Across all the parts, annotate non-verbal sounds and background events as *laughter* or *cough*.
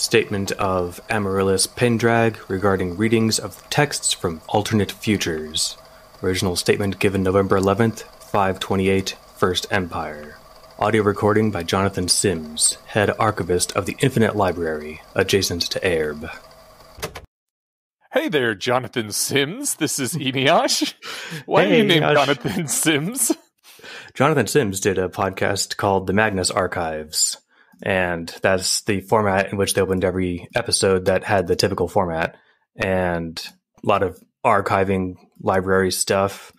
Statement of Amaryllis Penndraig regarding readings of texts from alternate futures. Original statement given November 11th, 528, First Empire. Audio recording by Jonathan Sims, head archivist of the Infinite Library, adjacent to Aerb. Hey there, Jonathan Sims. This is Eneasz. Why Hey, are you named. Jonathan Sims? Jonathan Sims did a podcast called The Magnus Archives, and that's the format in which they opened every episode that had the typical format and a lot of archiving library stuff.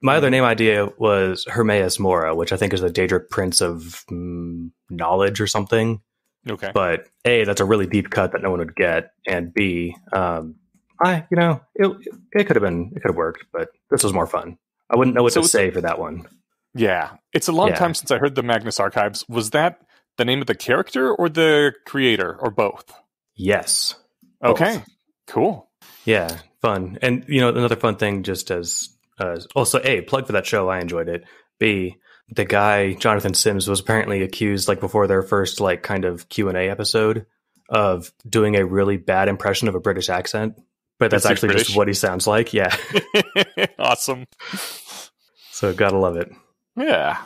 My other name idea was Hermaeus Mora, which I think is the Daedric Prince of mm, Knowledge or something. Okay. But A, that's a really deep cut that no one would get, and B, um, I you know it it could have been it could have worked, but this was more fun. I wouldn't know what So to say for that one. Yeah. It's a long Yeah. time since I heard the Magnus Archives. Was that the name of the character or the creator or both? Yes. Both. Okay. Cool. Yeah, fun. And you know, another fun thing, just as uh, also a plug for that show. I enjoyed it. B, the guy Jonathan Sims was apparently accused, like before their first like kind of Q and A episode, of doing a really bad impression of a British accent. But that's actually British? just what he sounds like. Yeah, *laughs* awesome. so gotta love it. Yeah.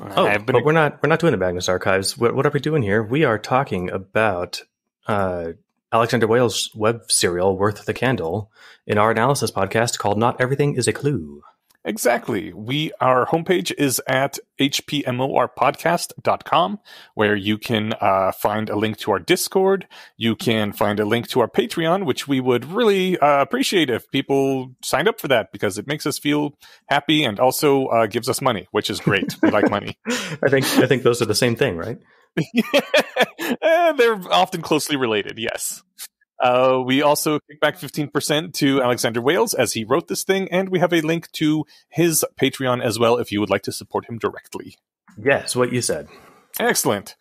Oh, been but we're not we're not doing the Magnus Archives. What, what are we doing here? We are talking about uh, Alexander Wales' web serial "Worth the Candle" in our analysis podcast called "Not Everything Is a Clue." Exactly. We our homepage is at hpmorpodcast.com where you can uh, find a link to our Discord. You can find a link to our Patreon, which we would really uh, appreciate if people signed up for that because it makes us feel happy and also uh, gives us money, which is great. we like money. *laughs* I think I think those are the same thing, right? *laughs* Eh, They're often closely related, yes. Uh, we also kick back 15% to Alexander Wales as he wrote this thing, and we have a link to his Patreon as well if you would like to support him directly. Yes, what you said. Excellent.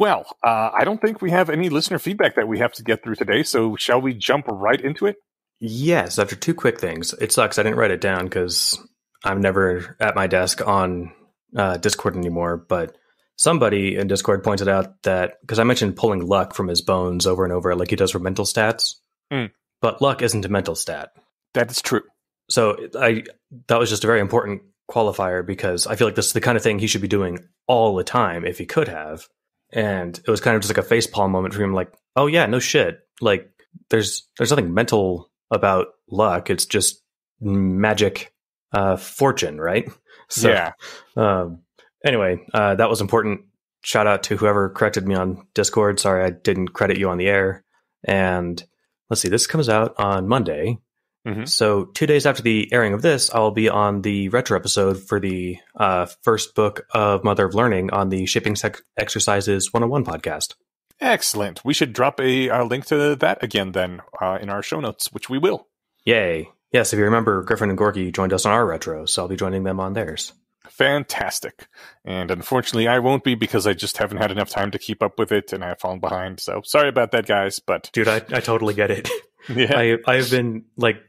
Well, uh, I don't think we have any listener feedback that we have to get through today, so shall we jump right into it? Yes, after two quick things. It sucks I didn't write it down because I'm never at my desk on uh, Discord anymore. But somebody in Discord pointed out that because I mentioned pulling luck from his bones over and over, like he does for mental stats. Hmm. But luck isn't a mental stat. That is true. So I that was just a very important qualifier because I feel like this is the kind of thing he should be doing all the time if he could have. And it was kind of just like a facepalm moment for him, like, oh yeah, no shit. Like there's there's nothing mental about luck. It's just magic uh fortune, right? *laughs* So yeah. um anyway, uh that was important. Shout out to whoever corrected me on Discord. Sorry I didn't credit you on the air. And let's see, this comes out on Monday. Mhm. So, two days after the airing of this, I'll be on the retro episode for the uh, first book of Mother of Learning on the Shipping Sec- Exercises 101 podcast. Excellent. We should drop a uh, link to that again then uh, in our show notes, which we will. Yay. Yes, if you remember, Griffin and Gorky joined us on our retro, so I'll be joining them on theirs. Fantastic. And unfortunately, I won't be because I just haven't had enough time to keep up with it and I've fallen behind. So sorry about that, guys. But Dude, I, I totally get it. *laughs* yeah, I, I've been like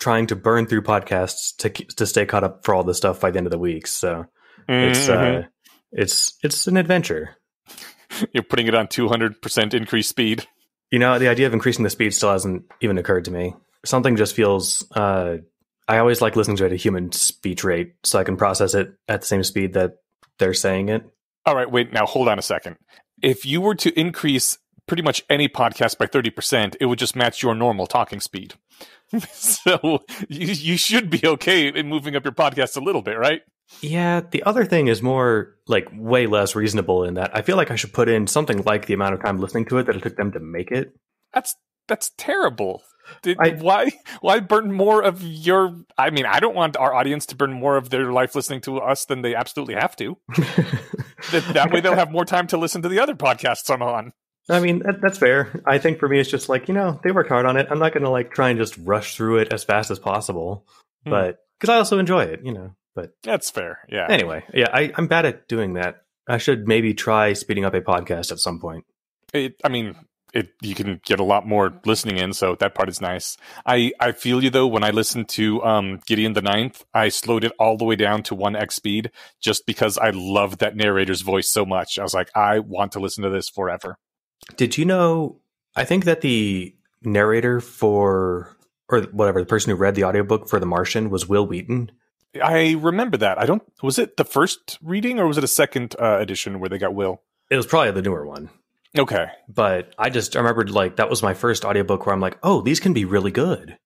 trying to burn through podcasts to to stay caught up for all this stuff by the end of the week. So it's Mhm. uh, it's it's an adventure. *laughs* you're putting it on 200% increased speed. You know, the idea of increasing the speed still hasn't even occurred to me. Something just feels. Uh, I always like listening to it at a human speech rate, so I can process it at the same speed that they're saying it. All right, wait, now hold on a second. If you were to increase pretty much any podcast by 30%, it would just match your normal talking speed. *laughs* so you, you should be okay in moving up your podcast a little bit, right? Yeah, the other thing is more like way less reasonable in that I feel like I should put in something like the amount of time listening to it that it took them to make it. That's that's terrible. Did, I- why why burn more of your I mean, I don't want our audience to burn more of their life listening to us than they absolutely have to. *laughs* That, that way they'll have more time to listen to the other podcasts I'm on. I mean, that, that's fair. I think for me, it's just like, you know, they work hard on it. I'm not going to like try and just rush through it as fast as possible, Hmm. but because I also enjoy it, you know. But That's fair. Yeah. anyway, yeah, I, I'm bad at doing that. I should maybe try speeding up a podcast at some point. it, I mean, it you can get a lot more listening in, so that part is nice. I I feel you though. When I listened to um Gideon the Ninth, I slowed it all the way down to one x speed just because I loved that narrator's voice so much. I was like, I want to listen to this forever. Did you know I think that the narrator for or whatever the person who read the audiobook for The Martian was Wil Wheaton. I remember that. I don't. Was it the first reading or was it a second uh, edition where they got Wil? It was probably the newer one. Okay. But I just I remembered like that was my first audiobook where I'm like, oh, these can be really good.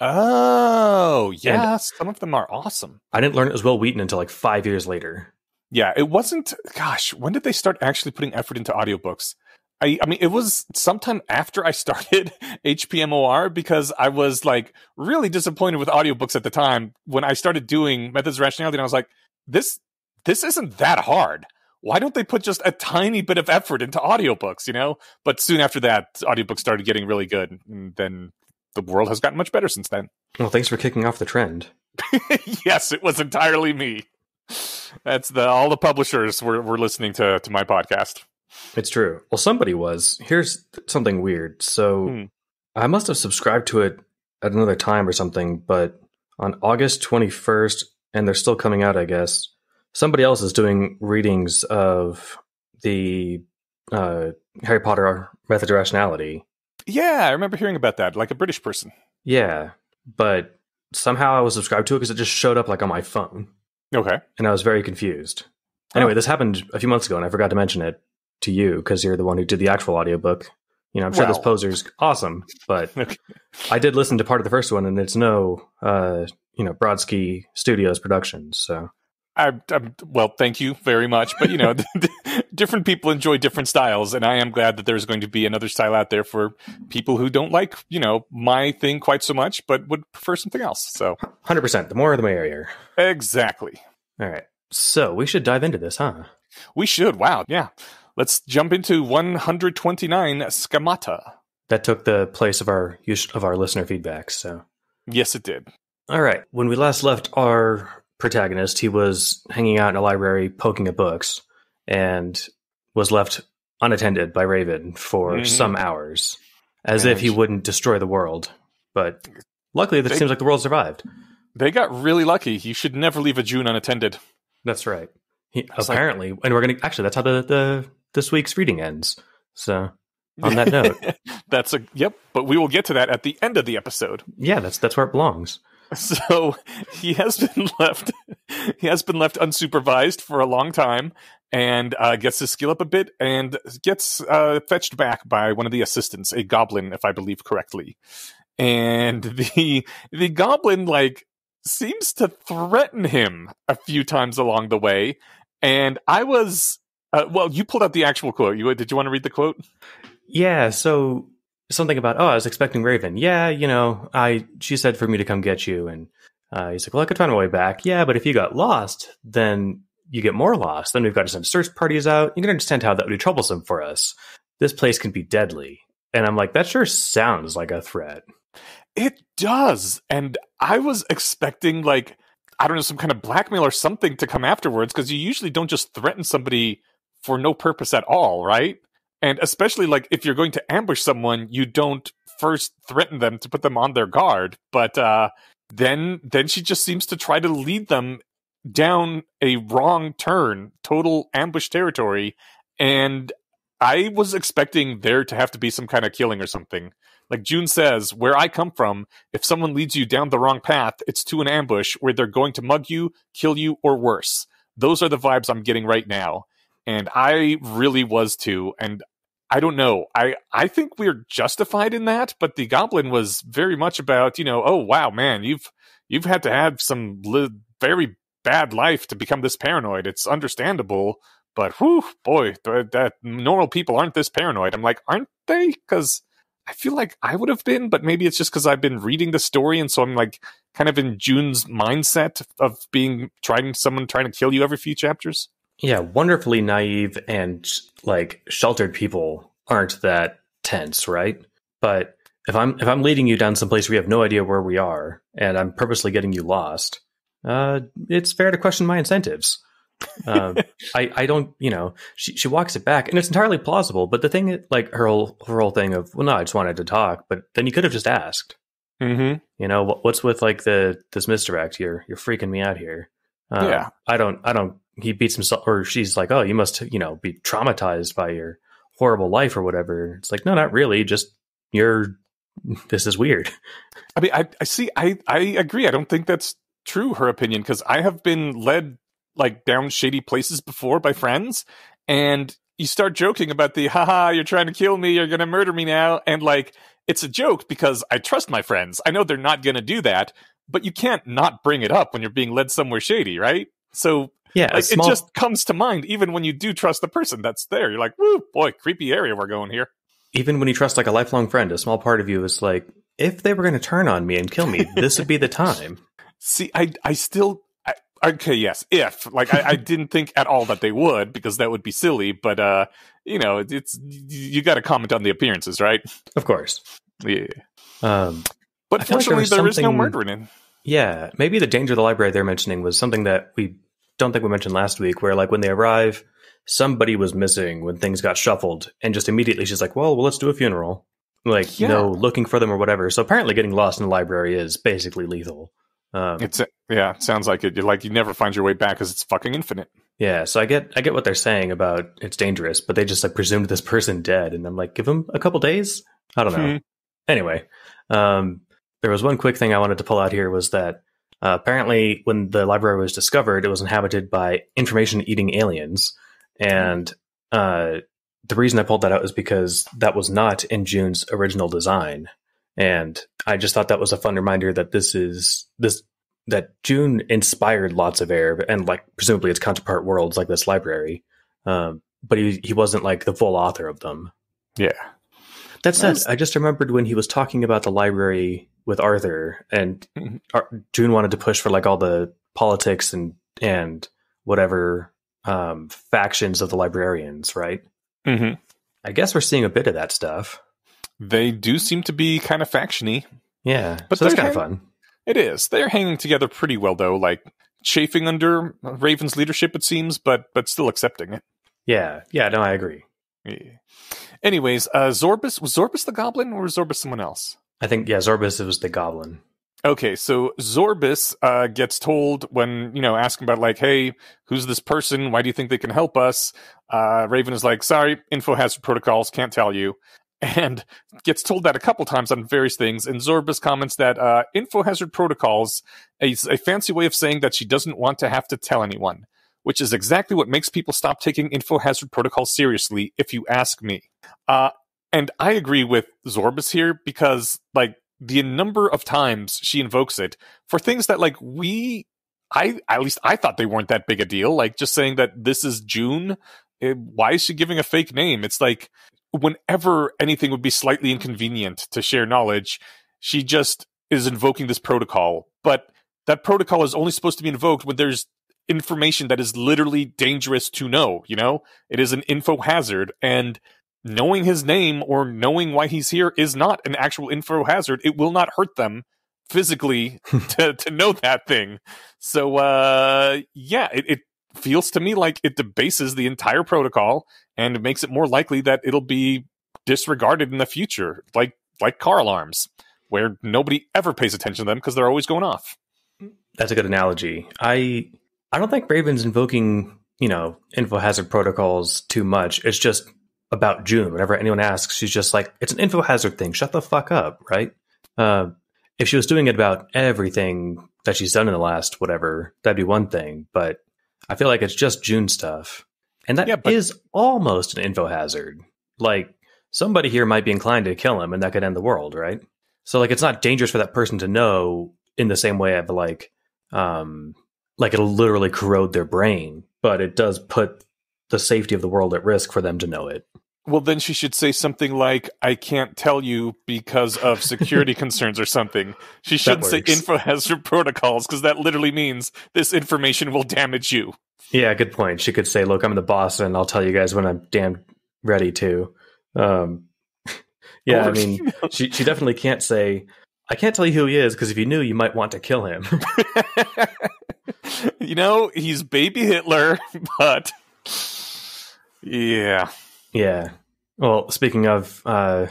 Oh, yeah. And some of them are awesome. I didn't learn it was Wil Wheaton until like five years later. Yeah, it wasn't. Gosh, when did they start actually putting effort into audiobooks? I, I mean, it was sometime after I started *laughs* HPMOR because I was like really disappointed with audiobooks at the time when I started doing methods of rationality. And I was like, this, this isn't that hard. Why don't they put just a tiny bit of effort into audiobooks, you know? But soon after that, audiobooks started getting really good. And then the world has gotten much better since then. Well, thanks for kicking off the trend. *laughs* yes, it was entirely me. That's the all the publishers were, were listening to to my podcast. It's true. Well, somebody was. Here's something weird. So hmm. I must have subscribed to it at another time or something, but on August 21st, and they're still coming out, I guess, somebody else is doing readings of the uh, Harry Potter Method of Rationality. Yeah, I remember hearing about that, like a British person. Yeah, but somehow I was subscribed to it because it just showed up like on my phone. Okay. And I was very confused. Anyway, oh. this happened a few months ago and I forgot to mention it to you because you're the one who did the actual audiobook. You know, I'm sure well. this poser's awesome, but *laughs* okay. I did listen to part of the first one and it's no, uh, you know, Brodski Studios productions. So I, I'm, well, thank you very much. But you know, *laughs* *laughs* different people enjoy different styles, and I am glad that there's going to be another style out there for people who don't like, you know, my thing quite so much, but would prefer something else. So, hundred percent. The more, the merrier. Exactly. All right. So we should dive into this, huh? We should. Wow. Yeah. Let's jump into 129 schemata. That took the place of our of our listener feedback. So, yes, it did. All right. When we last left our protagonist, he was hanging out in a library poking at books and was left unattended by Raven for mm-hmm. some hours, as and if he wouldn't destroy the world. But luckily, it seems like the world survived. They got really lucky. You should never leave a Joon unattended. That's right. He, apparently, like, and we're gonna actually that's how the, the this week's reading ends. So on that *laughs* note, that's a yep. But we will get to that at the end of the episode. Yeah, that's that's where it belongs. So *laughs* he has been *laughs* left. He has been left unsupervised for a long time, and uh, gets to skill up a bit, and gets uh, fetched back by one of the assistants, a goblin, if I believe correctly. And *laughs* the the goblin like seems to threaten him a few times along the way. And I was, uh, well, you pulled out the actual quote. You did you want to read the quote? Yeah. So something about oh, I was expecting Raven. Yeah, you know, I she said for me to come get you, and uh, he's like, well, I could find my way back. Yeah, but if you got lost, then you get more lost. Then we've got to send search parties out. You can understand how that would be troublesome for us. This place can be deadly. And I'm like, that sure sounds like a threat. It does. And I was expecting like I don't know some kind of blackmail or something to come afterwards because you usually don't just threaten somebody for no purpose at all, right? And especially like if you're going to ambush someone, you don't first threaten them to put them on their guard, but uh, then then she just seems to try to lead them down a wrong turn, total ambush territory, and I was expecting there to have to be some kind of killing or something. Like Joon says, where I come from, if someone leads you down the wrong path, it's to an ambush where they're going to mug you, kill you, or worse. Those are the vibes I'm getting right now. And I really was too. And I don't know. I I think we're justified in that, but the goblin was very much about you know, oh wow, man, you've you've had to have some li- very bad life to become this paranoid. It's understandable, but whew, boy, th- that normal people aren't this paranoid. I'm like, aren't they? Because I feel like I would have been, but maybe it's just because I've been reading the story, and so I'm like kind of in Joon's mindset of being trying someone trying to kill you every few chapters. Yeah, wonderfully naive and like sheltered people aren't that tense, right? But if I'm if I'm leading you down some place where you have no idea where we are, and I'm purposely getting you lost, uh, it's fair to question my incentives. uh, *laughs* I I don't you know she she walks it back, and it's entirely plausible. But the thing, like her whole her whole thing of well, no, I just wanted to talk, but then you could have just asked. Mm-hmm. You know what, what's with like the this misdirect? You're you're freaking me out here. Uh, yeah, I don't I don't he beats himself or she's like, "Oh, you must, you know, be traumatized by your horrible life or whatever. It's like, no, not really. Just you're. This is weird. *laughs* I mean, I, I see. I I agree. I don't think that's true. Her opinion, because I have been led like down shady places before by friends, and you start joking about the haha, you're trying to kill me, you're gonna murder me now, and like it's a joke because I trust my friends. I know they're not gonna do that, but you can't not bring it up when you're being led somewhere shady, right? So Yeah, like, small- it just comes to mind even when you do trust the person that's there. You're like, woo, boy, creepy area we're going here. even when you trust like a lifelong friend, a small part of you is like, if they were going to turn on me and kill me, this would be the *laughs* time. See, I I still I, okay, yes, if like I, I *laughs* didn't think at all that they would because that would be silly, but uh, you know, it- it's you got to comment on the appearances, right? Of course. Yeah, Um, but feel like there fortunately, there is no something- murder in it. yeah, maybe the danger of the library they're mentioning was something that we don't think we mentioned last week, where like when they arrive, somebody was missing when things got shuffled, and just immediately she's like, well, well let's do a funeral. Like, Yeah. no looking for them or whatever. So apparently getting lost in the library is basically lethal. Um, It's yeah, sounds like it. You're like you never find your way back because it's fucking infinite. Yeah, so I get I get what they're saying about it's dangerous, but they just like presumed this person dead, and I'm like, give them a couple days. I don't know. Hmm. Anyway, um, there was one quick thing I wanted to pull out here was that uh, apparently when the library was discovered, it was inhabited by information-eating aliens, and uh, the reason I pulled that out is because that was not in Joon's original design, and I just thought that was a fun reminder that this is this that Joon inspired lots of Aerb and like presumably its counterpart worlds like this library. Um, but he he wasn't like the full author of them. Yeah, That said, Nice. I just remembered when he was talking about the library with Arthur and Mhm. Ar- Joon wanted to push for like all the politics and and whatever um, factions of the librarians, right? Mm-hmm. I guess we're seeing a bit of that stuff. they do seem to be kind of factiony. Yeah, But so that's kind of fun. It is. They're hanging together pretty well, though. Like chafing under Raven's leadership, it seems, but but still accepting it. Yeah, yeah, no, I agree. Yeah. Anyways, uh, Zorbus was Zorbus the Goblin or was Zorbus someone else? I think yeah, Zorbus was the goblin. Okay, so Zorbus uh, gets told when you know asking about like, hey, who's this person? Why do you think they can help us? Uh, Raven is like, sorry, info hazard protocols, can't tell you, *laughs* and gets told that a couple times on various things. And Zorbus comments that uh, info hazard protocols is a fancy way of saying that she doesn't want to have to tell anyone, which is exactly what makes people stop taking info hazard protocols seriously, if you ask me. Uh, and I agree with Zorbus here because like the number of times she invokes it for things that like we I at least I thought they weren't that big a deal. Like just saying that this is Joon. eh, why is she giving a fake name? It's like whenever anything would be slightly inconvenient to share knowledge, she just is invoking this protocol. But that protocol is only supposed to be invoked when there's information that is literally dangerous to know. You know, it is an info hazard, and knowing his name or knowing why he's here is not an actual info hazard. It will not hurt them physically *laughs* to, to know that thing. So, uh, yeah, it, it feels to me like it debases the entire protocol and makes it more likely that it'll be disregarded in the future, like like car alarms, where nobody ever pays attention to them because they're always going off. That's a good analogy. I I don't think Raven's invoking, you know, info hazard protocols too much. It's just about Joon. Whenever anyone asks, she's just like, it's an info hazard thing. Shut the fuck up, right? Uh, if she was doing it about everything that she's done in the last whatever, that'd be one thing. But I feel like it's just Joon stuff. And that is Yeah, but- almost an info hazard. Like somebody here might be inclined to kill him and that could end the world, right? So like it's not dangerous for that person to know in the same way of like um like it'll literally corrode their brain, but it does put the safety of the world at risk for them to know it. Well, then she should say something like, I can't tell you because of security *laughs* concerns or something. She shouldn't say info hazard protocols because that literally means this information will damage you. Yeah, good point. She could say, "Look, I'm the boss, and I'll tell you guys when I'm damn ready to." Um, *laughs* yeah, I *laughs* mean, she she definitely can't say, "I can't tell you who he is," because if you knew, you might want to kill him. you know, he's baby Hitler, but yeah. Yeah. Well, speaking of uh,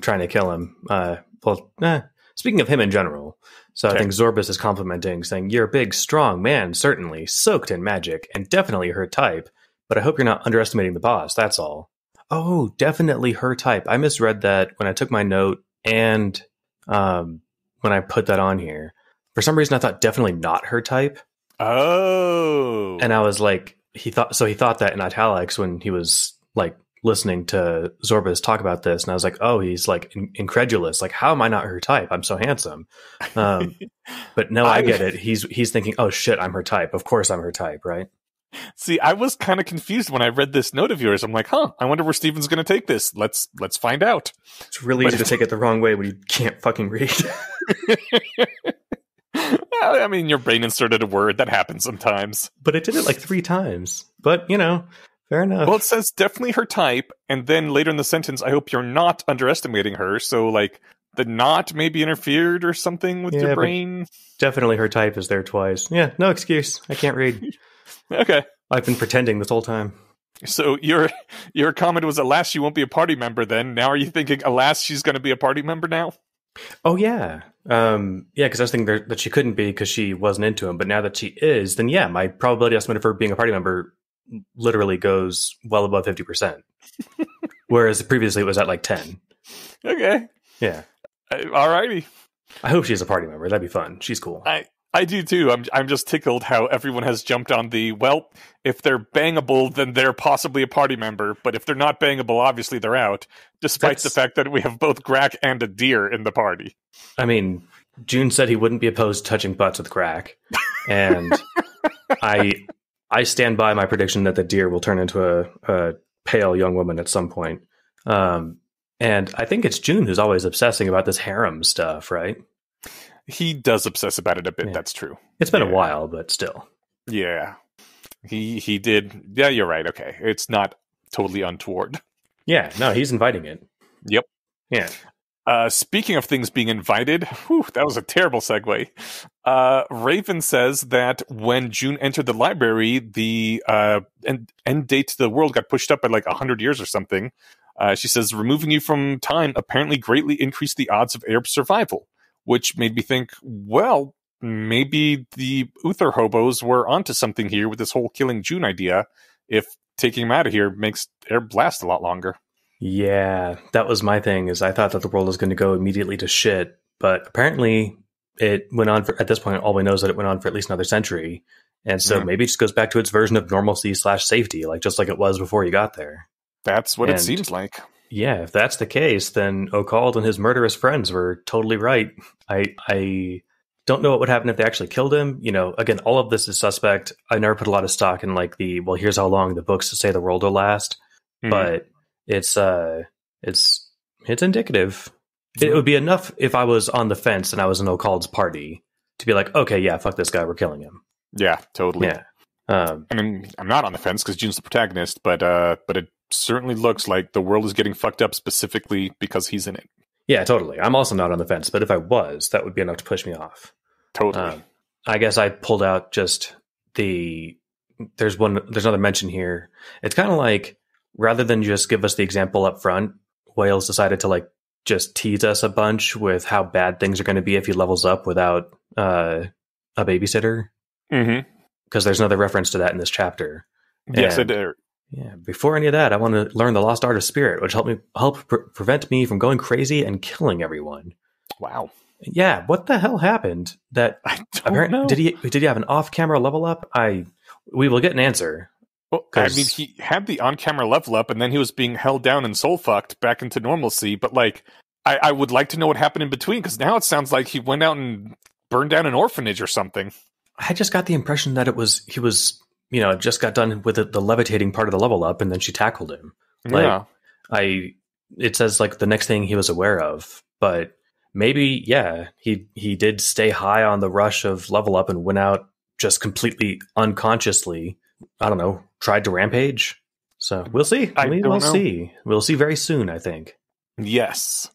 trying to kill him, uh, well, eh, speaking of him in general, so I think Zorbus is complimenting, saying, "You're a big, strong man, certainly soaked in magic, and definitely her type. But I hope you're not underestimating the boss. That's all." oh, definitely her type. I misread that when I took my note and um, when I put that on here. For some reason, I thought definitely not her type. Oh. And I was like, he thought, so he thought that in italics when he was like listening to Zorbus talk about this. And I was like, oh, he's like in- incredulous. Like, how am I not her type? I'm so handsome. Um, *laughs* but no, I, I- get it. *laughs* He's, he's thinking, oh shit, I'm her type. Of course I'm her type, right? See, I was kind of confused when I read this note of yours. I'm like, huh, I wonder where Steven's going to take this. Let's let's find out. It's really But easy to take it the wrong way when you can't fucking read. *laughs* I mean, your brain inserted a word. That happens sometimes. but it did it like three times. But, you know, fair enough. Well, it says definitely her type, and then later in the sentence, I hope you're not underestimating her. So, like, the not maybe interfered or something with Yeah, your brain. Definitely her type is there twice. Yeah, no excuse. I can't read. *laughs* Okay. I've been pretending this whole time. So your your comment was, "Alas, she won't be a party member." Then now, are you thinking, "Alas, she's going to be a party member now"? Oh yeah, um, yeah. Because I was thinking there, that she couldn't be because she wasn't into him. But now that she is, then yeah, my probability estimate of her being a party member literally goes well above fifty percent. *laughs* Whereas previously it was at like ten. Okay. Yeah, Uh, Alrighty. I hope she's a party member. That'd be fun. She's cool. I I do too. I'm I'm just tickled how everyone has jumped on the well. If they're bangable, then they're possibly a party member. But if they're not bangable, obviously they're out. Despite the fact that we have both Grack and a deer in the party. I mean, Joon said he wouldn't be opposed to touching butts with Grack, and *laughs* I I stand by my prediction that the deer will turn into a, a pale young woman at some point. Um, and I think it's Joon who's always obsessing about this harem stuff, right? He does obsess about it a bit. Yeah. That's true. It's been Yeah. a while, but still. Yeah. He he did. Yeah, you're right. Okay, it's not totally untoward. Yeah, no, he's inviting it. Yep. Yeah. Uh, speaking of things being invited, whew, that was a terrible segue. Uh, Raven says that when Joon entered the library, the uh, end, end date to the world got pushed up by like 100 years or something. Uh, she says, removing you from time apparently greatly increased the odds of Aerb survival, which made me think, well, maybe the Uther hobos were onto something here with this whole killing Joon idea. If taking him out of here makes Aerb last a lot longer. Yeah, that was my thing. Is I thought that the world was going to go immediately to shit, but apparently it went on for. At this point, all we know is that it went on for at least another century, and so Yeah. maybe it just goes back to its version of normalcy slash safety, like just like it was before you got there. That's what it seems like. Yeah, if that's the case, then Okald and his murderous friends were totally right. I I don't know what would happen if they actually killed him. You know, again, all of this is suspect. I never put a lot of stock in like the well, here's how long the books say the world will last, Mhm. but it's uh it's it's indicative. It would be enough if I was on the fence and I was in Okald's party to be like, okay, yeah, fuck this guy, we're killing him. Yeah, totally. Yeah. Um, I mean, I'm not on the fence because Joon's the protagonist, but uh, but it certainly looks like the world is getting fucked up specifically because he's in it. yeah, totally. I'm also not on the fence, but if I was, that would be enough to push me off. Totally. Um, I guess I pulled out just the there's one there's another mention here. It's kind of like rather than just give us the example up front, Wales decided to like just tease us a bunch with how bad things are going to be if he levels up without uh, a babysitter. mm-hmm. Because there's another reference to that in this chapter. Yes, And- it, uh, Yeah. Before any of that, I want to learn the lost art of spirit, which help me help pre- prevent me from going crazy and killing everyone. wow. Yeah. What the hell happened? That I don't Apparently, know. did he did he have an off camera level up? I we will get an answer. Well, I 'Cause- mean, he had the on-camera level up, and then he was being held down and soul fucked back into normalcy. But like, I, I would like to know what happened in between because now it sounds like he went out and burned down an orphanage or something. I just got the impression that it was he was you know just got done with the, the levitating part of the level up, and then she tackled him. Like- yeah, I it says like the next thing he was aware of, but maybe yeah he he did stay high on the rush of level up and went out just completely unconsciously. I don't know, tried to rampage. So we'll see. I we will see. We'll see very soon. I think. Yes.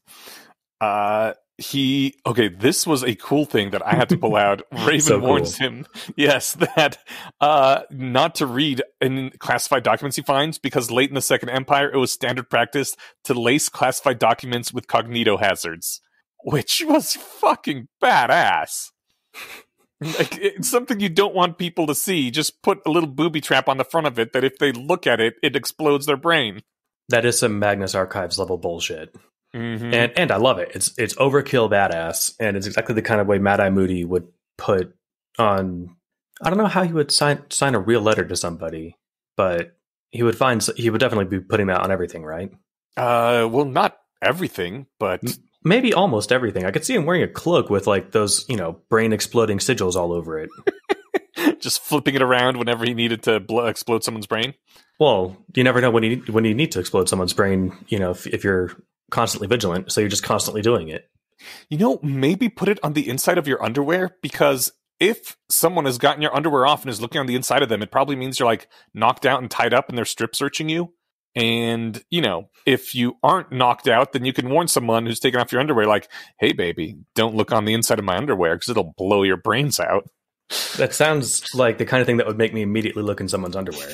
Uh he okay, this was a cool thing that I had to pull *laughs* out. Raven So cool. warns him, *laughs* yes, that uh not to read in classified documents he finds because late in the Second Empire it was standard practice to lace classified documents with cognito hazards, which was fucking badass. Like it's something you don't want people to see. Just put a little booby trap on the front of it that if they look at it, it explodes their brain. That is some Magnus Archives level bullshit. Mhm. And and I love it. It's it's overkill badass, and it's exactly the kind of way Mad Eye Moody would put on. I don't know how he would sign sign a real letter to somebody, but he would find he would definitely be putting that on everything, right? uh, well, not everything, but Maybe almost everything. I could see him wearing a cloak with like those, you know, brain exploding sigils all over it. *laughs* just flipping it around whenever he needed to bl- explode someone's brain. Well, you never know when you when you need to explode someone's brain. You know, if, if you're constantly vigilant, so you're just constantly doing it. You know, maybe put it on the inside of your underwear because if someone has gotten your underwear off and is looking on the inside of them, it probably means you're like knocked out and tied up and they're strip searching you. And, you know, if you aren't knocked out, then you can warn someone who's taking off your underwear, like, hey, baby, don't look on the inside of my underwear because it'll blow your brains out. That sounds like the kind of thing that would make me immediately look in someone's underwear.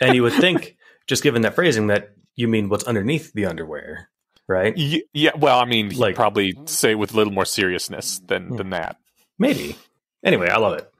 and you would think, just given that phrasing, that you mean what's underneath the underwear, right? Y- yeah, well, I mean, Like- probably say with a little more seriousness than than that. Maybe. Anyway, I love it.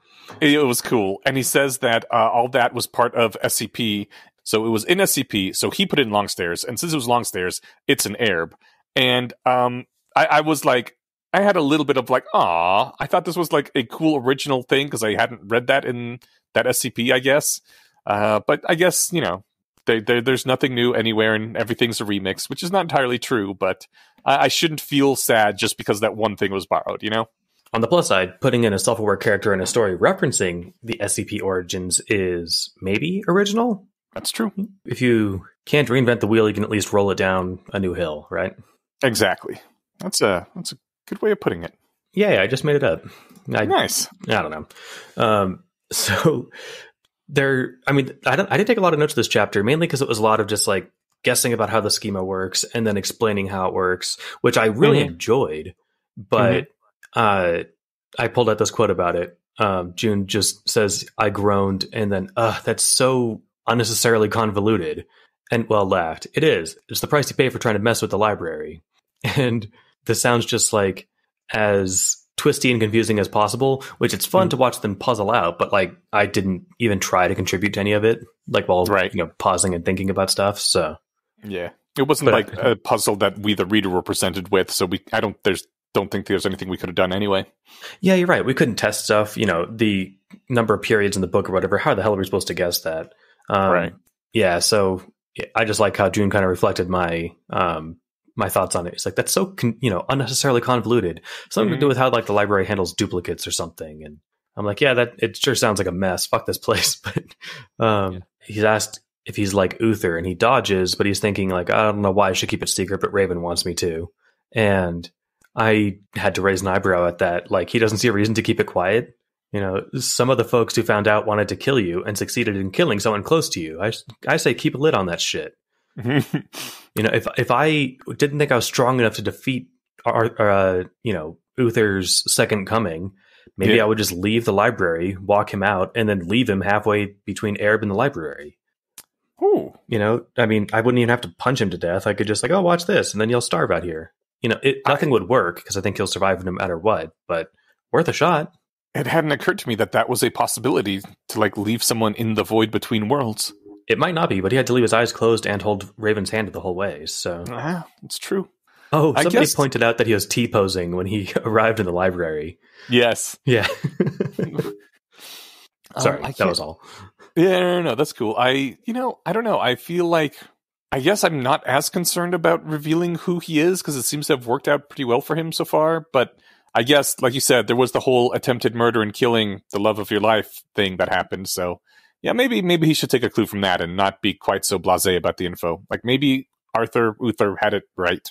It, it was cool, and he says that uh, all that was part of SCP. So it was in SCP. So he put in Longstairs, and since it was long stairs, it's an herb. And um, I, I was like, I had a little bit of like, ah, I thought this was like a cool original thing because I hadn't read that in that SCP, I guess. Uh, but I guess you know, they, they, there's nothing new anywhere, and everything's a remix, which is not entirely true. But I, I shouldn't feel sad just because that one thing was borrowed. You know. On the plus side, putting in a self aware character in a story referencing the SCP origins is maybe original. That's true. If you can't reinvent the wheel, you can at least roll it down a new hill, right? Exactly. That's a that's a good way of putting it. Yeah, yeah I just made it up. I, Nice. I don't know. Um, *laughs* so there, I mean, I don't, I didn't take a lot of notes of this chapter mainly because it was a lot of just like guessing about how the schema works and then explaining how it works, which I really Mhm. enjoyed. But uh, I pulled out this quote about it. Um, Joon just says, "I groaned," and then, "Uh, that's so unnecessarily convoluted." And well, laughed. It is. It's the price you pay for trying to mess with the library. *laughs* And this sounds just like as twisty and confusing as possible, which it's fun Mm. to watch them puzzle out, but like I didn't even try to contribute to any of it, like while Right. you know pausing and thinking about stuff. So Yeah. It wasn't But- like a puzzle that we the reader were presented with, so we I don't there's don't think there's anything we could have done anyway. yeah, you're right. We couldn't test stuff. You know, the number of periods in the book or whatever. How the hell are we supposed to guess that? Um, Right. Yeah. So I just like how Joon kind of reflected my um my thoughts on it. It's like that's so con- you know unnecessarily convoluted. Something to do Mhm. with how like the library handles duplicates or something. And I'm like, yeah, that it sure sounds like a mess. Fuck this place. *laughs* But um, Yeah. he's asked if he's like Uther, and he dodges, but he's thinking like, I don't know why I should keep it secret, but Raven wants me to. And I had to raise an eyebrow at that. Like he doesn't see a reason to keep it quiet. You know, some of the folks who found out wanted to kill you and succeeded in killing someone close to you. I I say keep a lid on that shit. *laughs* You know, if if I didn't think I was strong enough to defeat our, uh, you know, Uther's second coming, maybe Yeah. I would just leave the library, walk him out, and then leave him halfway between Aerb and the library. Ooh. You know, I mean, I wouldn't even have to punch him to death. I could just like, oh, watch this, and then you'll starve out here. You know, it, nothing would work because I think he'll survive no matter what. But worth a shot. It hadn't occurred to me that that was a possibility to like leave someone in the void between worlds. It might not be, but he had to leave his eyes closed and hold Raven's hand the whole way. So, Ah, it's true. oh, somebody guess- pointed out that he was T posing when he *laughs* arrived in the library. Yes. Yeah. *laughs* Sorry, Um, that was all. Yeah, no, no, no, that's cool. I, you know, I don't know. I feel like, I guess I'm not as concerned about revealing who he is because it seems to have worked out pretty well for him so far. But I guess, like you said, there was the whole attempted murder and killing the love of your life thing that happened. So, yeah, maybe maybe he should take a clue from that and not be quite so blasé about the info. Like maybe Arthur Uther had it right.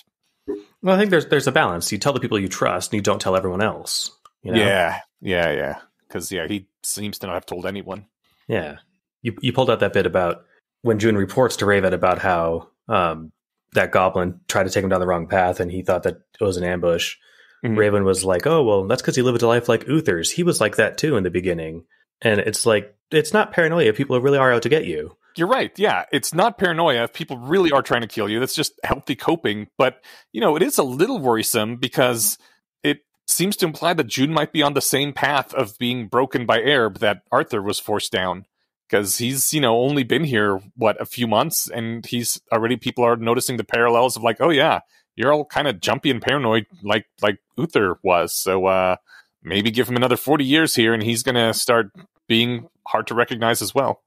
Well, I think there's there's a balance. You tell the people you trust, and you don't tell everyone else. You know? Yeah, yeah, yeah. Because yeah, he seems to not have told anyone. yeah. You you pulled out that bit about when Joon reports to Raven about how um, that goblin tried to take him down the wrong path, and he thought that it was an ambush. Mhm. Raven was like, "Oh well, that's because he lived a life like Uther's. He was like that too in the beginning." And it's like it's not paranoia. If people really are out to get you. You're right. Yeah, it's not paranoia if people really are trying to kill you. That's just healthy coping. But, you know, it is a little worrisome because it seems to imply that Joon might be on the same path of being broken by Aerb that Arthur was forced down. because he's you know only been here what a few months and he's already people are noticing the parallels of like oh yeah you're all kind of jumpy and paranoid like like Uther was so uh maybe give him another 40 years here and he's gonna start being hard to recognize as well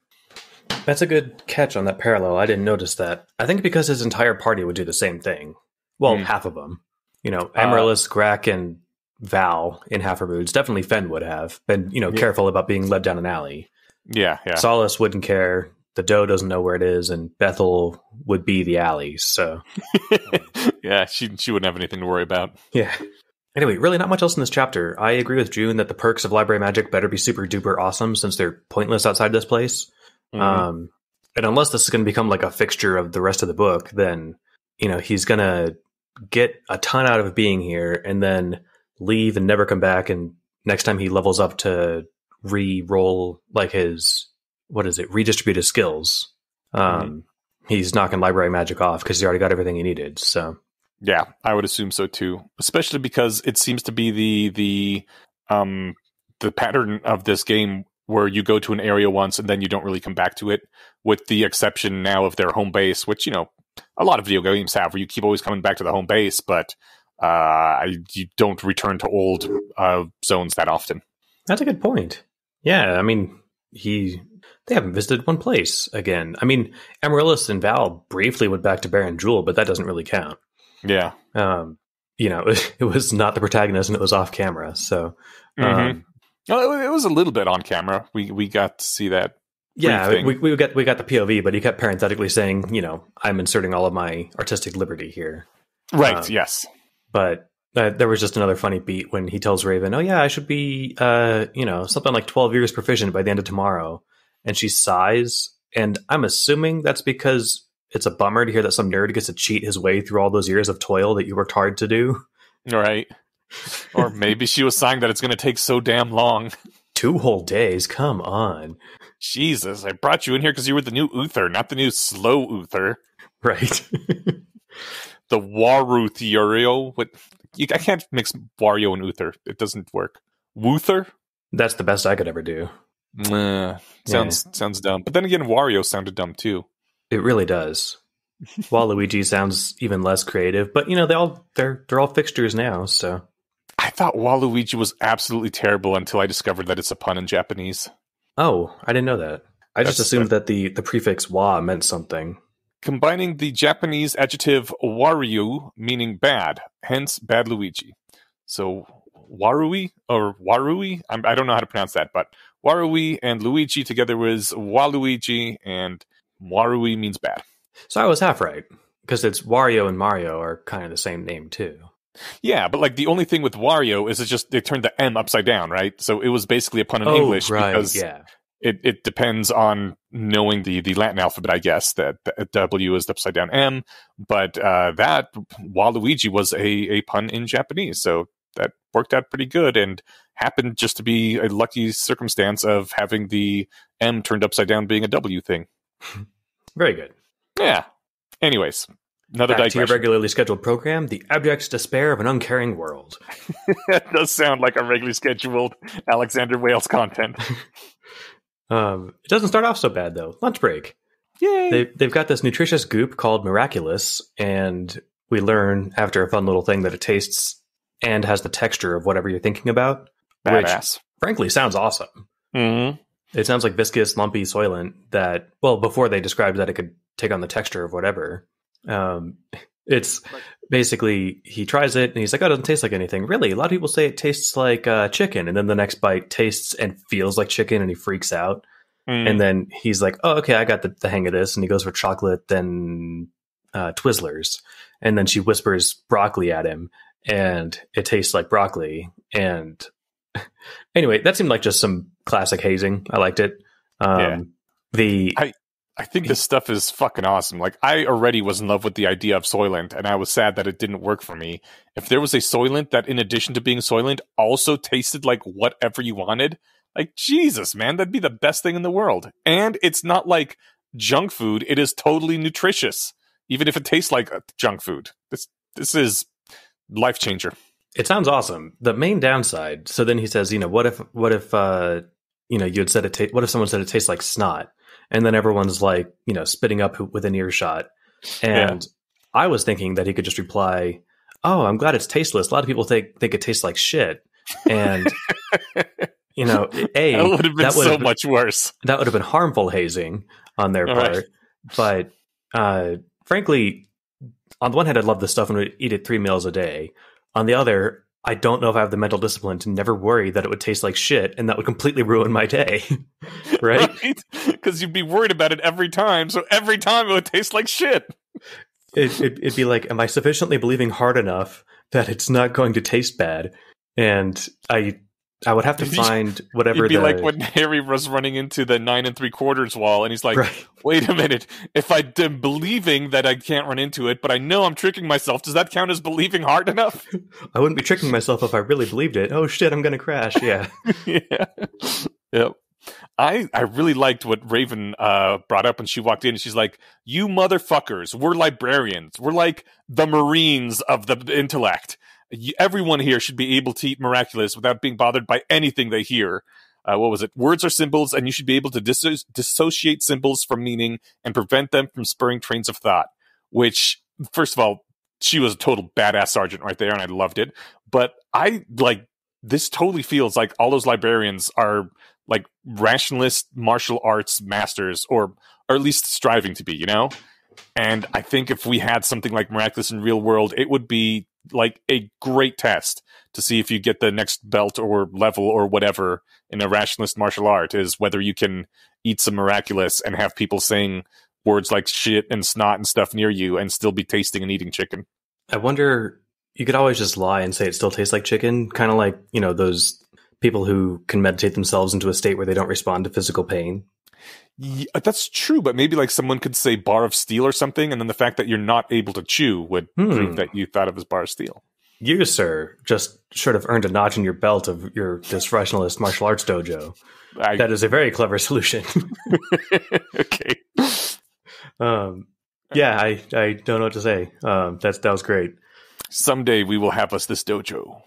That's a good catch on that parallel. I didn't notice that. I think because his entire party would do the same thing. Well, Hmm. half of them. You know, Amaryllis, Grack, and Val in Half Moods. Definitely Fenn would have been, you know, Yeah. careful about being led down an alley. yeah yeah Solace wouldn't care. The doe doesn't know where it is, and Bethel would be the alley. So, *laughs* yeah she she wouldn't have anything to worry about yeah. Anyway, really not much else in this chapter. I agree with Joon that the perks of library magic better be super duper awesome since they're pointless outside this place. Mhm. Um, and unless this is going to become like a fixture of the rest of the book, then you know he's going to get a ton out of being here and then leave and never come back. And next time he levels up to re-roll like his what is it, Redistributed skills. Um, he's knocking library magic off because he already got everything he needed. So Yeah, I would assume so too. Especially because it seems to be the the um the pattern of this game where you go to an area once and then you don't really come back to it, with the exception now of their home base, which you know a lot of video games have, where you keep always coming back to the home base, but uh you don't return to old uh zones that often. That's a good point. Yeah, I mean, he they haven't visited one place again. I mean, Amaryllis and Val briefly went back to Barren Jewel, but that doesn't really count. Yeah. Um, you know, *laughs* it was not the protagonist and it was off camera. So, um, Well, it, it was a little bit on camera. We we got to see that. yeah, we, we got we got the POV, but he kept parenthetically saying, you know, I'm inserting all of my artistic liberty here. Right. Um, yes. But uh, there was just another funny beat when he tells Raven, "Oh yeah, I should be, uh, you know, something like 12 years proficient by the end of tomorrow," and she sighs, and I'm assuming that's because it's a bummer to hear that some nerd gets to cheat his way through all those years of toil that you worked hard to do. Right. or maybe she was saying that it's going to take so damn long. Two whole days, come on, Jesus, I brought you in here because you were the new Uther, not the new slow Uther. right? *laughs* The Waru Theorio. What? You, I can't mix Wario and Uther. It doesn't work. Wuther? that's the best I could ever do. Sounds sounds dumb. But then again, Wario sounded dumb too. It really does. *laughs* Waluigi sounds even less creative, but you know they all they're they're all fixtures now. So I thought Waluigi was absolutely terrible until I discovered that it's a pun in Japanese. oh, I didn't know that. I just That's- assumed that the the prefix wa meant something. Combining the Japanese adjective waryu, meaning bad, hence bad Luigi. So warui or warui, I'm, I don't know how to pronounce that, but warui and Luigi together was Waluigi, and warui means bad. So I was half right because it's Wario and Mario are kind of the same name too. Yeah, but like the only thing with Wario is it's just they turned the M upside down, right? So it was basically a pun in English because Oh, yeah. it, it depends on knowing the, the Latin alphabet, I guess, that W is the upside down M. But uh, that Waluigi was a, a pun in Japanese. So that worked out pretty good and happened just to be a lucky circumstance of having the M turned upside down being a W thing. *laughs* Very good. Yeah. Anyways, another Back to your regularly scheduled program, the abject despair of an uncaring world. *laughs* that does sound like a regularly scheduled Alexander Wales content. *laughs* Um, it doesn't start off so bad though. Lunch break. Yay! They, they've got this nutritious goop called Miraculous, and we learn after a fun little thing that it tastes and has the texture of whatever you're thinking about. Which, frankly, sounds awesome. Mhm. It sounds like viscous, lumpy soylent that, well, before they described that it could take on the texture of whatever. Um, it's basically, he tries it and he's like, oh, it doesn't taste like anything. Really? A lot of people say it tastes like uh, chicken. And then the next bite tastes and feels like chicken and he freaks out. Mm. And then he's like, oh, okay, I got the, the hang of this. And he goes for chocolate, then uh, Twizzlers. And then she whispers broccoli at him and it tastes like broccoli. And *laughs* anyway, that seemed like just some classic hazing. I liked it. Um, Yeah. The I I think this stuff is fucking awesome. Like I already was in love with the idea of Soylent, and I was sad that it didn't work for me. If there was a Soylent that, in addition to being Soylent, also tasted like whatever you wanted, like Jesus, man, that'd be the best thing in the world. And it's not like junk food; it is totally nutritious, even if it tastes like uh, junk food. This this is life changer. it sounds awesome. The main downside. So then he says, you know, what if what if uh, you know, you had said it. Ta- what if someone said it tastes like snot, and then everyone's like, you know, spitting up within earshot, and I was thinking that he could just reply, "Oh, I'm glad it's tasteless." A lot of people think think it tastes like shit, and *laughs* you know, a That would have been so been- much worse. that would have been harmful hazing on their All part. right. But uh, frankly, on the one hand, I'd love this stuff and would eat it three meals a day. On the other, I don't know if I have the mental discipline to never worry that it would taste like shit and that would completely ruin my day. *laughs* *laughs* right? Because you'd be worried about it every time. So every time it would taste like shit. It, it, it'd be like, am I sufficiently believing hard enough that it's not going to taste bad? And I, I would have to *laughs* find whatever It'd be the like when Harry was running into the nine and three quarters wall, and he's like, right. "Wait a minute! If I'm believing that I can't run into it, but I know I'm tricking myself, does that count as believing hard enough?" I wouldn't be tricking myself if I really believed it. Oh shit, I'm going to crash. Yeah. *laughs* yeah. Yep. I I really liked what Raven uh, brought up when she walked in. and She's like, "You motherfuckers, we're librarians. We're like the Marines of the intellect. Everyone here should be able to eat miraculous without being bothered by anything they hear." Uh, what was it? Words are symbols, and you should be able to disso- dissociate symbols from meaning and prevent them from spurring trains of thought. Which, first of all, she was a total badass sergeant right there, and I loved it. But I like this. Totally feels like all those librarians are like rationalist martial arts masters or or at least striving to be you know and i think if we had something like miraculous in real world it would be like a great test to see if you get the next belt or level or whatever in a rationalist martial art is whether you can eat some miraculous and have people saying words like shit and snot and stuff near you and still be tasting and eating chicken I wonder. You could always just lie and say it still tastes like chicken, kind of like you know those people who can meditate themselves into a state where they don't respond to physical pain. Yeah, that's true, but maybe like someone could say bar of steel or something, and then the fact that you're not able to chew would Hmm. prove that you thought of as bar of steel. You, sir, just sort of earned a notch in your belt of your this rationalist martial arts dojo. I, That is a very clever solution. *laughs* okay. um, yeah, I, I don't know what to say. Um, that's that was great. Someday we will have us this dojo.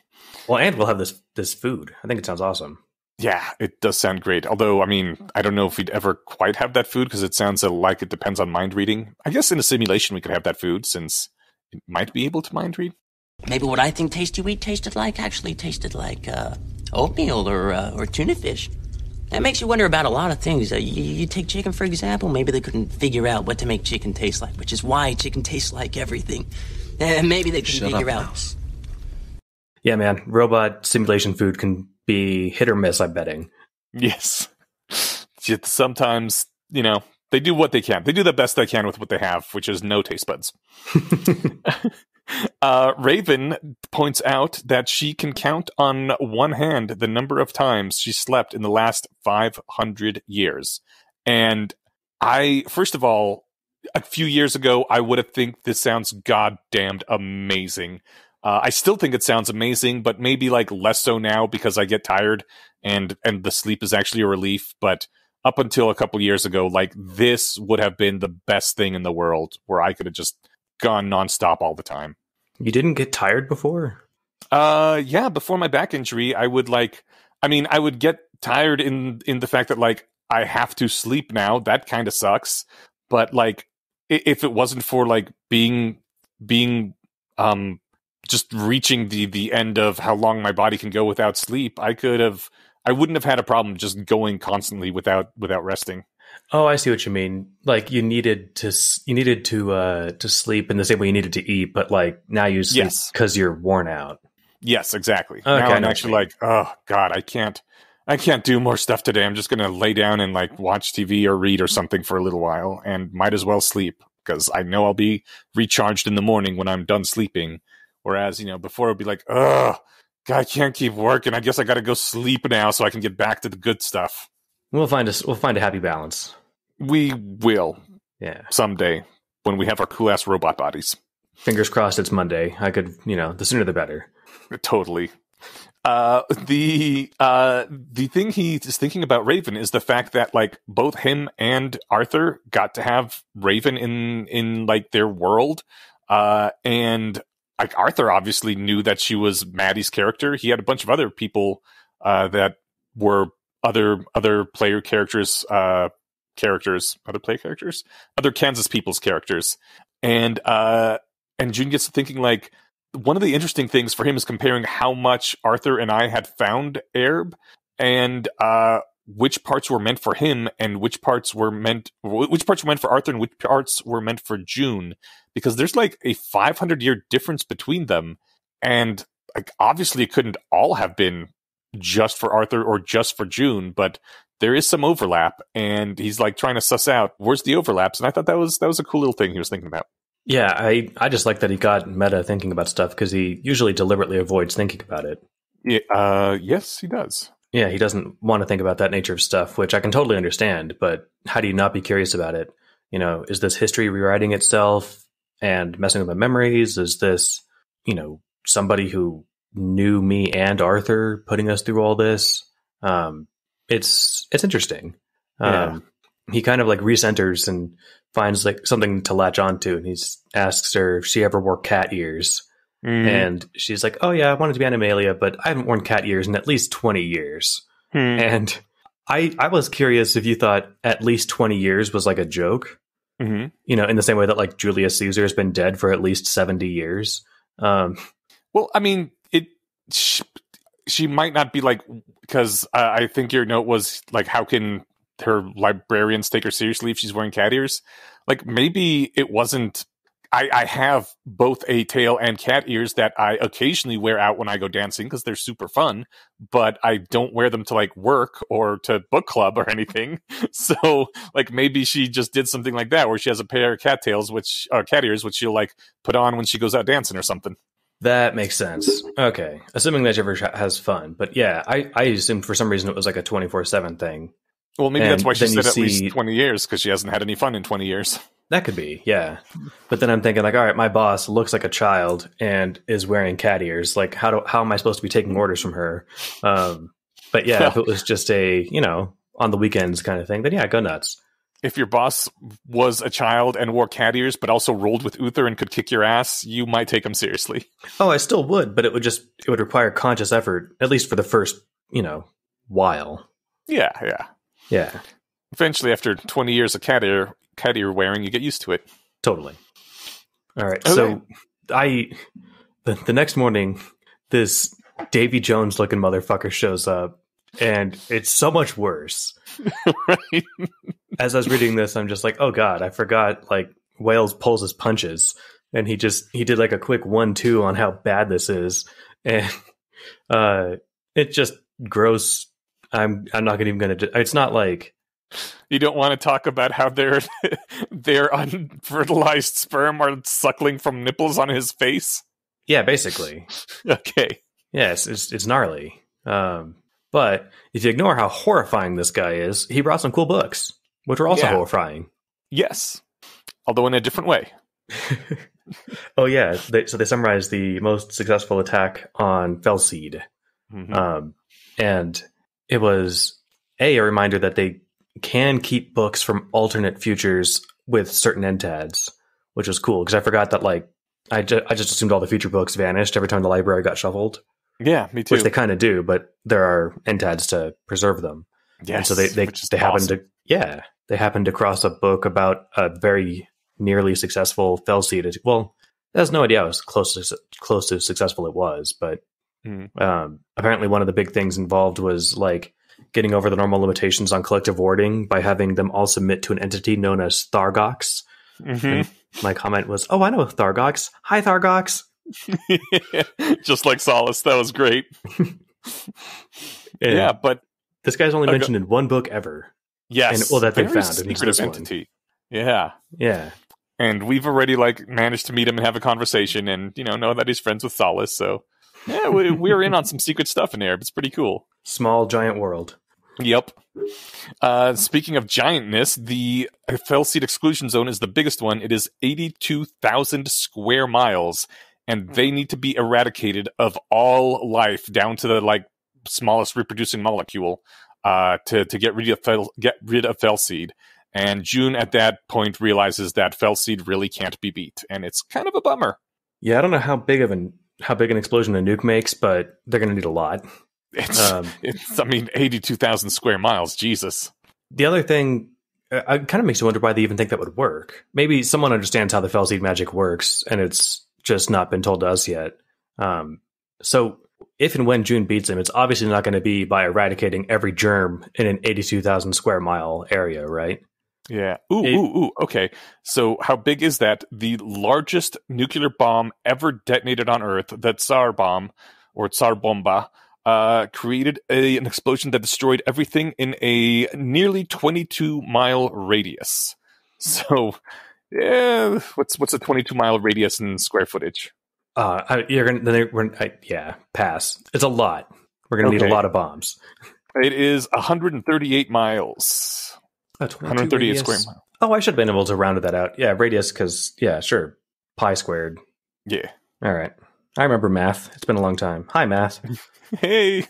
Well, and we'll have this this food. I think it sounds awesome. Yeah, it does sound great. Although, I mean, I don't know if we'd ever quite have that food because it sounds uh, like it depends on mind reading. I guess in a simulation we could have that food since it might be able to mind read. Maybe what I think Tasty Wheat tasted like actually tasted like uh, oatmeal or uh, or tuna fish. That makes you wonder about a lot of things. Uh, you, you take chicken, for example. Maybe they couldn't figure out what to make chicken taste like, which is why chicken tastes like everything. And *laughs* maybe they couldn't Shut figure up, out. Mouse. Yeah, man. Robot simulation food can be hit or miss. I'm betting. Yes. *laughs* Sometimes, you know, they do what they can. They do the best they can with what they have, which is no taste buds. *laughs* uh, Raven points out that she can count on one hand the number of times she slept in the last 500 years. And I, first of all, a few years ago, I would have think this sounds goddamned amazing. Uh, I still think it sounds amazing, but maybe like less so now because I get tired and and the sleep is actually a relief. But up until a couple years ago, like this would have been the best thing in the world, where I could have just gone nonstop all the time. You didn't get tired before? Uh, yeah. Before my back injury, I would like. I mean, I would get tired in in the fact that like I have to sleep now. That kind of sucks. But like, if it wasn't for like being being um just reaching the the end of how long my body can go without sleep, I could have. I wouldn't have had a problem just going constantly without without resting. Oh, I see what you mean. Like you needed to you needed to uh to sleep in the same way you needed to eat, but like now you sleep Yes. because you're worn out. Yes, exactly. Okay, now I'm actually like, oh god, I can't, I can't do more stuff today. I'm just gonna lay down and like watch TV or read or something for a little while, and might as well sleep because I know I'll be recharged in the morning when I'm done sleeping. Whereas you know before it'd be like, oh, God, I can't keep working. I guess I got to go sleep now so I can get back to the good stuff. We'll find a we'll find a happy balance. We will Yeah. someday when we have our cool ass robot bodies. Fingers crossed it's Monday. I could, you know, the sooner the better. *laughs* totally uh the uh the thing he is thinking about raven is the fact that like both him and arthur got to have raven in in like their world uh and like arthur obviously knew that she was maddie's character. He had a bunch of other people uh that were other other player characters, uh, characters, other player characters, other Kansas people's characters, and uh, and Joon gets to thinking like one of the interesting things for him is comparing how much Arthur and I had found Aerb and uh, which parts were meant for him and which parts were meant which parts were meant for Arthur and which parts were meant for Joon. Because there's like a 500 year difference between them and like obviously it couldn't all have been just for Arthur or just for Joon but there is some overlap and he's like trying to suss out where's the overlaps? And I thought that was that was a cool little thing he was thinking about. Yeah, I I just like that he got meta thinking about stuff because he usually deliberately avoids thinking about it. yeah, uh yes he does Yeah, he doesn't want to think about that nature of stuff, which I can totally understand. But how do you not be curious about it? You know, is this history rewriting itself and messing with my memories? Is this, you know, somebody who knew me and Arthur putting us through all this? Um, it's it's interesting. Yeah. Um, he kind of like recenters and finds like something to latch onto, and he asks her if she ever wore cat ears. Mm. And she's like, "Oh yeah, I wanted to be Animalia, but I haven't worn cat ears in at least twenty years." Hmm. And I I was curious if you thought at least twenty years was like a joke, Mhm. you know, in the same way that like Julius Caesar has been dead for at least seventy years. Um, Well, I mean, it. She, she might not be like because uh, I think your note was like, how can her librarians take her seriously if she's wearing cat ears? Like maybe it wasn't. I, I have both a tail and cat ears that I occasionally wear out when I go dancing because they're super fun, but I don't wear them to like work or to book club or anything. *laughs* So like maybe she just did something like that where she has a pair of cat tails, which or cat ears, which she'll like put on when she goes out dancing or something. that makes sense. Okay, assuming that she ever has fun, but yeah, I I assumed for some reason it was like a twenty four seven thing. Well, maybe that's why she said at see- least 20 years because she hasn't had any fun in 20 years. *laughs* That could be, yeah. But then I'm thinking like, all right, my boss looks like a child and is wearing cat ears. Like, how do how am I supposed to be taking orders from her? Um, but yeah, if it was just a you know on the weekends kind of thing, then yeah, go nuts. If your boss was a child and wore cat ears, but also rolled with Uther and could kick your ass, you might take him seriously. *laughs* Oh, I still would, but it would just it would require conscious effort, at least for the first you know while. Yeah, yeah. Yeah, Eventually, after 20 years of cat ear, cat ear wearing, you get used to it. totally. All right, Okay. so I the, the next morning, this Davy Jones looking motherfucker shows up, and it's so much worse. *laughs* right? as I was reading this, I'm just like, oh god, I forgot. Like Wales pulls his punches, and he just he did like a quick one two on how bad this is, and uh, it just gross. I'm I'm not even gonna. It's not like You don't want to talk about how their *laughs* their unfertilized sperm are suckling from nipples on his face. yeah, basically, *laughs* Okay. yes, it's it's gnarly. Um, but if you ignore how horrifying this guy is, he brought some cool books, which were also Yeah. horrifying. Yes. Although in a different way. *laughs* oh yeah, they, so they summarize the most successful attack on Felseed. Mhm. Um, and it was a, a reminder that they can keep books from alternate futures with certain entads, which was cool because I forgot that like I, ju- I just assumed all the future books vanished every time the library got shuffled, yeah, me too. which they kind of do, but there are entads to preserve them. Yeah, and so they they, they happen awesome. to yeah they happen to cross a book about a very nearly successful Felseed. Well, I has no idea how close to close to successful it was, but Mhm. um, apparently one of the big things involved was like getting over the normal limitations on collective warding by having them all submit to an entity known as Thargox. Mhm. My comment was, "Oh, I know Thargox. Hi, Thargox." *laughs* Just like Solace, that was great. Yeah, but this guy's only mentioned in one book ever. yes, And- well, that they found, secretive this one. entity. Yeah, Yeah, and we've already like managed to meet him and have a conversation, and you know know that he's friends with Solace. So yeah, we, we're in on some secret stuff in there. It's pretty cool. small giant world. Yep. Uh, speaking of giantness, the fell Felseed exclusion zone is the biggest one. It is 82,000 square miles, and they need to be eradicated of all life down to the like smallest reproducing molecule uh, to to get rid of Fel- get rid of Felseed. And Joon at that point realizes that Felseed really can't be beat, and it's kind of a bummer. Yeah, I don't know how big of an how big an explosion a nuke makes, but they're going to need a lot. It's, Um, it's I mean, eighty-two thousand square miles. Jesus. the other thing, uh, it kind of makes you wonder why they even think that would work. Maybe someone understands how the Felseed magic works, and it's just not been told to us yet. Um, so, if and when Joon beats him, it's obviously not going to be by eradicating every germ in an eighty-two thousand square mile area, right? Yeah. Ooh, It- ooh, ooh. Okay. So, how big is that? The largest nuclear bomb ever detonated on Earth, the Tsar bomb or Tsar Bomba, uh, created a, an explosion that destroyed everything in a nearly 22 mile radius. *laughs* So, yeah, what's what's a 22 mile radius in square footage? Uh, you're gonna, then we're, I, yeah, pass. It's a lot. We're going to need a lot of bombs. *laughs* It is 138 miles, Oh, 138 radius. square miles. Oh, I should have been able to round that out. Yeah, radius, because yeah, sure, pi squared. Yeah. All right, I remember math. It's been a long time. Hi, math. *laughs* Hey.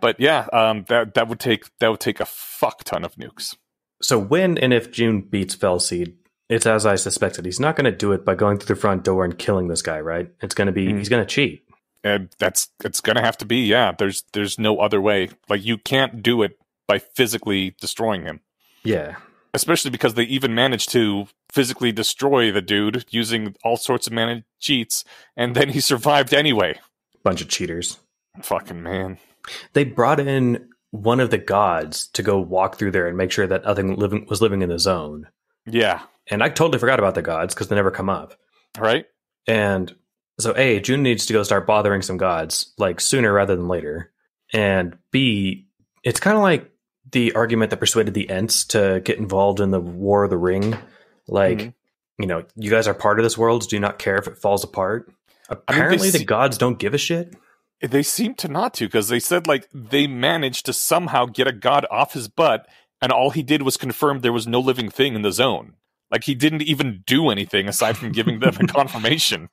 But yeah, um, that that would take that would take a fuck ton of nukes. So when and if Joon beats Felseed, it's as I suspected. He's not going to do it by going through the front door and killing this guy, right? It's going to be Mhm. he's going to cheat. And that's it's gonna have to be, yeah. There's there's no other way. Like you can't do it by physically destroying him. Yeah, Especially because they even managed to physically destroy the dude using all sorts of managed cheats, and then he survived anyway. bunch of cheaters. Fucking man. They brought in one of the gods to go walk through there and make sure that nothing living was living in the zone. Yeah. And I totally forgot about the gods because they never come up. Right? And so, A, Joon needs to go start bothering some gods, like sooner rather than later. And B, it's kind of like the argument that persuaded the Ents to get involved in the War of the Ring. Like, Mhm. you know, you guys are part of this world. Do you not care if it falls apart? Apparently, see- the gods don't give a shit. They seem to not to, because they said like they managed to somehow get a god off his butt, and all he did was confirm there was no living thing in the zone. Like he didn't even do anything aside from giving them a *laughs* confirmation.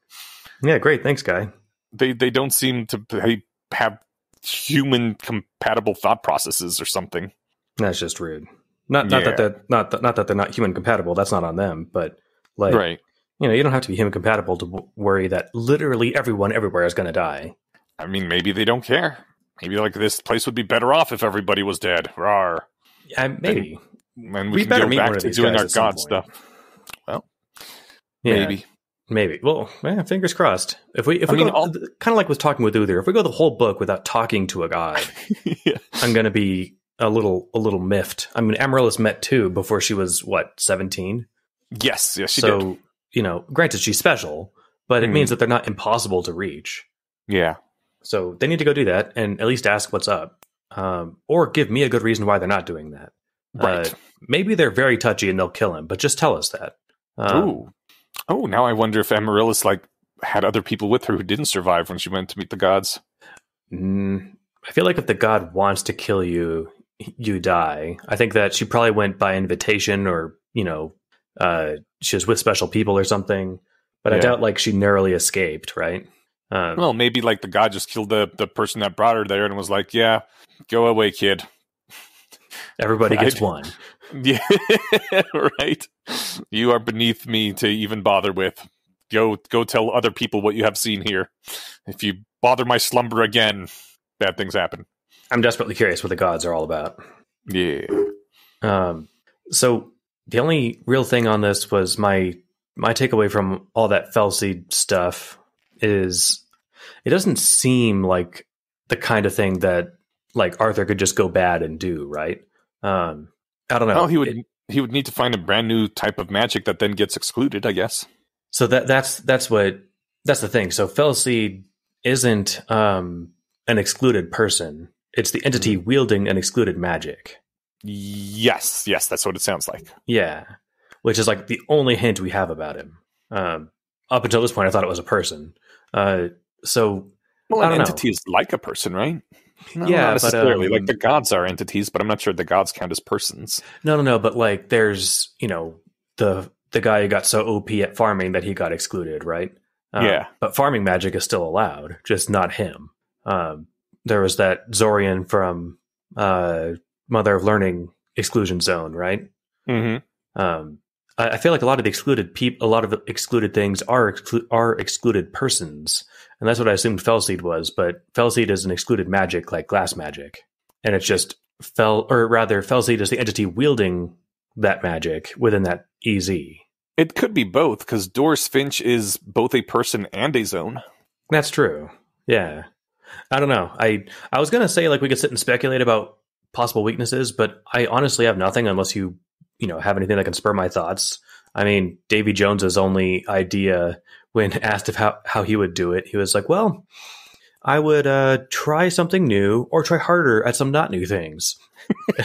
Yeah, great. Thanks, guy. They they don't seem to they have human compatible thought processes or something. That's just rude. Not, not Yeah. that they're not, that- not that they're not human compatible. That's not on them. But like, right. you know, you don't have to be human compatible to w- worry that literally everyone everywhere is going to die. I mean, maybe they don't care. Maybe like this place would be better off if everybody was dead. Rar. Yeah, maybe. And We we, can better meet back one of to these doing our god point. stuff. Yeah, Maybe. maybe. Well, eh, fingers crossed. If we, if I we mean, go, all- kind of like with talking with Uther, if we go the whole book without talking to a god, *laughs* yeah. I'm going to be a little, a little miffed. I mean, Amaryllis met too before she was what 17. Yes, yes, she so did. you know, granted, she's special, but it Hmm. means that they're not impossible to reach. Yeah. So they need to go do that and at least ask what's up, um, or give me a good reason why they're not doing that. Right. Uh, maybe they're very touchy and they'll kill him, but just tell us that. Um, Ooh. Oh, now I wonder if Amaryllis like had other people with her who didn't survive when she went to meet the gods. mm, I feel like if the god wants to kill you, you die. I think that she probably went by invitation, or you know, uh, she was with special people or something. But I doubt like she narrowly escaped, right? Um, Well, maybe like the god just killed the the person that brought her there and was like, "Yeah, go away, kid." *laughs* everybody gets one. *laughs* Yeah, *laughs* right. You are beneath me to even bother with. Go go tell other people what you have seen here. If you bother my slumber again, bad things happen. I'm desperately curious what the gods are all about. Yeah. Um, so the only real thing on this was my my takeaway from all that Felseed stuff is it doesn't seem like the kind of thing that like Arthur could just go bad and do, right? Um, I don't know. Well, he would It- he would need to find a brand new type of magic that then gets excluded, I guess. so that that's that's what that's the thing. So Felseed isn't um, an excluded person. It's the entity wielding an excluded magic. Yes, yes, that's what it sounds like. Yeah, which is like the only hint we have about him. Um, up until this point, I thought it was a person. Uh, so Well, an don't know. entity is like a person, right? No, Yeah, not but, um, like the gods are entities, but I'm not sure the gods count as persons. no, no, no. But like, there's you know the the guy who got so OP at farming that he got excluded, right? Um, Yeah. But farming magic is still allowed, just not him. Um, there was that Zorian from uh, Mother of Learning exclusion zone, right? Mm-hmm. Um, I I feel like a lot of the excluded peop, a lot of excluded things are exclu- are excluded persons, and that's what I assumed Felseed was. But Felseed is an excluded magic, like glass magic, and it's just fell, or rather, Felseed is the entity wielding that magic within that EZ. It could be both because Doris Finch is both a person and a zone. That's true. Yeah. I don't know. I I was gonna say like we could sit and speculate about possible weaknesses, but I honestly have nothing unless you you know have anything that can spur my thoughts. I mean, Davy Jones's only idea when *laughs* asked if how how he would do it, he was like, "Well, I would uh, try something new or try harder at some not new things." *laughs*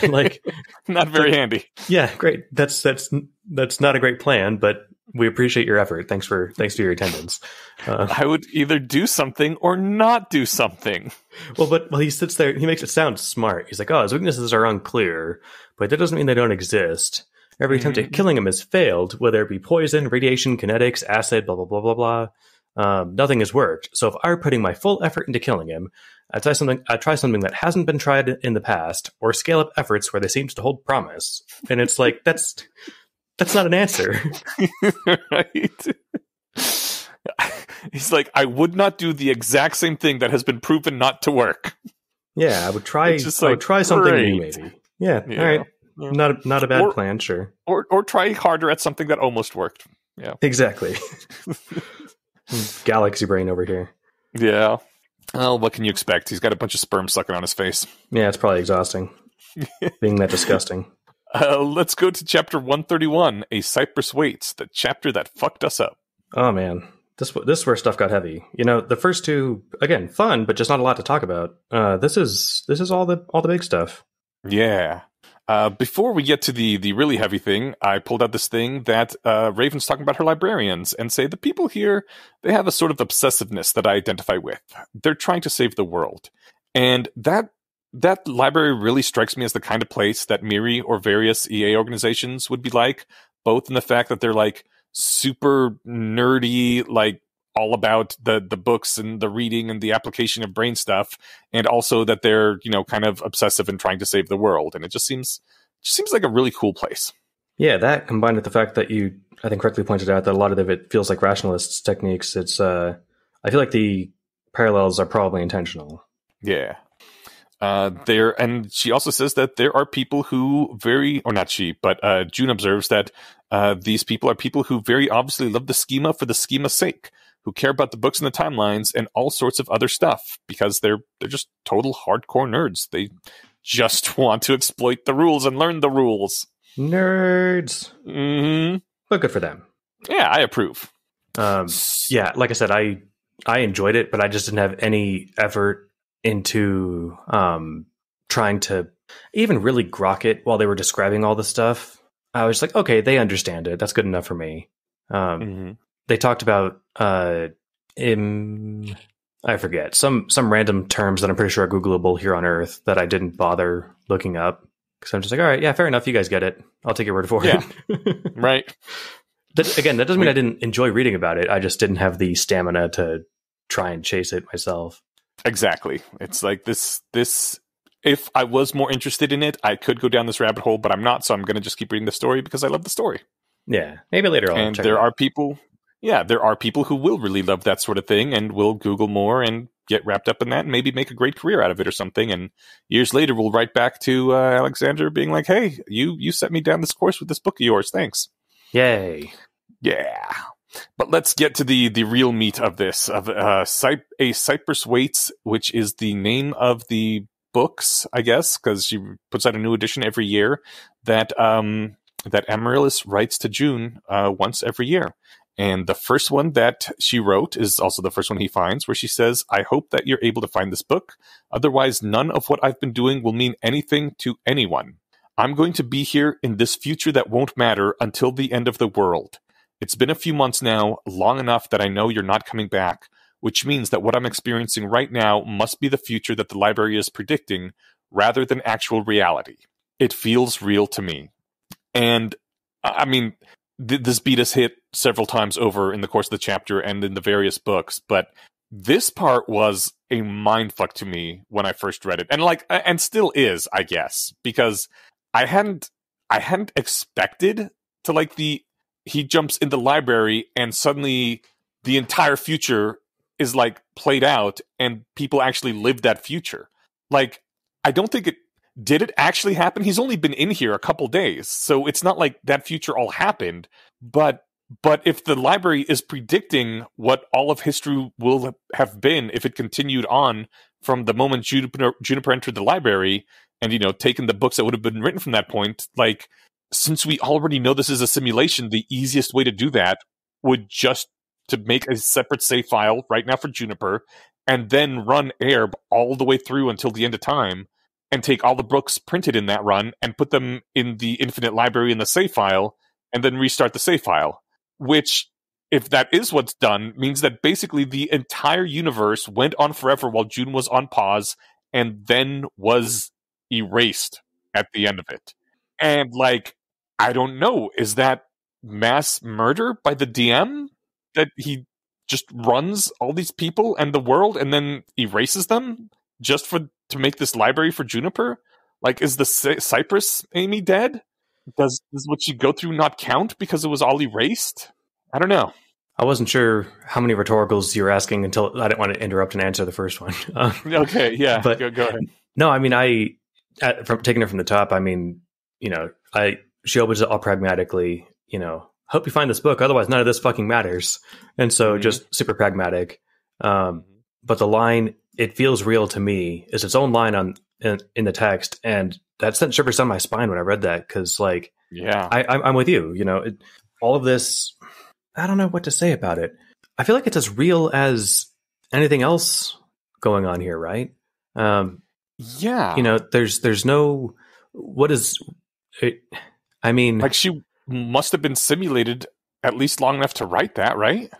Like, *laughs* Not very handy. yeah, great. That's that's that's not a great plan, but we appreciate your effort. Thanks for thanks for your attendance. Uh, I would either do something or not do something. Well, but well, he sits there. He makes it sound smart. He's like, "Oh, his weaknesses are unclear, but that doesn't mean they don't exist. Every attempt at killing him has failed, whether it be poison, radiation, kinetics, acid, blah blah blah blah blah. Um, nothing has worked. So if I were putting my full effort into killing him, I'd try something. I'd try something that hasn't been tried in the past, or scale up efforts where they seems to hold promise. And it's like that's that's not an answer. *laughs* right? He's like, I would not do the exact same thing that has been proven not to work. yeah, I would try. It's just I like, would try something new, maybe. Yeah, Yeah. all right. Yeah. Not a, not a bad Or- plan, sure. Or or try harder at something that almost worked. Yeah, exactly. *laughs* Galaxy brain over here. Yeah. Well, what can you expect? He's got a bunch of sperm sucking on his face. Yeah, it's probably exhausting. *laughs* Being that disgusting. Uh, let's go to chapter 131, A Cypress Waits, the chapter that fucked us up. Oh man, this this is where stuff got heavy. You know, the first two again fun, but just not a lot to talk about. Uh, this is this is all the all the big stuff. Yeah. Uh, before we get to the the really heavy thing, I pulled out this thing that uh, Raven's talking about her librarians and say the people here they have a sort of obsessiveness that I identify with. They're trying to save the world, and that that library really strikes me as the kind of place that MIRI or various EA organizations would be like. Both in the fact that they're like super nerdy, like all about the the books and the reading and the application of brain stuff, and also that they're you know kind of obsessive and trying to save the world and it just seems just seems like a really cool place Yeah, that combined with the fact that you, I think, correctly pointed out that a lot of it feels like rationalist techniques. It's, uh, I feel like the parallels are probably intentional. yeah uh there and she also says that there are people who very or not she but uh Joon observes that uh these people are people who very obviously love the schema for the schema's sake who care about the books and the timelines and all sorts of other stuff because they're they're just total hardcore nerds. They just *laughs* want to exploit the rules and learn the rules. Nerds, hmm but good for them. yeah i approve. Um, yeah, like I said, I I enjoyed it, but I just didn't have any effort into um trying to even really grok it while they were describing all the stuff. I was like, okay, they understand it. That's good enough for me. Um, Mhm. They talked about uh, im, I forget some some random terms that I'm pretty sure are Googleable here on Earth that I didn't bother looking up because I'm just like, all right, yeah, fair enough. You guys get it. I'll take your word for Yeah. it. *laughs* right That, again, that doesn't mean I didn't enjoy reading about it. I just didn't have the stamina to try and chase it myself. Exactly. It's like this this if I was more interested in it, I could go down this rabbit hole, but I'm not, so I'm going to just keep reading the story because I love the story. Yeah, maybe later on. and there are people yeah, there are people who will really love that sort of thing and will Google more and get wrapped up in that and maybe make a great career out of it or something. And years later, we'll write back to uh, Alexander being like, "Hey, you you set me down this course with this book of yours. Thanks." Yay! Yeah. But let's get to the the real meat of this of uh Cy- a Cypress Waits, which is the name of the books, I guess, because she puts out a new edition every year that um that Amaryllis writes to Joon uh once every year. And the first one that she wrote is also the first one he finds, where she says, I hope that you're able to find this book. Otherwise, none of what I've been doing will mean anything to anyone. I'm going to be here in this future that won't matter until the end of the world. It's been a few months now, long enough that I know you're not coming back, which means that what I'm experiencing right now must be the future that the library is predicting rather than actual reality. It feels real to me. And I mean, th- this beat us hit several times over in the course of the chapter and in the various books, but this part was a mindfuck to me when I first read it. And like and still is, I guess, because I hadn't I hadn't expected to like the he jumps in the library and suddenly the entire future is like played out and people actually live that future. Like, I don't think it did it actually happen. He's only been in here a couple days, so it's not like that future all happened. But but if the library is predicting what all of history will have been if it continued on from the moment Juniper, Juniper entered the library and you know taken the books that would have been written from that point, like since we already know this is a simulation, the easiest way to do that would just to make a separate save file right now for Juniper and then run Aerb all the way through until the end of time and take all the books printed in that run and put them in the infinite library in the save file and then restart the save file. Which, if that is what's done, means that basically the entire universe went on forever while Joon was on pause and then was erased at the end of it. And like, I don't know, is that mass murder by the DM that he just runs all these people and the world and then erases them just for to make this library for Juniper? Like, is the C- Cypress Amy dead? Does, does what she go through not count because it was all erased? I don't know. I wasn't sure how many rhetoricals you were asking until I didn't want to interrupt and answer the first one. Uh, *laughs* okay, yeah, but go, go ahead. No, I mean, I at, from taking it from the top. I mean, you know, I she opens it all pragmatically. You know, hope you find this book. Otherwise, none of this fucking matters. And so, mm-hmm. just super pragmatic. Um, mm-hmm. but the line "it feels real to me" is its own line on in, in the text, and that sent shivers down my spine when I read that because, like, yeah, I, am with you. You know, it, all of this. I don't know what to say about it. I feel like it's as real as anything else going on here, right? Um, yeah, you know, there's there's no what is it, I mean, like she must have been simulated at least long enough to write that, right?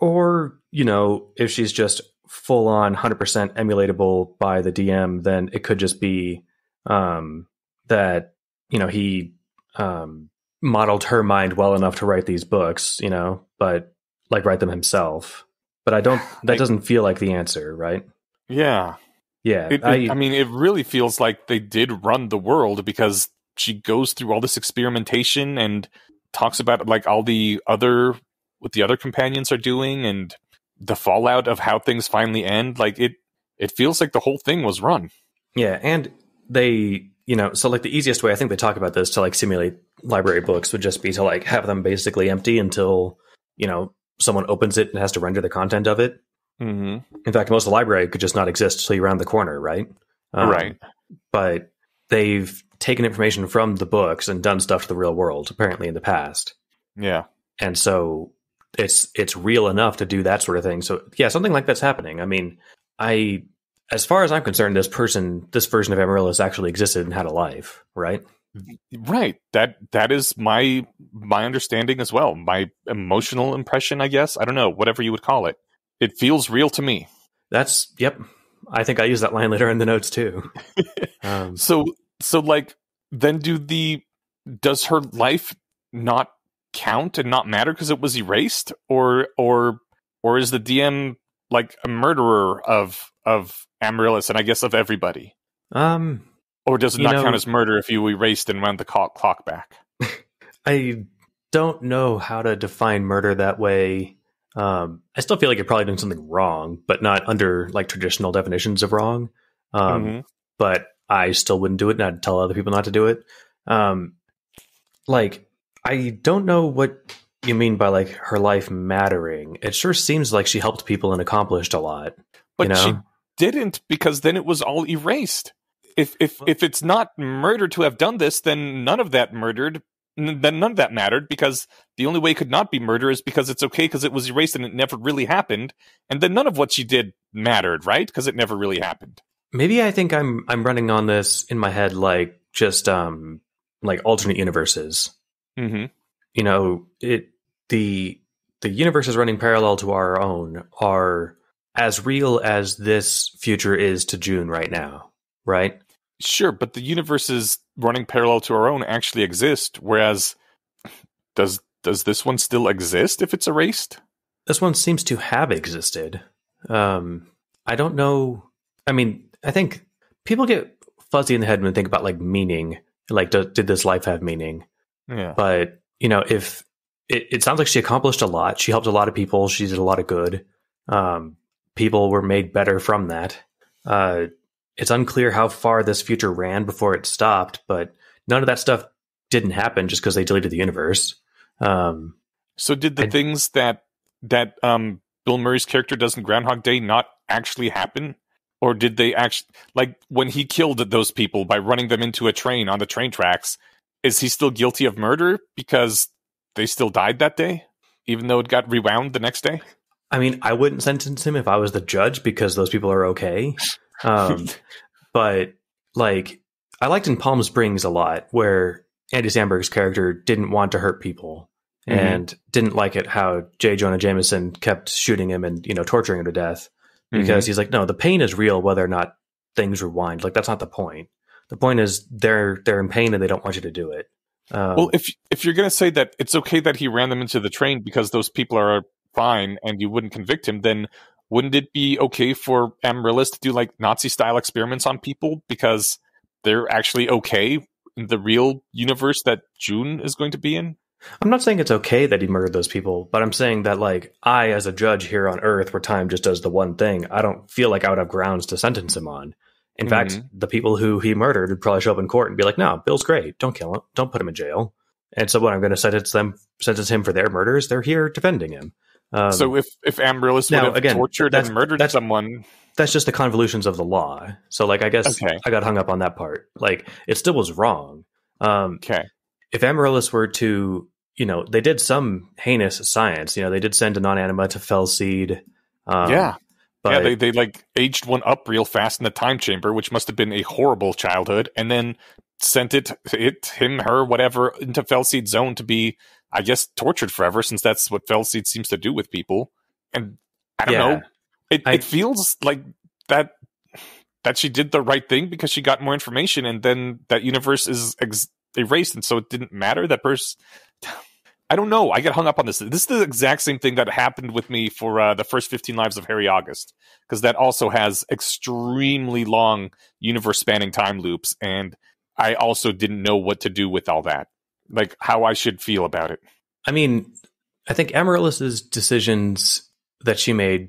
Or you know, if she's just full on 100% emulatable by the DM, then it could just be um, that you know he um, modeled her mind well enough to write these books, you know, but like write them himself. But I don't. That like, doesn't feel like the answer, right? Yeah, yeah. It, I, I mean, it really feels like they did run the world because she goes through all this experimentation and talks about like all the other what the other companions are doing and the fallout of how things finally end. Like it, it feels like the whole thing was run. Yeah, and they, you know, so like the easiest way I think they talk about this to like simulate library books would just be to like have them basically empty until you know someone opens it and has to render the content of it. Mm-hmm. In fact, most of the library could just not exist until you round the corner, right? Um, right. But they've taken information from the books and done stuff to the real world, apparently in the past. Yeah. And so it's it's real enough to do that sort of thing. So yeah, something like that's happening. I mean, I as far as I'm concerned, this person, this version of Amaryllis actually existed and had a life, right? Right. That that is my my understanding as well. My emotional impression, I guess. I don't know, whatever you would call it. It feels real to me. That's yep. I think I use that line later in the notes too. *laughs* Um, so so like then do the does her life not count and not matter because it was erased? Or or or is the dm like a murderer of of amaryllis and i guess of everybody? Um or does it not know, count as murder if you erased and wound the clock, clock back? *laughs* I don't know how to define murder that way. Um i still feel like you're probably doing something wrong but not under like traditional definitions of wrong. Um mm-hmm. but I still wouldn't do it and I'd tell other people not to do it. Um, like, I don't know what you mean by like her life mattering. It sure seems like she helped people and accomplished a lot. But you know? she didn't because then it was all erased. If if if it's not murder to have done this, then none of that murdered. Then none of that mattered because the only way it could not be murder is because it's okay because it was erased and it never really happened. And then none of what she did mattered, right? Because it never really happened. Maybe I think I'm I'm running on this in my head like just um like alternate universes. Mm-hmm. You know, it the the universes running parallel to our own are as real as this future is to Joon right now, right? Sure, but the universes running parallel to our own actually exist, whereas does does this one still exist if it's erased? This one seems to have existed. Um I don't know I mean, I think people get fuzzy in the head when they think about like meaning. Like, do, did this life have meaning? Yeah. But you know, if it, it sounds like she accomplished a lot. She helped a lot of people. She did a lot of good. Um, people were made better from that. Uh, it's unclear how far this future ran before it stopped, but none of that stuff didn't happen just because they deleted the universe. Um, so did the I- things that that um, Bill Murray's character does in Groundhog Day not actually happen? Or did they actually like when he killed those people by running them into a train on the train tracks? Is he still guilty of murder because they still died that day, even though it got rewound the next day? I mean, I wouldn't sentence him if I was the judge because those people are okay. Um, *laughs* but like, I liked in Palm Springs a lot where Andy Samberg's character didn't want to hurt people Mhm. and didn't like it how J. Jonah Jameson kept shooting him and you know torturing him to death Mm-hmm. because he's like, no, the pain is real whether or not things rewind. Like that's not the point. The point is they're they're in pain and they don't want you to do it. Um, Well, if if you're going to say that it's okay that he ran them into the train because those people are fine and you wouldn't convict him, then wouldn't it be okay for Amaryllis to do like Nazi style experiments on people because they're actually okay in the real universe that Joon is going to be in? I'm not saying it's okay that he murdered those people, but I'm saying that like I, as a judge here on Earth, where time just does the one thing, I don't feel like I would have grounds to sentence him on. In fact, Mhm. the people who he murdered would probably show up in court and be like, "No, Bill's great. Don't kill him. Don't put him in jail." And so when I'm going to sentence them, sentence him for their murders, they're here defending him. Um, so if if would now, have again, tortured and murdered that's- someone, that's just the convolutions of the law. So like, I guess Okay. I got hung up on that part. Like, it still was wrong. Um, okay, if Amaryllis were to, you know, they did some heinous science. You know, they did send a non-anima to Felseed. Um, yeah, but yeah, they they like aged one up real fast in the time chamber, which must have been a horrible childhood, and then sent it it him her whatever into Felseed Zone to be, I guess, tortured forever, since that's what Felseed seems to do with people. And I don't Yeah. know, it I- it feels like that that she did the right thing because she got more information, and then that universe is ex- erased, and so it didn't matter. That person. I don't know. I get hung up on this. This is the exact same thing that happened with me for uh, the first 15 lives of Harry August, because that also has extremely long universe spanning time loops. And I also didn't know what to do with all that, like how I should feel about it. I mean, I think Amaryllis's decisions that she made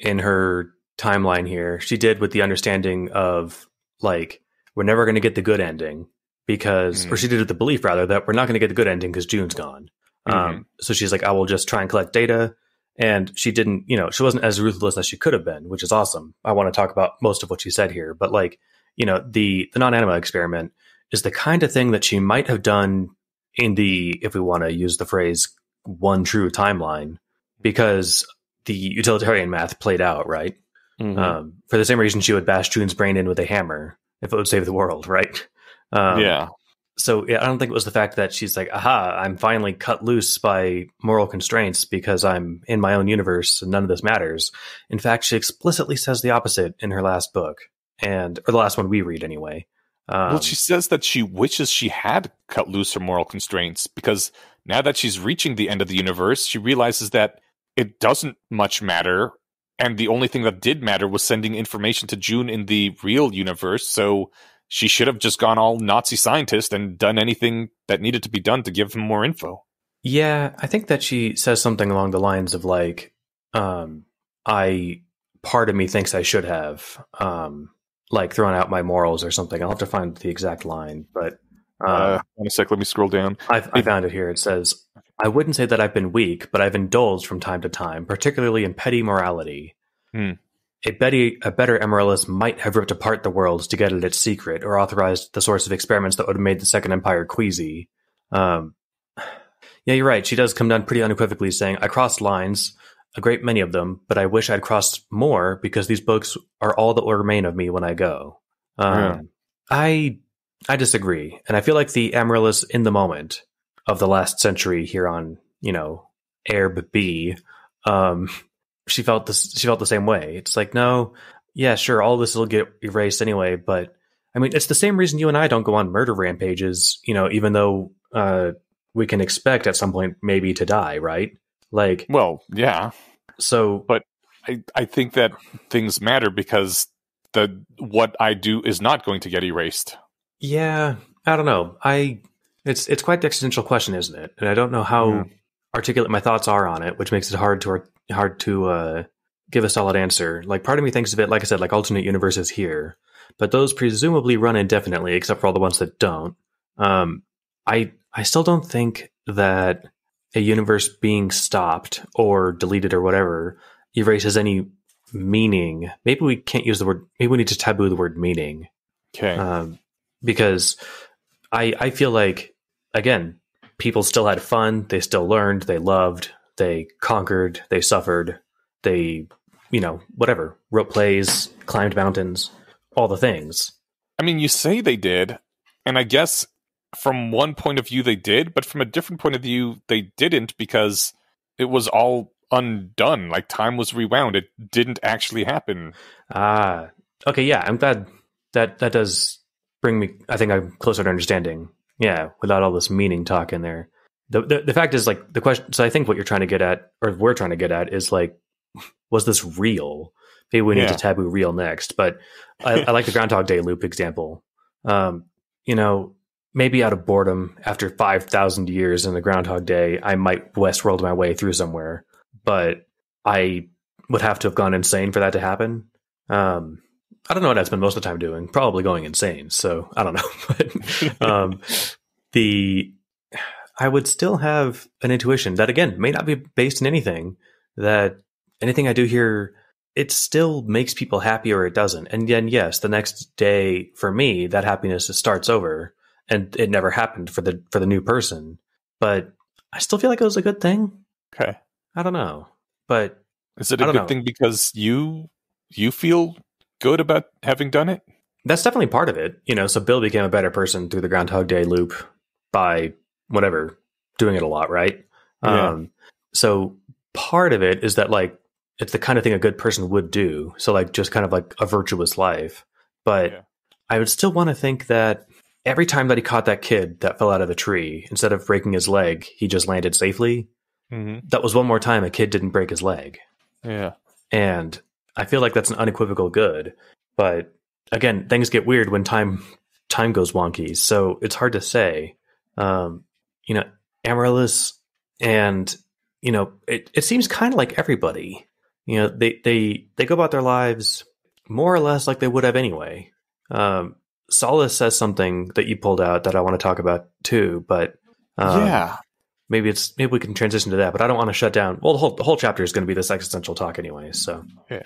in her timeline here, she did with the understanding of like we're never going to get the good ending because, Mhm. or she did with the belief rather that we're not going to get the good ending because Joon's gone. Um, so she's like, I will just try and collect data. And she didn't, you know, she wasn't as ruthless as she could have been, which is awesome. I want to talk about most of what she said here, but like, you know, the the non-anima experiment is the kind of thing that she might have done in the, if we want to use the phrase, one true timeline, because the utilitarian math played out, right? Mm-hmm. Um, for the same reason she would bash Joon's brain in with a hammer if it would save the world, right? Um, yeah. so yeah, I don't think it was the fact that she's like, aha, I'm finally cut loose by moral constraints because I'm in my own universe and none of this matters. In fact, she explicitly says the opposite in her last book, and or the last one we read anyway. Um, well, she says that she wishes she had cut loose her moral constraints because now that she's reaching the end of the universe, she realizes that it doesn't much matter. And the only thing that did matter was sending information to Joon in the real universe. So she should have just gone all Nazi scientist and done anything that needed to be done to give him more info. yeah, I think that she says something along the lines of like, um, I part of me thinks I should have, um, like thrown out my morals or something. I'll have to find the exact line, but um, Uh, one sec, let me scroll down. I, I found it here. It says, I wouldn't say that I've been weak, but I've indulged from time to time, particularly in petty morality. Hmm. A, Betty, a better Amaryllis might have ripped apart the world to get at its secret, or authorized the source of experiments that would have made the Second Empire queasy. Um, yeah, you're right. She does come down pretty unequivocally saying, I crossed lines, a great many of them, but I wish I'd crossed more because these books are all that will remain of me when I go. Um, Yeah. I I disagree, and I feel like the Amaryllis in the moment of the last century here on you know Aerb B, um, she felt this. She felt the same way. It's like no, yeah, sure, all this will get erased anyway, but I mean, it's the same reason you and I don't go on murder rampages. You know, even though uh, we can expect at some point maybe to die, right? Like Well, yeah. so, But- I, I think that things matter because the what I do is not going to get erased. Yeah, I don't know. I it's it's quite the existential question, isn't it? And I don't know how Yeah. articulate my thoughts are on it, which makes it hard to hard to uh, give a solid answer. Like part of me thinks of it, like I said, like alternate universes here, but those presumably run indefinitely, except for all the ones that don't. Um, I I still don't think that a universe being stopped or deleted or whatever erases any meaning. Maybe we can't use the word. Maybe we need to taboo the word meaning. Okay. Um, because I I feel like again, people still had fun. They still learned. They loved. They conquered. They suffered. They you know whatever wrote plays, climbed mountains, all the things. I mean, you say they did, and I guess from one point of view they did, but from a different point of view they didn't because it was all undone. Like time was rewound. It didn't actually happen. Ah, okay, yeah. I'm glad that that does bring me. I think I'm closer to understanding. Yeah, without all this meaning talk in there. The, the the fact is like the question. So I think what you're trying to get at, or we're trying to get at, is like, was this real? Maybe we need Yeah. to taboo real next. But I, I like the *laughs* Groundhog Day loop example. Um, you know, maybe out of boredom, after five thousand years in the Groundhog Day, I might Westworld my way through somewhere. But I would have to have gone insane for that to happen. Um, I don't know what I spend most of the time doing. Probably going insane. So I don't know. *laughs* but *laughs* um, the I would still have an intuition that again may not be based in anything. That anything I do here, it still makes people happy or it doesn't. And then yes, the next day for me, that happiness starts over, and it never happened for the for the new person. But I still feel like it was a good thing. Okay. I don't know, but Is it a good know. thing because you you feel good about having done it? that's definitely part of it. You know, so Bill became a better person through the Groundhog Day loop by whatever doing it a lot, right? Yeah. Um, so part of it is that like it's the kind of thing a good person would do. So like just kind of like a virtuous life. But Yeah. I would still want to think that every time that he caught that kid that fell out of the tree, instead of breaking his leg, he just landed safely. Mm-hmm. That was one more time a kid didn't break his leg. Yeah. And I feel like that's an unequivocal good. But again, things get weird when time time goes wonky. So it's hard to say. Um, you know, Amaryllis and you know, it, it seems kind of like everybody. You know, they they they go about their lives more or less like they would have anyway. Um, Solace says something that you pulled out that I want to talk about too, but um, yeah. maybe it's maybe we can transition to that. But I don't want to shut down. Well, the whole the whole chapter is going to be this existential talk anyway. So yeah,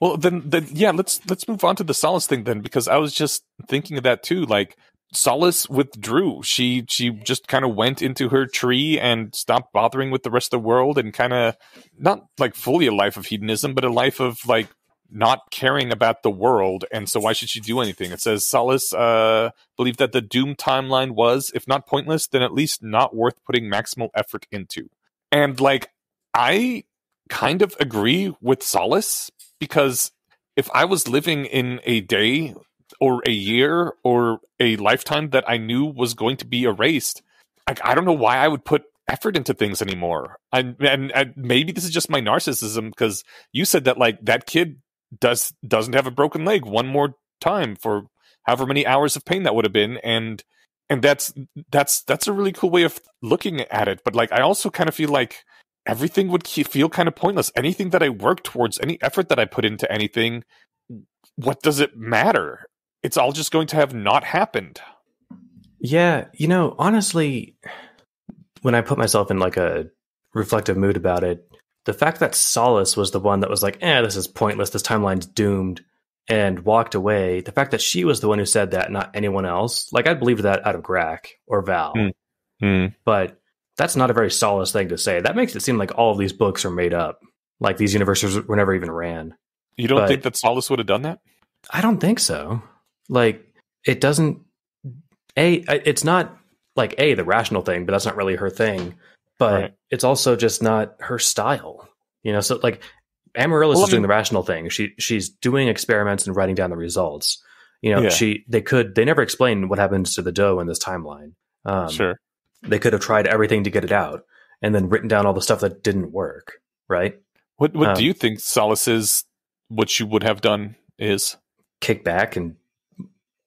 Well, then, then, yeah. Let's let's move on to the Solace thing then, because I was just thinking of that too. Like Solace withdrew. She she just kind of went into her tree and stopped bothering with the rest of the world, and kind of not like fully a life of hedonism, but a life of like not caring about the world. And so, why should she do anything? It says Solace uh, believed that the Doom timeline was, if not pointless, then at least not worth putting maximal effort into. And like, I kind of agree with Solace because if I was living in a day or a year or a lifetime that I knew was going to be erased, I don't know why I would put effort into things anymore. And, and, and maybe this is just my narcissism because you said that like that kid does doesn't have a broken leg one more time for however many hours of pain that would have been. And and that's that's that's a really cool way of looking at it. But like i also kind of feel like everything would feel kind of pointless. Anything that i work towards any effort that i put into anything what does it matter it's all just going to have not happened Yeah, you know, honestly, when I put myself in like a reflective mood about it, the fact that Solace was the one that was like, "Eh, this is pointless. This timeline's doomed," and walked away. The fact that she was the one who said that, not anyone else, like I'd believe that out of Grack or Val, Hmm. but that's not a very Solace thing to say. That makes it seem like all of these books are made up, like these universes were never even ran. you don't But- think that solace would have done that I don't think so. Like it doesn't a it's not like a the rational thing, but that's not really her thing. But Right. it's also just not her style. You know, so like Amaryllis Well, is doing the rational thing. She she's doing experiments and writing down the results. You know, Yeah. she they could they never explain what happens to the dough in this timeline. Um, sure They could have tried everything to get it out and then written down all the stuff that didn't work. Right? what what um, do you think solace is what you would have done is Kick back and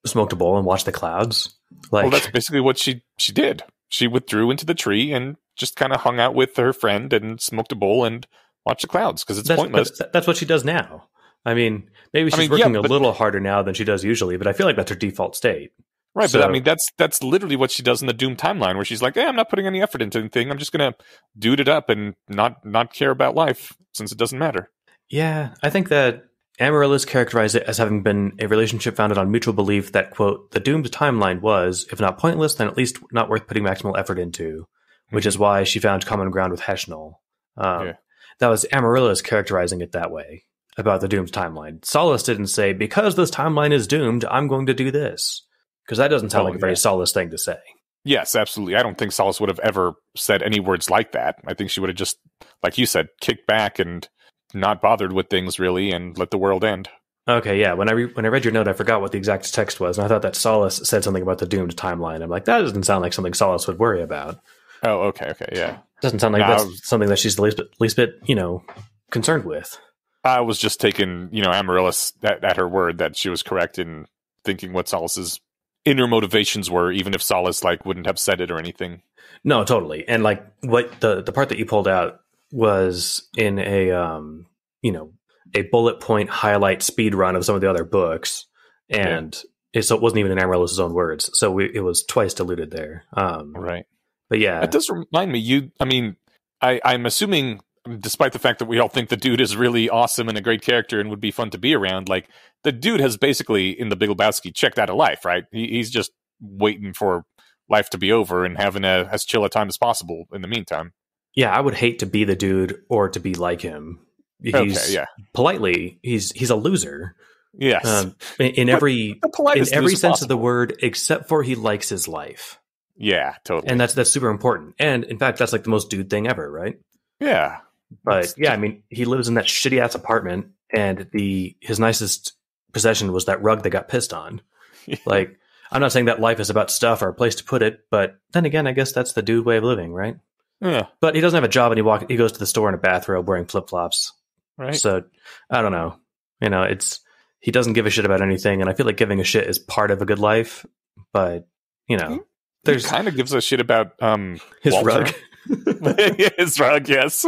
smoked a bowl and watched the clouds. Like well that's basically what she she did she withdrew into the tree and just kind of hung out with her friend and smoked a bowl and watched the clouds because it's that's, pointless. but That's what she does now. I mean, maybe she's mean, yeah, working a little harder now than she does usually, but I feel like that's her default state. Right, but I mean that's that's literally what she does in the Doom timeline, where she's like, "Hey, I'm not putting any effort into anything. I'm just gonna dude it up and not not care about life since it doesn't matter." Yeah, I think that Amaryllis characterized it as having been a relationship founded on mutual belief that, quote, the doomed timeline was, if not pointless, then at least not worth putting maximal effort into, which is why she found common ground with Heshnall. Um, Yeah. That was Amaryllis characterizing it that way about the doomed timeline. Solace didn't say, because this timeline is doomed, I'm going to do this. Because that doesn't sound Oh, like a very yeah. Solace thing to say. Yes, absolutely. I don't think Solace would have ever said any words like that. I think she would have just, like you said, kicked back and not bothered with things really and let the world end. Okay, yeah. When I re- when I read your note, I forgot what the exact text was, and I thought that Solace said something about the doomed timeline. I'm like, that doesn't sound like something Solace would worry about. Oh, okay, okay, yeah. Doesn't sound like No, that's was- something that she's the least bit, least bit, you know, concerned with. I was just taking, you know, Amaryllis at, at her word that she was correct in thinking what Solace's inner motivations were, even if Solace like wouldn't have said it or anything. No, totally. And like what the the part that you pulled out was in a um, you know, a bullet point highlight speed run of some of the other books, and it, so it wasn't even in Amaryllis's own words. So we, it was twice diluted there. Um, Right. but yeah, That does remind me. You, I mean, I, I'm assuming, despite the fact that we all think the dude is really awesome and a great character and would be fun to be around, like the dude has basically in the Big Lebowski checked out of life, right? He, he's just waiting for life to be over and having a as chill a time as possible in the meantime. Yeah, I would hate to be the dude or to be like him. He's okay, yeah, politely, he's he's a loser yes. um, in, in every in every sense of the word, except for he likes his life, Yeah, totally. and that's that's super important. And in fact, that's like the most dude thing ever, right? yeah, But yeah, I mean, he lives in that shitty ass apartment, and the his nicest possession was that rug that got pissed on. *laughs* Like, I'm not saying that life is about stuff or a place to put it, but then again, I guess that's the dude way of living, right? Yeah, But he doesn't have a job, and he walk he goes to the store in a bathrobe wearing flip flops. right. So I don't know. You know, it's he doesn't give a shit about anything, and I feel like giving a shit is part of a good life. But you know, There's there's kind of gives a shit about um his Walter. rug. *laughs* his rug, yes.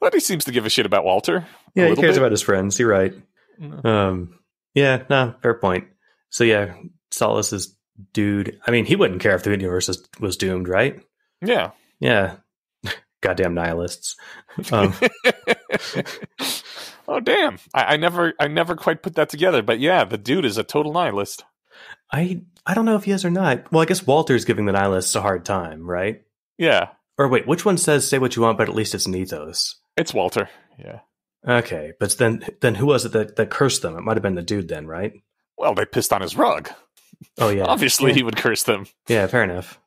But he seems to give a shit about Walter. yeah, he little cares bit. about his friends. You're right. Um, yeah, no, fair point. So yeah, Solace is dude. I mean, he wouldn't care if the universe was, was doomed, right? Yeah. Yeah, goddamn nihilists. Um, *laughs* oh damn! I, I never, I never quite put that together. But yeah, the dude is a total nihilist. I I don't know if he is or not. Well, I guess Walter's giving the nihilists a hard time, right? Yeah, Or wait, which one says say what you want, but at least it's an ethos? it's Walter. Yeah. Okay, but then then who was it that, that cursed them? It might have been the dude then, right? Well, they pissed on his rug. Oh yeah, *laughs* Obviously, yeah. he would curse them. Yeah, fair enough.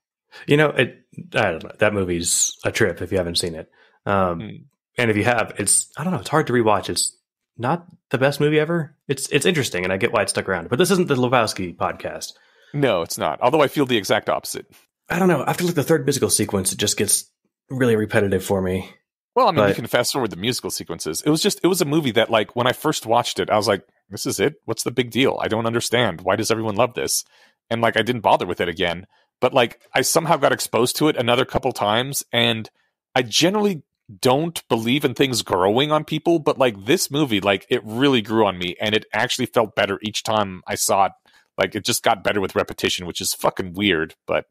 You know, it. I don't know. That movie's a trip if you haven't seen it. Um, Mm. And if you have, it's I don't know. It's hard to rewatch. It's not the best movie ever. It's it's interesting, and I get why it stuck around. But this isn't the Lebowski podcast. No, it's not. Although I feel the exact opposite. I don't know. After like the third musical sequence, it just gets really repetitive for me. Well, I mean, you can fast forward the musical sequences. It was just, it was a movie that, like, when I first watched it, I was like, "This is it. What's the big deal? I don't understand. Why does everyone love this?" And like, I didn't bother with it again. But like, I somehow got exposed to it another couple times, and I generally don't believe in things growing on people. But like this movie, like, it really grew on me, and it actually felt better each time I saw it. Like, it just got better with repetition, which is fucking weird, but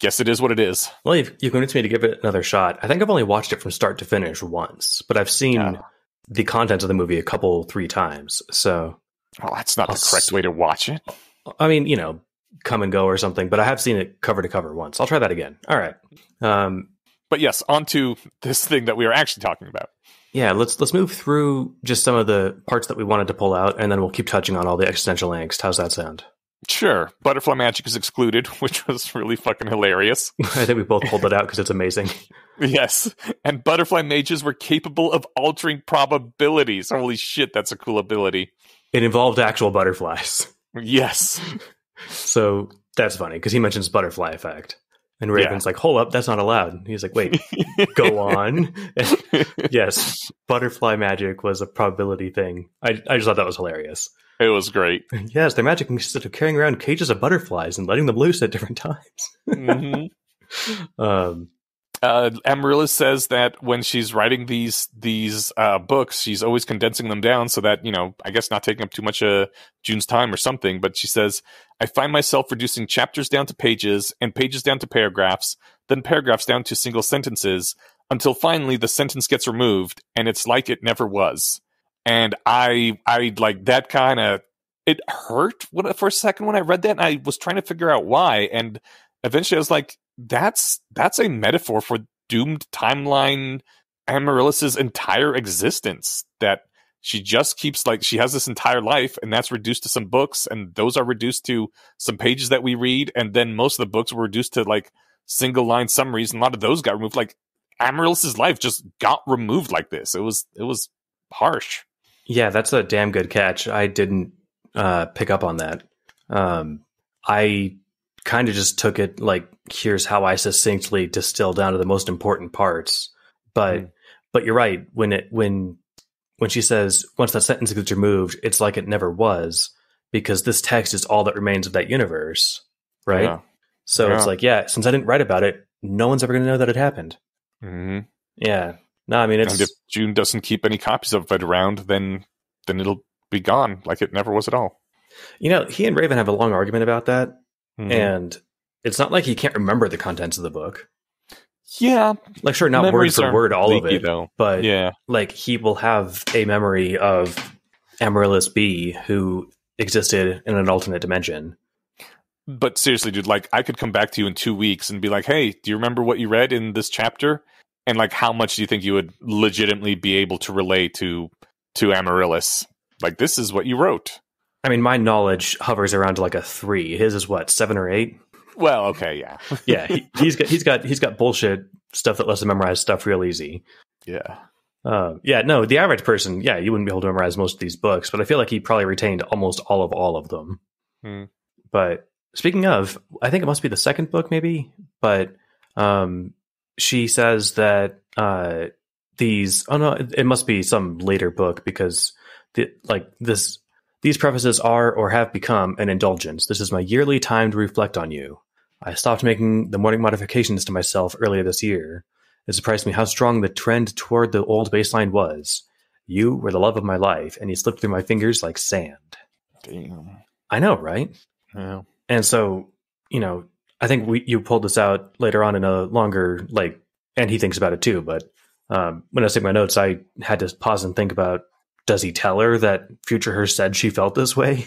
guess it is what it is. Well, you've, you've convinced me to give it another shot. I think I've only watched it from start to finish once, but I've seen Yeah. the content of the movie a couple, three times. So, Well, that's not I'll the correct s- way to watch it. I mean, you know, come and go or something, but I have seen it cover to cover once. I'll try that again. All right. Um, But yes, on to this thing that we are actually talking about. yeah, let's let's move through just some of the parts that we wanted to pull out, and then we'll keep touching on all the existential angst. How's that sound? Sure, butterfly magic is excluded, *laughs* which was really fucking hilarious. *laughs* I think we both pulled it out because it's amazing. *laughs* yes, and butterfly mages were capable of altering probabilities. Holy shit, that's a cool ability. It involved actual butterflies, Yes, so that's funny because he mentions butterfly effect, and Raven's like, "Hold up, that's not allowed." He's like, "Wait, *laughs* go on." *laughs* yes, butterfly magic was a probability thing. I I just thought that was hilarious. it was great. Yes, their magic consisted of carrying around cages of butterflies and letting them loose at different *laughs* times. Mhm. Um, uh, Amaryllis says that when she's writing these these uh, books, she's always condensing them down so that you know, I guess not taking up too much of Joon's time or something. But she says, I find myself reducing chapters down to pages and pages down to paragraphs, then paragraphs down to single sentences, until finally the sentence gets removed and it's like it never was. And I I like that kind of it hurt when, for a second when I read that, and I was trying to figure out why. And eventually, I was like, "That's that's a metaphor for doomed timeline Amaryllis's entire existence. That she just keeps like she has this entire life, and that's reduced to some books, and those are reduced to some pages that we read, and then most of the books were reduced to like single line summaries, and a lot of those got removed. Like Amaryllis's life just got removed like this. It was it was harsh. Yeah, that's a damn good catch. I didn't uh, pick up on that. Um, I kind of just took it like, here's how I succinctly distill down to the most important parts. But mm. but you're right when it when when she says once that sentence gets removed, it's like it never was because this text is all that remains of that universe, right? Yeah. So yeah. it's like, yeah, since I didn't write about it, no one's ever going to know that it happened. Mm-hmm. Yeah. No, I mean, it's. And if Joon doesn't keep any copies of it around, then then it'll be gone like it never was at all. You know, he and Raven have a long argument about that, mm-hmm. and it's not like he can't remember the contents of the book. Yeah, like sure, not word for word all leaky, of it, though. but yeah, like he will have a memory of Amaryllis B, who existed in an alternate dimension. But seriously, dude, like I could come back to you in two weeks and be like, "Hey, do you remember what you read in this chapter?" And like, how much do you think you would legitimately be able to relate to to Amaryllis? Like, this is what you wrote. I mean, my knowledge hovers around like a three. His is what seven or eight. Well, okay, yeah, *laughs* yeah. He, has got he's got he's got bullshit stuff that lets him memorize stuff real easy. Yeah, uh, yeah. No, the average person, yeah, you wouldn't be able to memorize most of these books, but I feel like he probably retained almost all of all of them. Hmm. But speaking of, I think it must be the second book, maybe. But um, she says that uh, these. Oh no, it, it must be some later book because the like this these prefaces are or have become an indulgence. This is my yearly time to reflect on you. I stopped making the morning modifications to myself earlier this year. It surprised me how strong the trend toward the old baseline was. You were the love of my life, and you slipped through my fingers like sand. Damn. I know, right? Yeah. And so, you know, I think we you pulled this out later on in a longer like, and he thinks about it too. But um, when I was taking my notes, I had to pause and think about does he tell her that future her said she felt this way?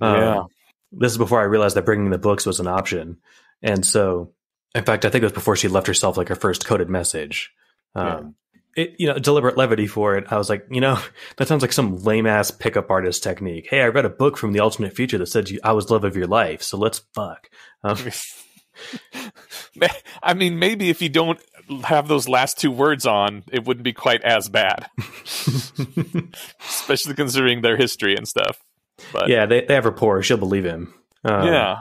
Yeah. Um, this is before I realized that bringing the books was an option. And so, in fact, I think it was before she left herself like her first coded message. Um, yeah. it, you know, deliberate levity for it. I was like, you know, *laughs* that sounds like some lame ass pickup artist technique. Hey, I read a book from the alternate future that said you, I was love of your life. So let's fuck. Um, *laughs* I mean, maybe if you don't have those last two words on, it wouldn't be quite as bad. *laughs* *laughs* Especially considering their history and stuff. But yeah, they, they have rapport. She'll believe him. Um, yeah.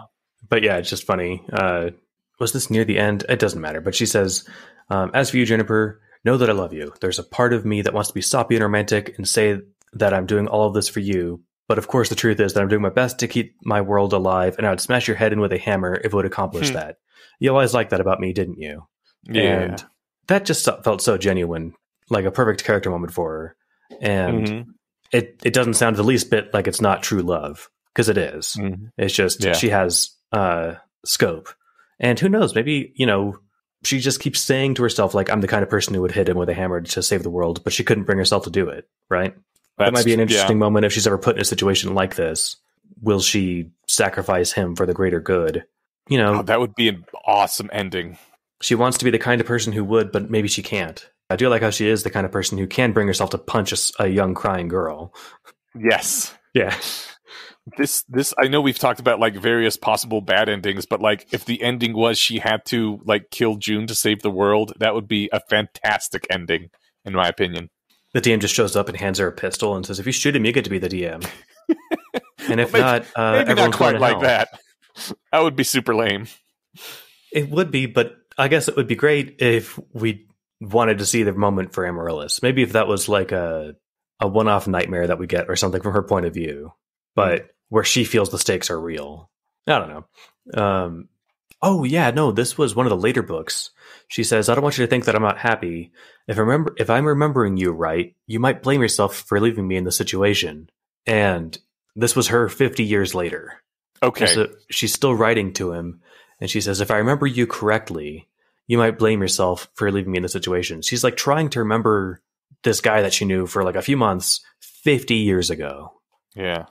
But yeah, it's just funny. Uh, was this near the end? It doesn't matter. But she says, um, As for you, Juniper, know that I love you. There's a part of me that wants to be soppy and romantic and say that I'm doing all of this for you. But of course, the truth is that I'm doing my best to keep my world alive, and I would smash your head in with a hammer if it would accomplish hmm. that. You always liked that about me, didn't you? Yeah. And that just felt so genuine, like a perfect character moment for her. And mm-hmm. it it doesn't sound the least bit like it's not true love because it is. Mm-hmm. It's just yeah. she has uh, scope, and who knows? Maybe you know she just keeps saying to herself like I'm the kind of person who would hit him with a hammer to save the world, but she couldn't bring herself to do it. Right? That's, that might be an interesting yeah. moment if she's ever put in a situation like this. Will she sacrifice him for the greater good? You know, oh, that would be an awesome ending. She wants to be the kind of person who would, but maybe she can't. I do like how she is the kind of person who can bring herself to punch a, a young crying girl. Yes. Yeah. This this I know we've talked about like various possible bad endings, but like if the ending was she had to like kill Joon to save the world, that would be a fantastic ending, in my opinion. The DM just shows up and hands her a pistol and says, "If you shoot him, you get to be the DM." *laughs* and if well, maybe, not, uh, maybe not quite like that. That would be super lame. It would be, but I guess it would be great if we wanted to see the moment for Amaryllis. Maybe if that was like a a one off nightmare that we get or something from her point of view, but mm. where she feels the stakes are real. I don't know. Um, Oh yeah, no, this was one of the later books. She says, "I don't want you to think that I'm not happy. If I remember, if I'm remembering you right, you might blame yourself for leaving me in the situation." And this was her 50 years later. Okay. So she's still writing to him, and she says, "If I remember you correctly, you might blame yourself for leaving me in the situation." She's like trying to remember this guy that she knew for like a few months 50 years ago. yeah.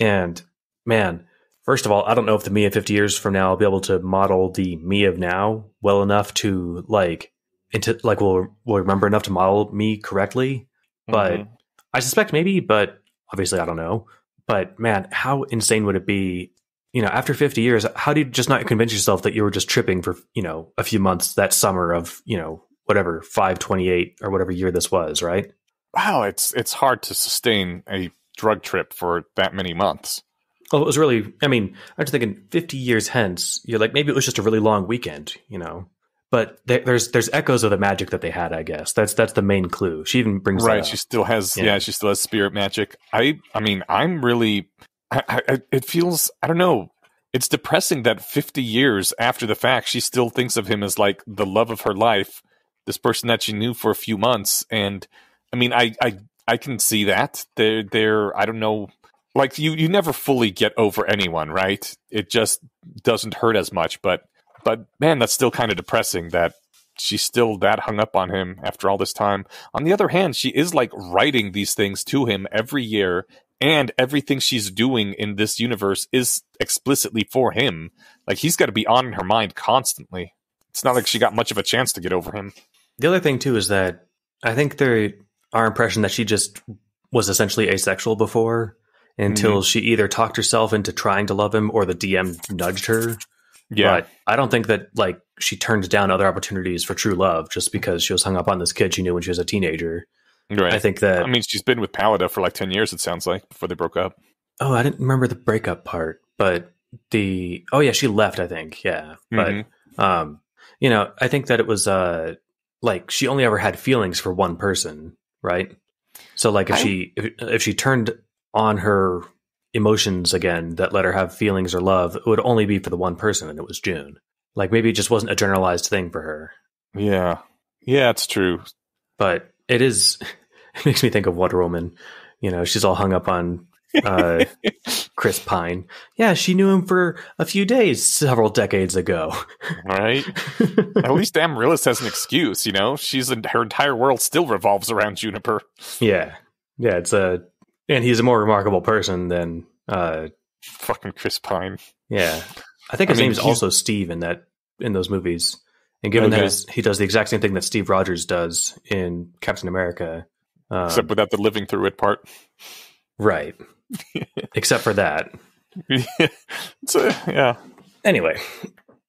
And man, first of all, I don't know if the me of 50 years from now will be able to model the me of now well enough to like into like will will remember enough to model me correctly. But Mhm. I suspect maybe, but obviously I don't know. But man, how insane would it be? You know, after 50 years, how do you just not convince yourself that you were just tripping for, you know, a few months that summer of, you know, whatever, 528 or whatever year this was, right? wow, it's it's hard to sustain a drug trip for that many months. Well, it was really, I mean, I'm just thinking 50 years hence, you're like, maybe it was just a really long weekend, you know? But there, there's there's echoes of the magic that they had, I guess. That's that's the main clue. She even brings right that she still has yeah. Yeah. she still has spirit magic i i mean i'm really I, I, it feels i don't know. It's depressing that 50 years after the fact she still thinks of him as like the love of her life this person that she knew for a few months and i mean i i i can see that. They're they're i don't know like you you never fully get over anyone right? It just doesn't hurt as much but but man that's still kind of depressing that she's still that hung up on him after all this time. On the other hand, she is like writing these things to him every year, and everything she's doing in this universe is explicitly for him. Like he's got to be on her mind constantly. It's not like she got much of a chance to get over him. The other thing too is that I think there our impression that she just was essentially asexual before until mm-hmm. she either talked herself into trying to love him or the DM nudged her. Yeah, But I don't think that like she turned down other opportunities for true love just because she was hung up on this kid she knew when she was a teenager. Right. I think that I mean, she's been with Pallida for like ten years. It sounds like before they broke up. Oh, I didn't remember the breakup part, but the oh yeah, she left. I think yeah, Mhm. but um, you know, I think that it was uh like she only ever had feelings for one person, right? So like if I- she if, if she turned on her emotions again that let her have feelings or love, it would only be for the one person, and it was Joon. Like maybe it just wasn't a generalized thing for her, Yeah, yeah, it's true. but it is. It *laughs* makes me think of Wonder Woman. You know, she's all hung up on uh, *laughs* Chris Pine. Yeah, she knew him for a few days several decades ago. *laughs* Right? At least Amaryllis has an excuse. You know, she's her entire world still revolves around Juniper. yeah, yeah. It's a and he's a more remarkable person than uh, Fucking Chris Pine. yeah. I think I his mean, name's he's- also Steve in that in those movies. And given Okay. that he does the exact same thing that Steve Rogers does in Captain America, um, Except without the living through it part. right? Except for that. *laughs* it's a, yeah. anyway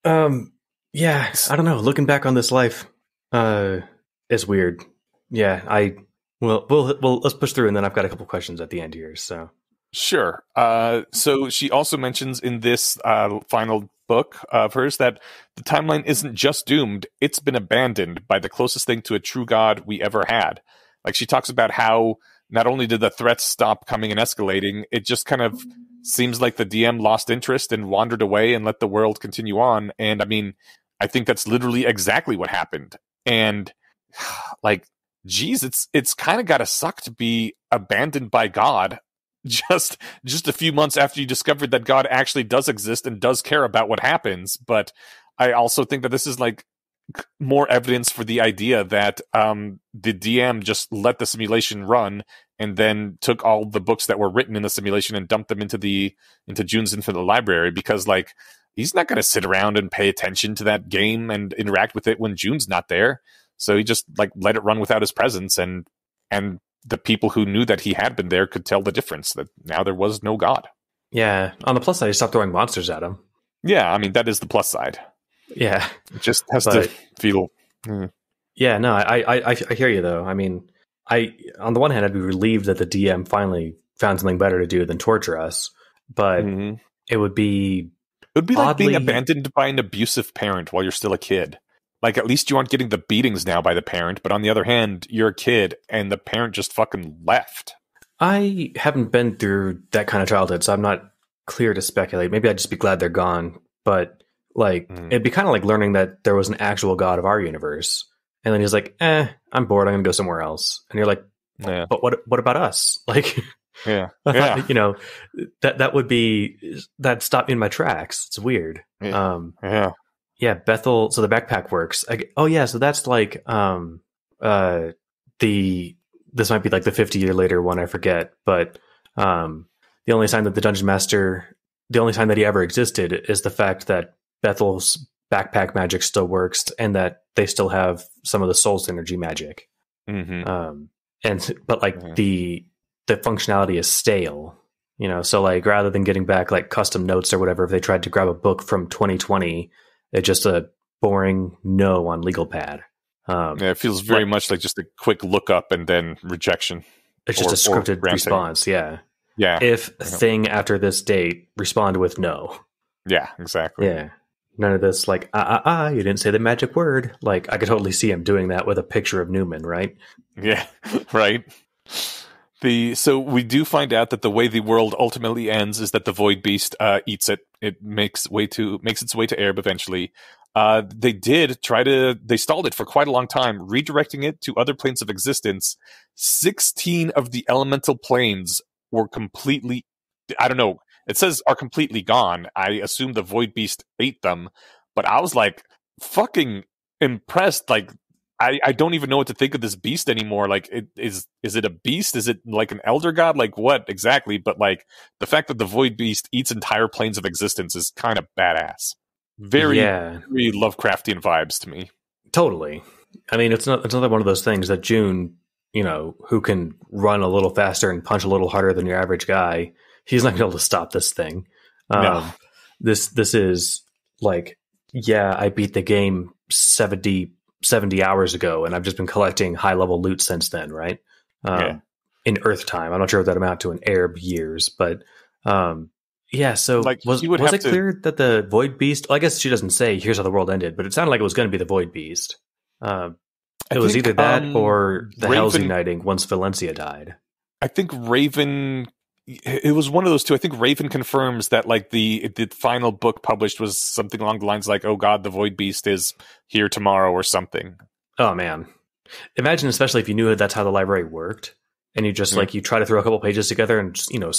um yeah i don't know looking back on this life uh is weird yeah i well we'll well let's push through and then i've got a couple questions at the end here so Sure. Uh, so she also mentions in this uh, final book of hers that the timeline isn't just doomed, it's been abandoned by the closest thing to a true god we ever had. Like she talks about how not only did the threats stop coming and escalating, it just kind of seems like the DM lost interest and wandered away and let the world continue on. And I mean, I think that's literally exactly what happened. And *sighs* like, geez, it's it's kind of got to suck to be abandoned by God *laughs* just just a few months after you discovered that God actually does exist and does care about what happens. But I also think that this is like more evidence for the idea that um, the DM just let the simulation run and then took all the books that were written in the simulation and dumped them into the into Joon's Infinite Library because like he's not going to sit around and pay attention to that game and interact with it when Joon's not there. So he just like let it run without his presence and and the people who knew that he had been there could tell the difference that now there was no god. yeah on the plus side he stopped throwing monsters at him Yeah, I mean that is the plus side. Yeah It just has But- to feel mm, yeah no I, I i i hear you though i mean i on the one hand i'd be relieved that the dm finally found something better to do than torture us but mhm. it would be It would be like being abandoned by an abusive parent while you're still a kid. Like at least you aren't getting the beatings now by the parent, but on the other hand, you're a kid and the parent just fucking left. I haven't been through that kind of childhood, so I'm not clear to speculate. Maybe I'd just be glad they're gone. But Like Mm. it'd be kind of like learning that there was an actual god of our universe, and then he's like, "Eh, I'm bored. I'm gonna go somewhere else." And you're like, Yeah. "But what? What about us?" *laughs* Like, Yeah. *laughs* Yeah. you know, that that would be that stopped me in my tracks. It's weird. Yeah. Um, Yeah. yeah, Bethel. So the backpack works. I, oh yeah, so that's like um uh the this might be like the fifty year later one. I forget, but um the only sign that the dungeon master, the only sign that he ever existed, is the fact that Bethel's backpack magic still works and that they still have some of the soul synergy magic. hmm Um and but like Mhm. the the functionality is stale. You know, so like rather than getting back like custom notes or whatever, if they tried to grab a book from 2020, it's just a boring no on legal pad. Um, Yeah, it feels very Like- much like just a quick look up and then rejection. it's just or- a scripted response. Yeah. Yeah. If thing after this date, respond with no. yeah, exactly. Yeah. None of this like ah ah ah. You didn't say the magic word. Like I could totally see him doing that with a picture of Newman, right? Yeah, *laughs* right. The so we do find out that the way the world ultimately ends is that the void beast uh, eats it. It makes way to makes its way to Aerb eventually. Uh, they did try to they stalled it for quite a long time, redirecting it to other planes of existence. Sixteen of the elemental planes were completely I don't know. It says are completely gone. I assume the void beast ate them, but I was like fucking impressed. Like I, I don't even know what to think of this beast anymore. Like, it, is is it a beast? Is it like an elder god? Like what exactly? But like the fact that the void beast eats entire planes of existence is kind of badass. Very, yeah. very Lovecraftian vibes to me. Totally. I mean, it's not. It's another one of those things that Joon, you know, who can run a little faster and punch a little harder than your average guy, he's not going to be able to stop this thing. Um, No. This this is like, yeah, I beat the game 70, 70 hours ago, and I've just been collecting high level loot since then, right? Um, Yeah. In Earth time, I'm not sure what that amount to in Aerb years, but um, yeah. So Like, was would was it to- clear that the Void Beast? Well, I guess she doesn't say here's how the world ended, but it sounded like it was going to be the Void Beast. Um, I it was think, either that um, or the Hells Raven- Uniting once Valencia died. I think Raven. It was one of those two. I think Raven confirms that like the the final book published was something along the lines like, "Oh God, the Void Beast is here tomorrow" or something. Oh man, imagine especially if you knew that that's how the library worked, and you just Yeah. like you try to throw a couple pages together and just, you know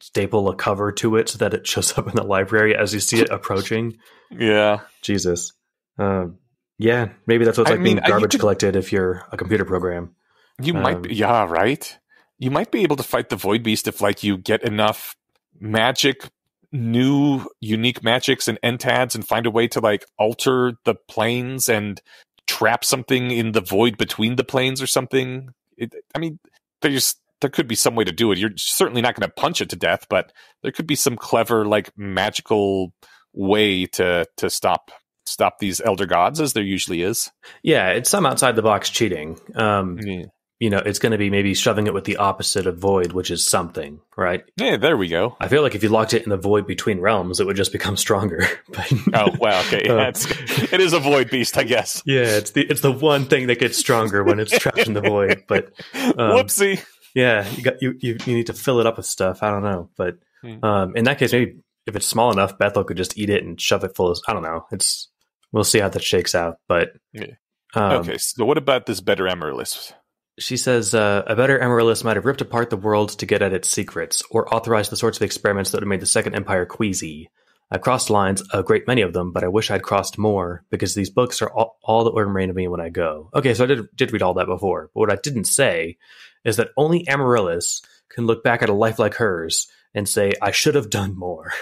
staple a cover to it so that it shows up in the library as you see it *laughs* approaching. Yeah, Jesus, um, yeah, maybe that's what's I like mean, being I- garbage could- collected if you're a computer program. You might Um, be, yeah, right. You might be able to fight the Void Beast if, like, you get enough magic, new, unique magics and entads, and find a way to like alter the planes and trap something in the void between the planes or something. It, I mean, there's there could be some way to do it. You're certainly not going to punch it to death, but there could be some clever, like, magical way to to stop stop these elder gods, as there usually is. Yeah, it's some outside the box cheating. Um, Yeah, you know, it's going to be maybe shoving it with the opposite of void, which is something, right? yeah there we go. I feel like if you locked it in the void between realms, it would just become stronger. *laughs* but, Oh wow, okay. *laughs* Uh, Yeah, it is a void beast, I guess. yeah, it's the it's the one thing that gets stronger when it's trapped in the void. But um, Whoopsie. yeah, you got you, you you need to fill it up with stuff. I don't know, but Hmm. um, in that case, maybe if it's small enough, Bethel could just eat it and shove it full of. I don't know. It's we'll see how that shakes out. But Yeah. um, okay, so what about this better Amaryllis? She says uh, a better Amaryllis might have ripped apart the world to get at its secrets, or authorized the sorts of experiments that would have made the Second Empire queasy. I crossed lines, a great many of them, but I wish I'd crossed more because these books are all, all that will remain of me when I go. Okay, so I did did read all that before, but what I didn't say is that only Amaryllis can look back at a life like hers and say, "I should have done more."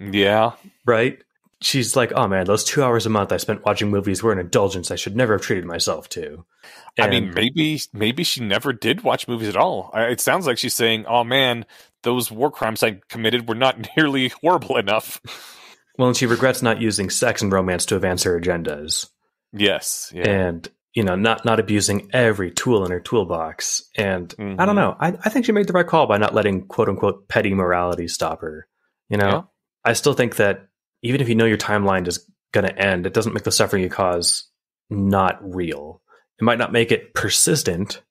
Yeah, right? She's like, "Oh man, those two hours a month I spent watching movies were an indulgence I should never have treated myself to." I mean, maybe maybe she never did watch movies at all. I- It sounds like she's saying, "Oh man, those war crimes I committed were not *laughs* nearly horrible enough." Well, and she regrets not using sex and romance to advance her agendas, Yes, yeah, and you know, not not abusing every tool in her toolbox. And I Mhm. don't know. I, I think she made the right call by not letting quote unquote petty morality stop her. You know, Yeah. I still think that even if you know your timeline is going to end, it doesn't make the suffering you cause not real. It might not make it persistent,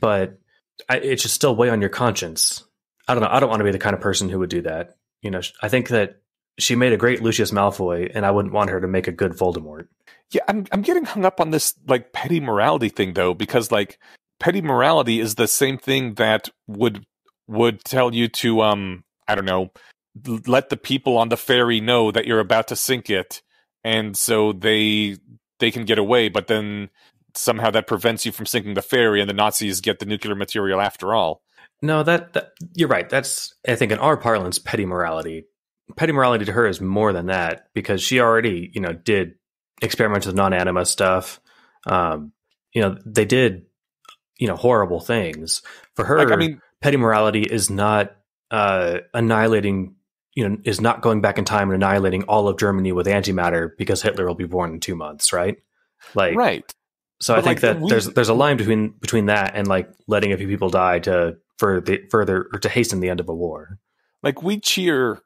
but I, it should still weigh on your conscience. I don't know. I don't want to be the kind of person who would do that. You know, I think that she made a great Lucius Malfoy, and I wouldn't want her to make a good Voldemort. Yeah, I'm I'm getting hung up on this like petty morality thing though, because like petty morality is the same thing that would would tell you to um I don't know let the people on the ferry know that you're about to sink it, and so they they can get away, but then somehow that prevents you from sinking the ferry, and the Nazis get the nuclear material after all. No, that, that you're right. That's I think in our parlance, petty morality. Petty morality to her is more than that because she already, you know, did experiments with non-anima stuff. Um, you know, they did, you know, horrible things. For her, Like, I mean- petty morality is not uh, annihilating. You know, is not going back in time and annihilating all of Germany with antimatter because Hitler will be born in two months, right? Like, Right. so I think like, that we- there's there's a line between between that and like letting a few people die to further further or to hasten the end of a war. Like we cheer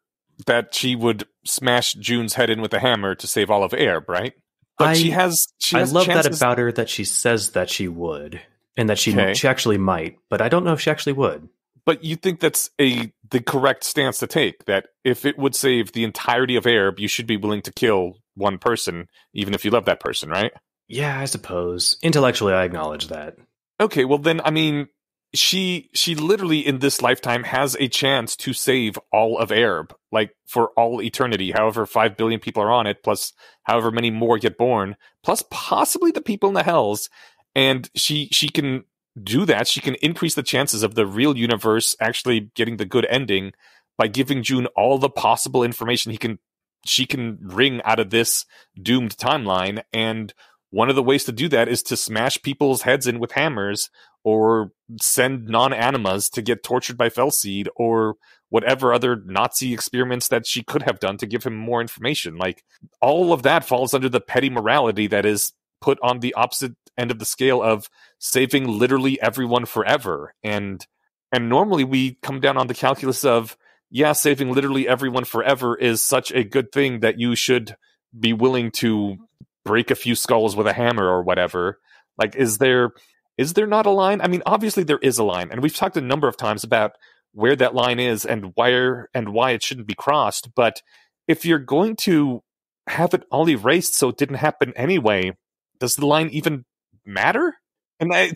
that she would smash Joon's head in with a hammer to save all of Aerb, right? But I- she has she I has love that about her that she says that she would and that she Okay. she actually might, but I don't know if she actually would. But you think that's a the correct stance to take that if it would save the entirety of Aerb, you should be willing to kill one person, even if you love that person, right? Yeah, I suppose intellectually I acknowledge that. Okay, well then I mean she she literally in this lifetime has a chance to save all of Aerb, like for all eternity, however five billion people are on it, plus however many more get born, plus possibly the people in the hells. And she she can do that. She can increase the chances of the real universe actually getting the good ending by giving Joon all the possible information he can she can wring out of this doomed timeline. And one of the ways to do that is to smash people's heads in with hammers or send non-animas to get tortured by Felseed or whatever other Nazi experiments that she could have done to give him more information. Like all of that falls under the petty morality that is put on the opposite end of the scale of saving literally everyone forever. And and normally we come down on the calculus of yeah, saving literally everyone forever is such a good thing that you should be willing to break a few skulls with a hammer or whatever. Like is there is there not a line? I mean, obviously there is a line, and we've talked a number of times about where that line is and where and why it shouldn't be crossed. But if you're going to have it all erased so it didn't happen anyway, does the line even matter? And I,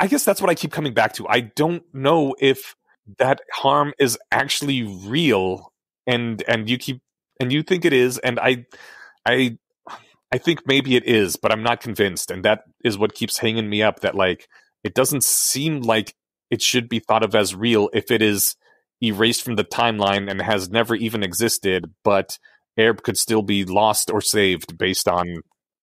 I guess that's what I keep coming back to. I don't know if that harm is actually real, and and you keep and you think it is, and I, I, I think maybe it is, but I'm not convinced, and that is what keeps hanging me up. That like it doesn't seem like it should be thought of as real if it is erased from the timeline and has never even existed, but Aerb could still be lost or saved based on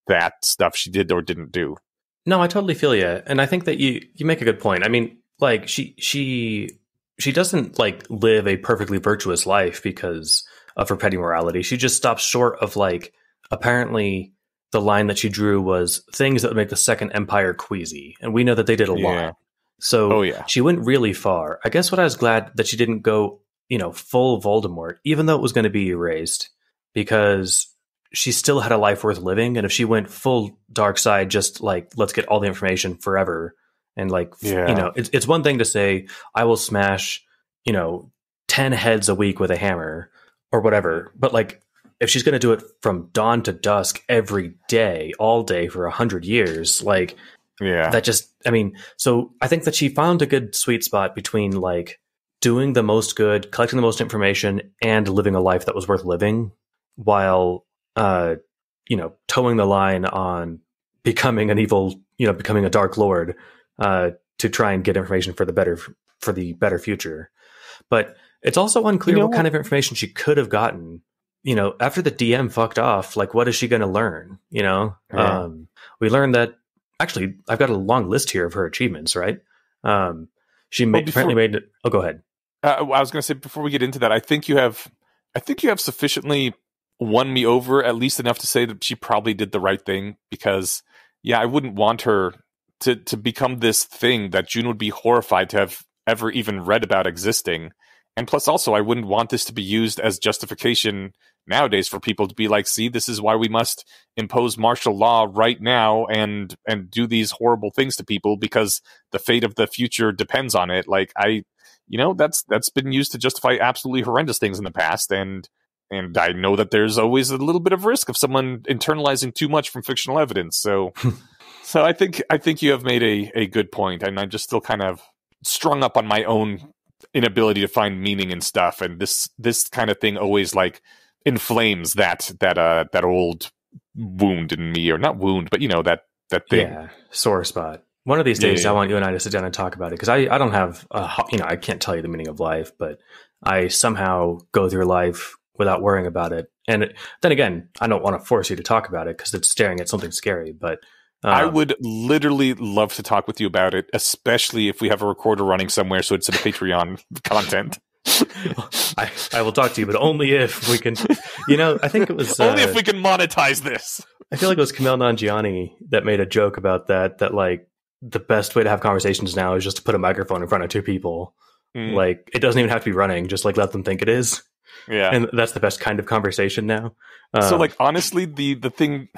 that stuff she did or didn't do. No, I totally feel you, and I think that you you make a good point. I mean, like she she she doesn't like live a perfectly virtuous life because of her petty morality. She just stops short of like apparently the line that she drew was things that would make the Second Empire queasy, and we know that they did a Yeah. lot. So Oh, yeah. she went really far. I guess what I was glad that she didn't go, you know, full Voldemort, even though it was going to be erased, because she still had a life worth living. And if she went full dark side, just like let's get all the information forever, and like Yeah. you know, it's it's one thing to say I will smash, you know, ten heads a week with a hammer or whatever, but like if she's going to do it from dawn to dusk every day, all day for a hundred years, like Yeah. that just i mean so i think that she found a good sweet spot between like doing the most good collecting the most information and living a life that was worth living while uh you know towing the line on becoming an evil you know becoming a dark lord uh to try and get information for the better for the better future but it's also unclear You know what kind of information she could have gotten you know after the dm fucked off like what is she going to learn you know Yeah. um we learned that actually I've got a long list here of her achievements, right? Um, she Well, made, before- apparently made. Oh, go ahead. Uh, I was going to say before we get into that, I think you have, I think you have sufficiently won me over, at least enough to say that she probably did the right thing. Because, yeah, I wouldn't want her to to become this thing that Joon would be horrified to have ever even read about existing. And plus, also, I wouldn't want this to be used as justification nowadays for people to be like, "See, this is why we must impose martial law right now and and do these horrible things to people because the fate of the future depends on it." Like, I you know that's that's been used to justify absolutely horrendous things in the past and and I know that there's always a little bit of risk of someone internalizing too much from fictional evidence. So, *laughs* so I think I think you have made a a good point, and I'm just still kind of strung up on my own inability to find meaning in stuff, and this this kind of thing always like inflames that that uh that old wound in me, or not wound, but you know that that thing. Yeah, sore spot. One of these days, yeah, yeah. I want you and I to sit down and talk about it because I, I don't have a, you know I can't tell you the meaning of life, but I somehow go through life without worrying about it. And it, then again, I don't want to force you to talk about it because it's staring at something scary. But um, I would literally love to talk with you about it, especially if we have a recorder running somewhere, so it's in Patreon *laughs* content. I, I will talk to you, but only if we can. You know, I think it was *laughs* only uh, if we can monetize this. I feel like it was Kumail Nanjiani that made a joke about that. That like the best way to have conversations now is just to put a microphone in front of two people. Mm. Like it doesn't even have to be running; just like let them think it is. Yeah, and that's the best kind of conversation now. so, um, like honestly, the the thing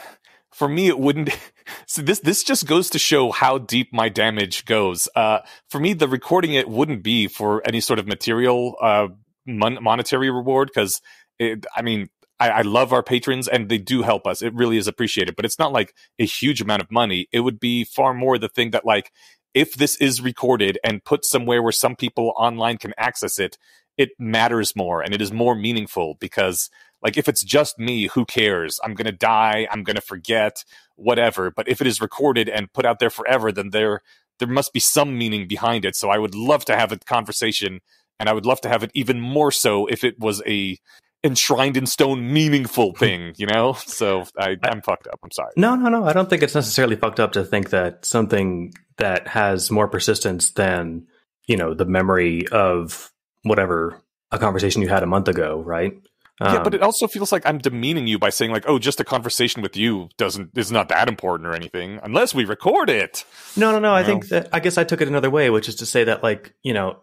for me, it wouldn't. *laughs* So this this just goes to show how deep my damage goes. Uh, for me, the recording it wouldn't be for any sort of material, uh, mon- monetary reward because I mean, I, I, love our patrons and they do help us. It really is appreciated, but it's not like a huge amount of money. It would be far more the thing that like if this is recorded and put somewhere where some people online can access it, it matters more and it is more meaningful because like if it's just me, who cares? I'm going to die. I'm going to forget whatever. But if it is recorded and put out there forever, then there, there must be some meaning behind it. So I would love to have a conversation and I would love to have it even more so if it was a enshrined in stone meaningful *laughs* thing, you know? So I, I'm fucked up. I'm sorry. No, no, no. I don't think it's necessarily fucked up to think that something that has more persistence than, you know, the memory of whatever a conversation you had a month ago, right? Um, yeah, but it also feels like I'm demeaning you by saying like, "Oh, just a conversation with you doesn't is not that important or anything unless we record it." No, no, no. You I know? think that I guess I took it another way, which is to say that like you know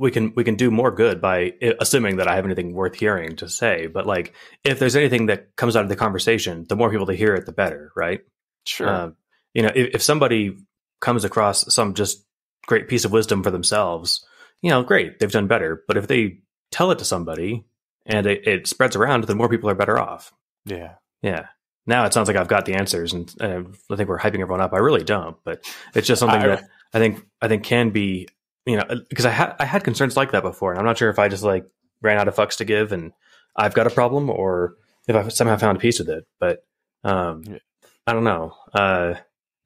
we can we can do more good by assuming that I have anything worth hearing to say. But like if there's anything that comes out of the conversation, the more people to hear it, the better, right? Sure. Uh, you know, if, if somebody comes across some just great piece of wisdom for themselves, you know, great, they've done better. But if they tell it to somebody and it, it spreads around, then more people are better off. Yeah. Yeah. Now it sounds like I've got the answers, and uh, I think we're hyping everyone up. I really don't, but it's just something I, that I think I think can be, you know, because I had I had concerns like that before, and I'm not sure if I just like ran out of fucks to give, and I've got a problem, or if I somehow found a piece with it. But um, I don't know. Uh,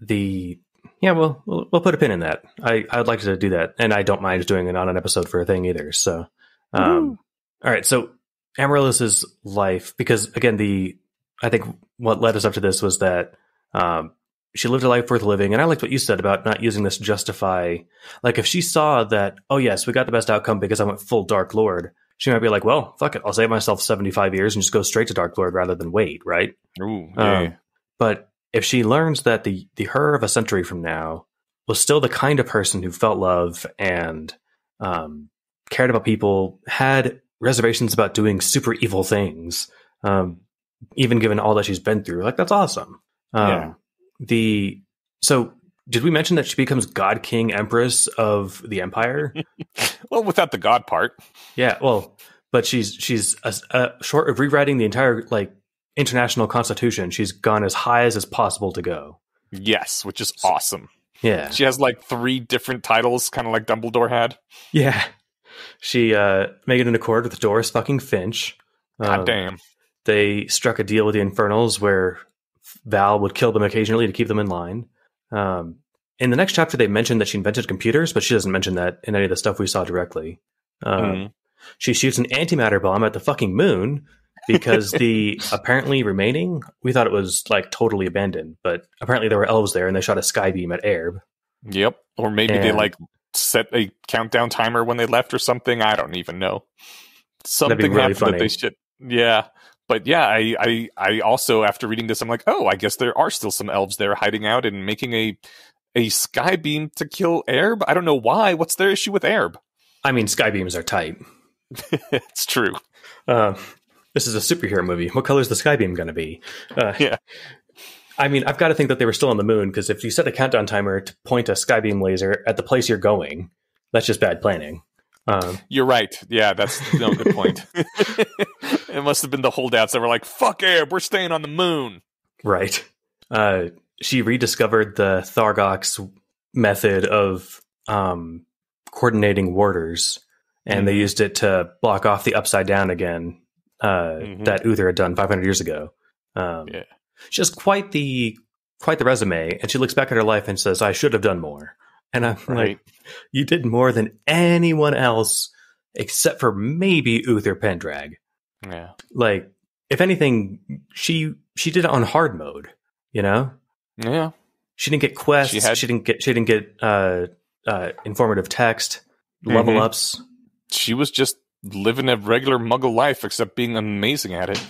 the yeah, well, well, we'll put a pin in that. I I would like to do that, and I don't mind doing it on an episode for a thing either. So, um, all right. So Amaryllis's life, because again, the I think what led us up to this was that um, she lived a life worth living, and I liked what you said about not using this to justify. Like, if she saw that, oh yes, we got the best outcome because I went full Dark Lord, she might be like, well, fuck it, I'll save myself seventy five years and just go straight to Dark Lord rather than wait, right? Ooh, yeah. um, but if she learns that the the her of a century from now was still the kind of person who felt love and um, cared about people, had reservations about doing super evil things, um, even given all that she's been through. Like that's awesome. Um, yeah. The so did we mention that she becomes God King Empress of the Empire? *laughs* well, without the God part. Yeah. Well, but she's she's a, a, short of rewriting the entire like international constitution. She's gone as high as is possible to go. Yes, which is awesome. Yeah. She has like three different titles, kind of like Dumbledore had. Yeah. She uh, made it in accord with Doris fucking Finch. God um, damn. They struck a deal with the Infernals where Val would kill them occasionally to keep them in line. Um, in the next chapter, they mentioned that she invented computers, but she doesn't mention that in any of the stuff we saw directly. Um, mm. She shoots an antimatter bomb at the fucking moon because *laughs* the apparently remaining, we thought it was like totally abandoned, but apparently there were elves there and they shot a sky beam at Aerb. Yep. Or maybe and, they like set a countdown timer when they left or something. I don't even know. Something really happened funny. that they should. Yeah. But yeah, I, I I also after reading this, I'm like, oh, I guess there are still some elves there hiding out and making a a sky beam to kill Aerb. I don't know why. What's their issue with Aerb? I mean, sky beams are tight. *laughs* it's true. Uh, this is a superhero movie. What color is the sky beam going to be? Uh, yeah. I mean, I've got to think that they were still on the moon because if you set a countdown timer to point a skybeam laser at the place you're going, that's just bad planning. Um, You're right. Yeah, that's no good point. *laughs* *laughs* it must have been the holdouts that were like, "Fuck Aerb, we're staying on the moon." Right. Uh, she rediscovered the Thargox method of um, coordinating warders, and they Mhm. used it to block off the upside down again uh, Mhm. that Uther had done 500 years ago. Um, Yeah. She has quite the quite the resume, and she looks back at her life and says, "I should have done more." And I'm Right. like, "You did more than anyone else, except for maybe Uther Penndraig." Yeah. Like, if anything, she she did it on hard mode. You know, Yeah. she didn't get quests. She She, didn't get. She didn't get uh, uh, informative text, level Mhm. ups. She was just living a regular muggle life, except being amazing at it.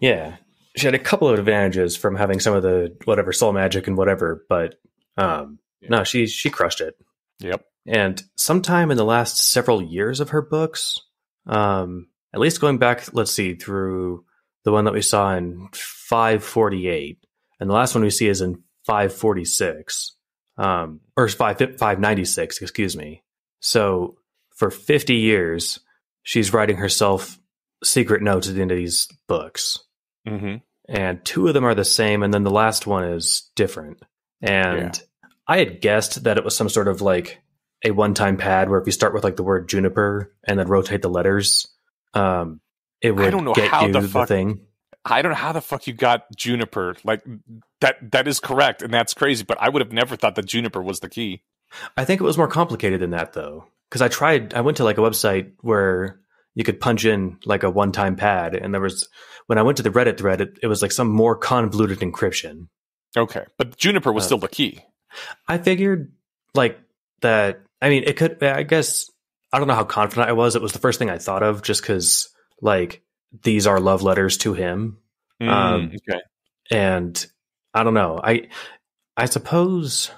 Yeah, she had a couple of advantages from having some of the whatever soul magic and whatever, but um, Yeah. no, she she crushed it. Yep. And sometime in the last several years of her books, um, at least going back, let's see, through the one that we saw in 548, and the last one we see is in 546, um, or 5, 596, excuse me. So for 50 years, she's writing herself secret notes at the end of these books hmm and two of them are the same, and then the last one is different. And I had guessed that it was some sort of like a one-time pad where if you start with like the word juniper and then rotate the letters, um, it would don't know get how you the the, thing. I don't know how the fuck you got Juniper. Like that. That is correct, and that's crazy. But I would have never thought that Juniper was the key. I think it was more complicated than that though, because I tried. I went to like a website where you could punch in like a one-time pad, and there was when I went to the Reddit thread, it, it was like some more convoluted encryption. Okay, but Juniper was Uh, still the key. I figured like that. I mean, it could. I guess I don't know how confident I was. It was the first thing I thought of, just because like these are love letters to him, Um, Mm, okay. and I don't know. I I suppose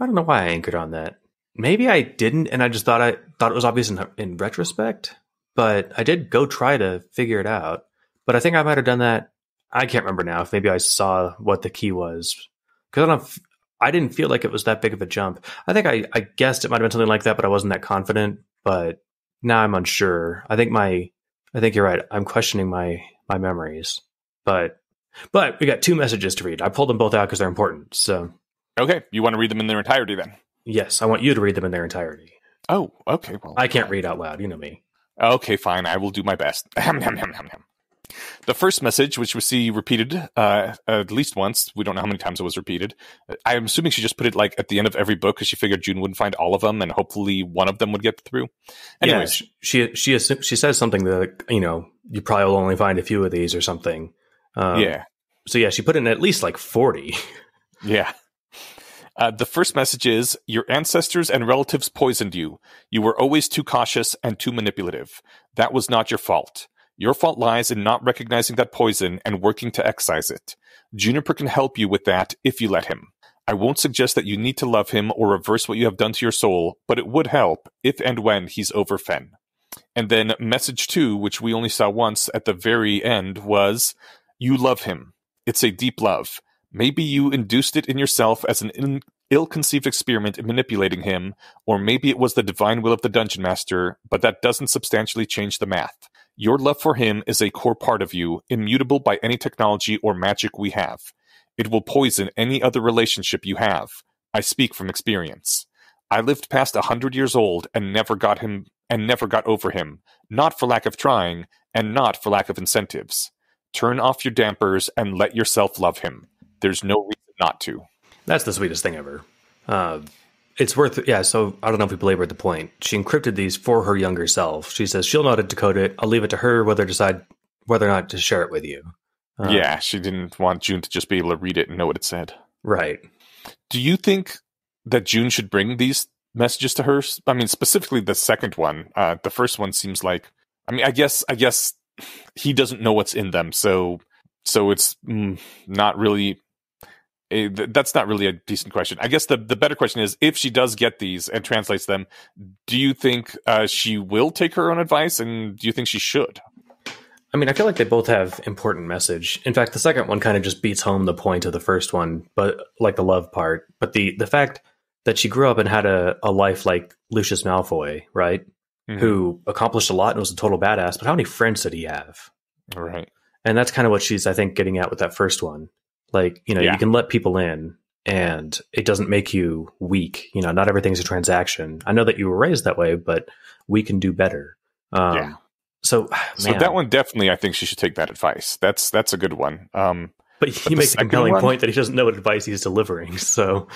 I don't know why I anchored on that. Maybe I didn't, and I just thought I thought it was obvious in in retrospect. But I did go try to figure it out. But I think I might have done that. I can't remember now. If maybe I saw what the key was because I don't. I didn't feel like it was that big of a jump. I think I, I guessed it might have been something like that, but I wasn't that confident. But now I'm unsure. I think my. I think you're right. I'm questioning my my memories. But but we got two messages to read. I pulled them both out because they're important. So Okay, you want to read them in their entirety then? Yes, I want you to read them in their entirety. Oh, okay. Well, I can't read out loud. You know me. Okay, fine. I will do my best. *laughs* The first message, which we see repeated uh, at least once, we don't know how many times it was repeated. I'm assuming she just put it like at the end of every book because she figured Joon wouldn't find all of them, and hopefully one of them would get through. Anyways, yeah, she she assu- she says something that you know you probably will only find a few of these or something. Um, yeah, So yeah, she put in at least like forty. *laughs* yeah. Uh, the first message is Your ancestors and relatives poisoned you. You were always too cautious and too manipulative. That was not your fault. Your fault lies in not recognizing that poison and working to excise it. Juniper can help you with that if you let him. I won't suggest that you need to love him or reverse what you have done to your soul, but it would help if and when he's over Fenn. And then message two, which we only saw once at the very end, was You love him. It's a deep love. Maybe you induced it in yourself as an in- ill conceived experiment in manipulating him, or maybe it was the divine will of the dungeon master, but that doesn't substantially change the math. Your love for him is a core part of you, immutable by any technology or magic we have. It will poison any other relationship you have. I speak from experience. I lived past a hundred years old and never got him and never got over him, not for lack of trying, and not for lack of incentives. Turn off your dampers and let yourself love him. There's no reason not to. That's the sweetest thing ever. Uh, it's worth yeah. So I don't know if we belabored the point. She encrypted these for her younger self. She says she'll know how to decode it. I'll leave it to her whether to decide whether or not to share it with you. Uh, yeah, she didn't want Joon to just be able to read it and know what it said. right. Do you think that Joon should bring these messages to her? I mean, specifically the second one. Uh, the first one seems like. I mean, I guess, I guess he doesn't know what's in them, so so it's mm, not really. Eh, that's not really a decent question. I guess the the better question is if she does get these and translates them, do you think uh, she will take her own advice, and do you think she should? I mean, I feel like they both have important message. In fact, the second one kind of just beats home the point of the first one, but like the love part. But the the fact that she grew up and had a, a life like Lucius Malfoy, right? Mhm. Who accomplished a lot and was a total badass. But how many friends did he have? Right. And that's kind of what she's, I think, getting at with that first one. Like, you know, Yeah. you can let people in and it doesn't make you weak. You know, not everything's a transaction. I know that you were raised that way, but we can do better. Um, Yeah. So, *sighs* So that one definitely, I think she should take that advice. That's that's a good one. Um, but he the makes a compelling one- point that he doesn't know what advice he's delivering. *laughs* So,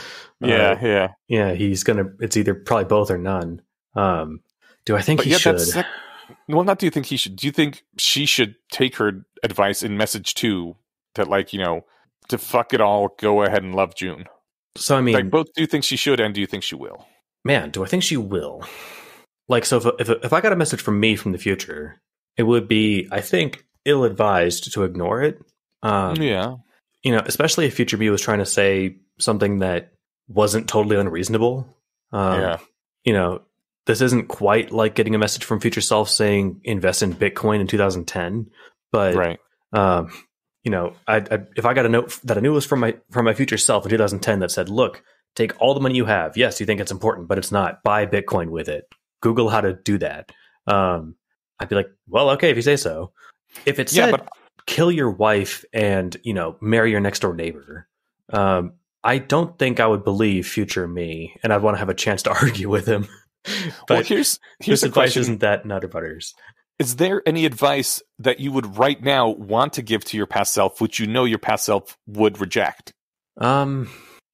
uh, yeah, yeah. yeah, he's gonna. It's either probably both or none. Um, do I think But he should? that well, not do you think he should? Do you think she should take her advice in message two that, like, you know, to fuck it all, go ahead and love Joon? so I mean, like, both do you think she should, and do you think she will? man, do I think she will? Like, so if if if I got a message from me from the future, it would be, I think, ill advised to ignore it. Um, yeah, You know, especially if future me was trying to say something that wasn't totally unreasonable. Um, yeah, You know, this isn't quite like getting a message from future self saying invest in Bitcoin in 2010, but right. um, you know, I, I if I got a note that I knew was from my from my future self in 2010 that said, "Look, take all the money you have. Yes, you think it's important, but it's not. Buy Bitcoin with it. Google how to do that." Um, I'd be like, "Well, okay, if you say so." If it Yeah, said, but- "Kill your wife and you know marry your next door neighbor," um, I don't think I would believe future me, and I'd want to have a chance to *laughs* argue with him. well, but here's here's this advice question: isn't that nutter butters. Is there any advice that you would right now want to give to your past self, which you know your past self would reject? Um,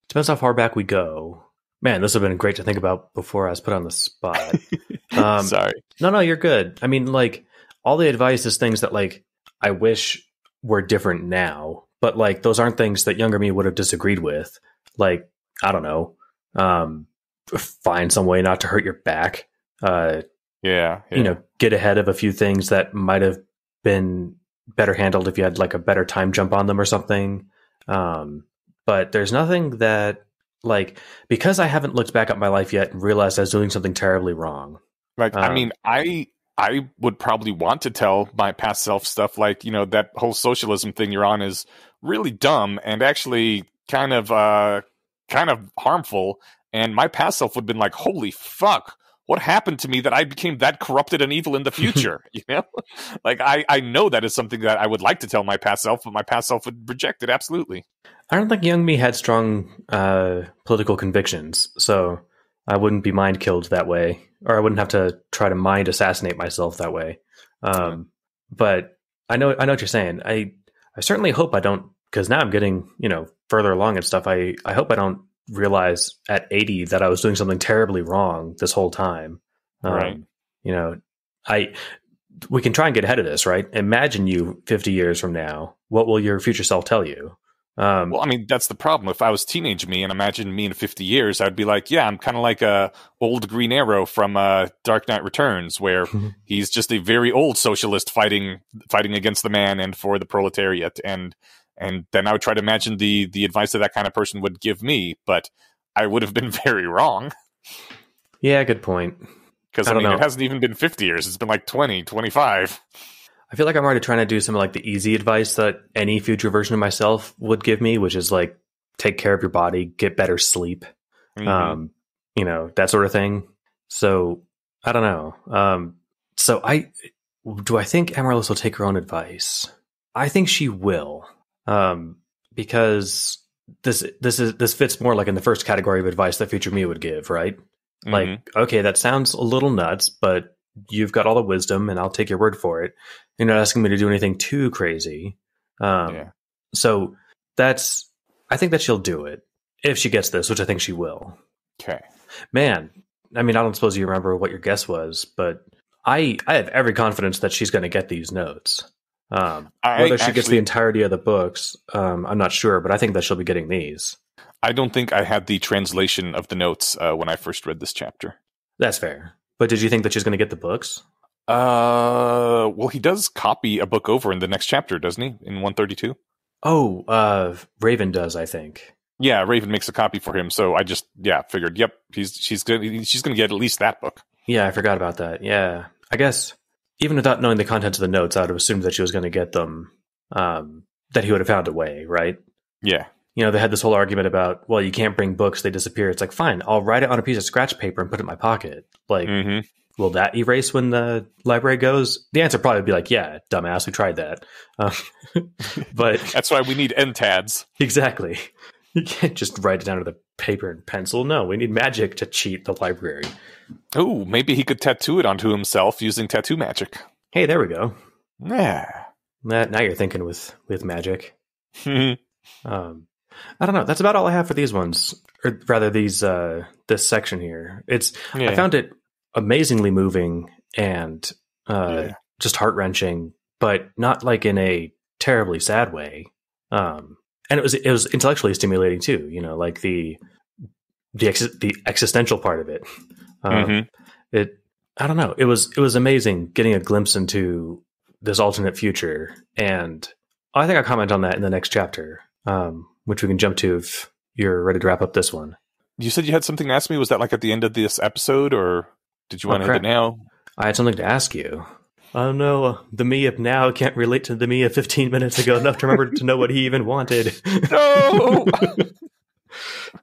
depends how far back we go. Man, this would have been great to think about before I was put on the spot. *laughs* um, Sorry. no, no, you're good. I mean, like all the advice is things that like I wish were different now, but like those aren't things that younger me would have disagreed with. Like I don't know, um, find some way not to hurt your back. Uh, Yeah, yeah. you know, get ahead of a few things that might have been better handled if you had like a better time jump on them or something. Um, but there's nothing that like because I haven't looked back at my life yet and realized I was doing something terribly wrong. Like, I Um, mean, I I would probably want to tell my past self stuff like, you know, that whole socialism thing you're on is really dumb and actually kind of uh kind of harmful. And my past self would have been like, holy fuck. What happened to me that I became that corrupted and evil in the *laughs* future? you know, *laughs* like I, I know that is something that I would like to tell my past self, but my past self would reject it absolutely. I don't think young me had strong uh, political convictions, so I wouldn't be mind killed that way, or I wouldn't have to try to mind assassinate myself that way. Um, But I know I know what you're saying. I I certainly hope I don't, because now I'm getting you know further along and stuff. I I hope I don't realize at 80 that I was doing something terribly wrong this whole time. Um, Right. You know, I we can try and get ahead of this, right? Imagine you 50 years from now. What will your future self tell you? Um, Well, I mean, that's the problem. If I was teenage me and imagine me in 50 years, I'd be like, yeah, I'm kind of like a old Green Arrow from uh, Dark Knight Returns, where *laughs* he's just a very old socialist fighting fighting against the man and for the proletariat. And and then I would try to imagine the the advice that that kind of person would give me, but I would have been *laughs* very wrong yeah, good point. because I I, mean, know. it hasn't even been 50 years; it's been like 20, 25. I feel like I'm already trying to do some of like the easy advice that any future version of myself would give me, which is like take care of your body, get better sleep, Mhm. um, you know, that sort of thing. So I don't know. Um, so I do I think Amaryllis will take her own advice? I think she will, um, because this this is this fits more like in the first category of advice that future me would give, right? Mhm. Like, okay, that sounds a little nuts, but you've got all the wisdom, and I'll take your word for it. You're not asking me to do anything too crazy. Um, Yeah. So that's, I think that she'll do it if she gets this, which I think she will. okay. Man, I mean, I don't suppose you remember what your guess was, but I, I have every confidence that she's going to get these notes. Um, I whether she gets the entirety of the books, um, I'm not sure, but I think that she'll be getting these. I don't think I had the translation of the notes uh, when I first read this chapter. That's fair. But did you think that she's going to get the books? Uh, well, he does copy a book over in the next chapter, doesn't he? In 132. Oh, uh, Raven does, I think. Yeah, Raven makes a copy for him, so I just yeah figured, yep, he's she's gonna she's gonna get at least that book. Yeah, I forgot about that. Yeah. I guess even without knowing the contents of the notes, I would have assumed that she was going to get them, um, that he would have found a way, right? Yeah, You know, they had this whole argument about, well, you can't bring books, they disappear. It's like, fine, I'll write it on a piece of scratch paper and put it in my pocket. Like, hmm will that erase when the library goes? The answer probably would be like, yeah, dumbass, we tried that. Uh, *laughs* but *laughs* That's why we need entads. *laughs* exactly, you can't just write it down with a paper and pencil. No, we need magic to cheat the library. Oh, maybe he could tattoo it onto himself using tattoo magic. Hey, there we go. Yeah. That, now you're thinking with with magic. *laughs* Um, I don't know. That's about all I have for these ones, or rather, these uh, this section here. It's Yeah. I found it amazingly moving and uh, Yeah. just heart wrenching, but not like in a terribly sad way. Um, and it was it was intellectually stimulating too. You know, like the the ex- the existential part of it. Um, Mhm. It I don't know. It was it was amazing getting a glimpse into this alternate future, and I think I'll comment on that in the next chapter, um, which we can jump to if you're ready to wrap up this one. You said you had something to ask me. Was that like at the end of this episode, or did you Oh, want to hit it now? I had something to ask you. Oh no, the me of now can't relate to the me of 15 minutes ago enough to remember to know what he even wanted. *laughs* No.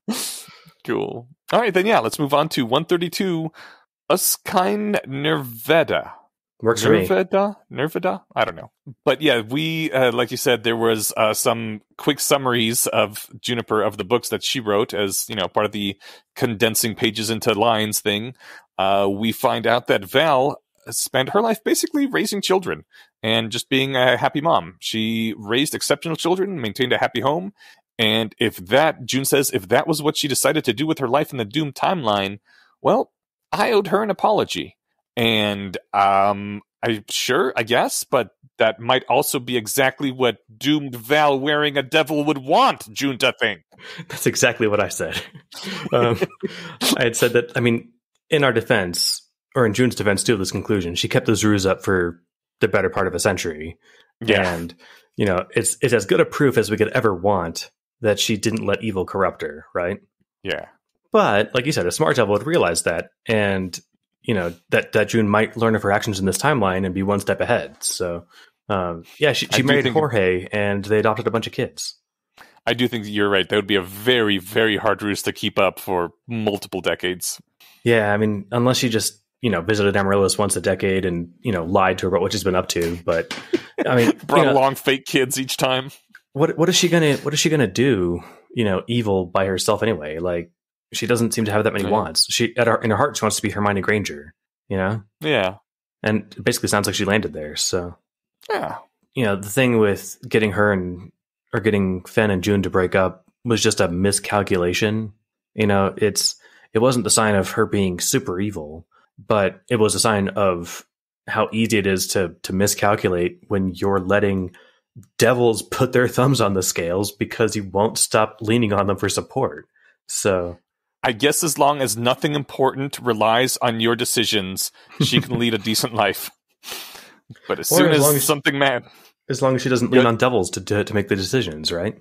*laughs* cool. All right, then yeah, let's move on to 132. Uskine Nerveda. Works for me. Nerveda? Nerveda? I don't know. But yeah, we, uh, like you said, there was uh, some quick summaries of Juniper of the books that she wrote as, you know, part of the condensing pages into lines thing. Uh, we find out that Val spent her life basically raising children and just being a happy mom. She raised exceptional children, maintained a happy home. And if that, Joon says, if that was what she decided to do with her life in the Doom timeline, well, I owed her an apology. And um, I sure, I guess, but that might also be exactly what doomed Val wearing a devil would want Joon to think. *laughs* That's exactly what I said. *laughs* um, I had said that, I mean, in our defense, or in Joon's defense too, this conclusion, she kept those ruse up for the better part of a century. And, you know, it's it's as good a proof as we could ever want that she didn't let evil corrupt her, right? yeah. But like you said, a smart devil would realize that, and you know that that Joon might learn of her actions in this timeline and be one step ahead. So, um, yeah, she, she married Jorge, and they adopted a bunch of kids. I do think that you're right. That would be a very, very hard ruse to keep up for multiple decades. Yeah, I mean, unless she just you know visited Amaryllis once a decade and you know lied to her about what she's been up to. But I mean, *laughs* you Brought know, along fake kids each time. what what is she gonna what is she gonna do? You know, evil by herself anyway. Like she doesn't seem to have that many Yeah. wants. She at her in her heart she wants to be Hermione Granger. You know, Yeah. and it basically sounds like she landed there. So. Yeah. you know, the thing with getting her and or getting Fenn and Joon to break up was just a miscalculation. You know, it's it wasn't the sign of her being super evil, but it was a sign of how easy it is to to miscalculate when you're letting devils put their thumbs on the scales because you won't stop leaning on them for support. So I guess as long as nothing important relies on your decisions, she can lead a decent life. But as Or soon as as, something mad, as long as she doesn't lean on devils to, to to make the decisions, right?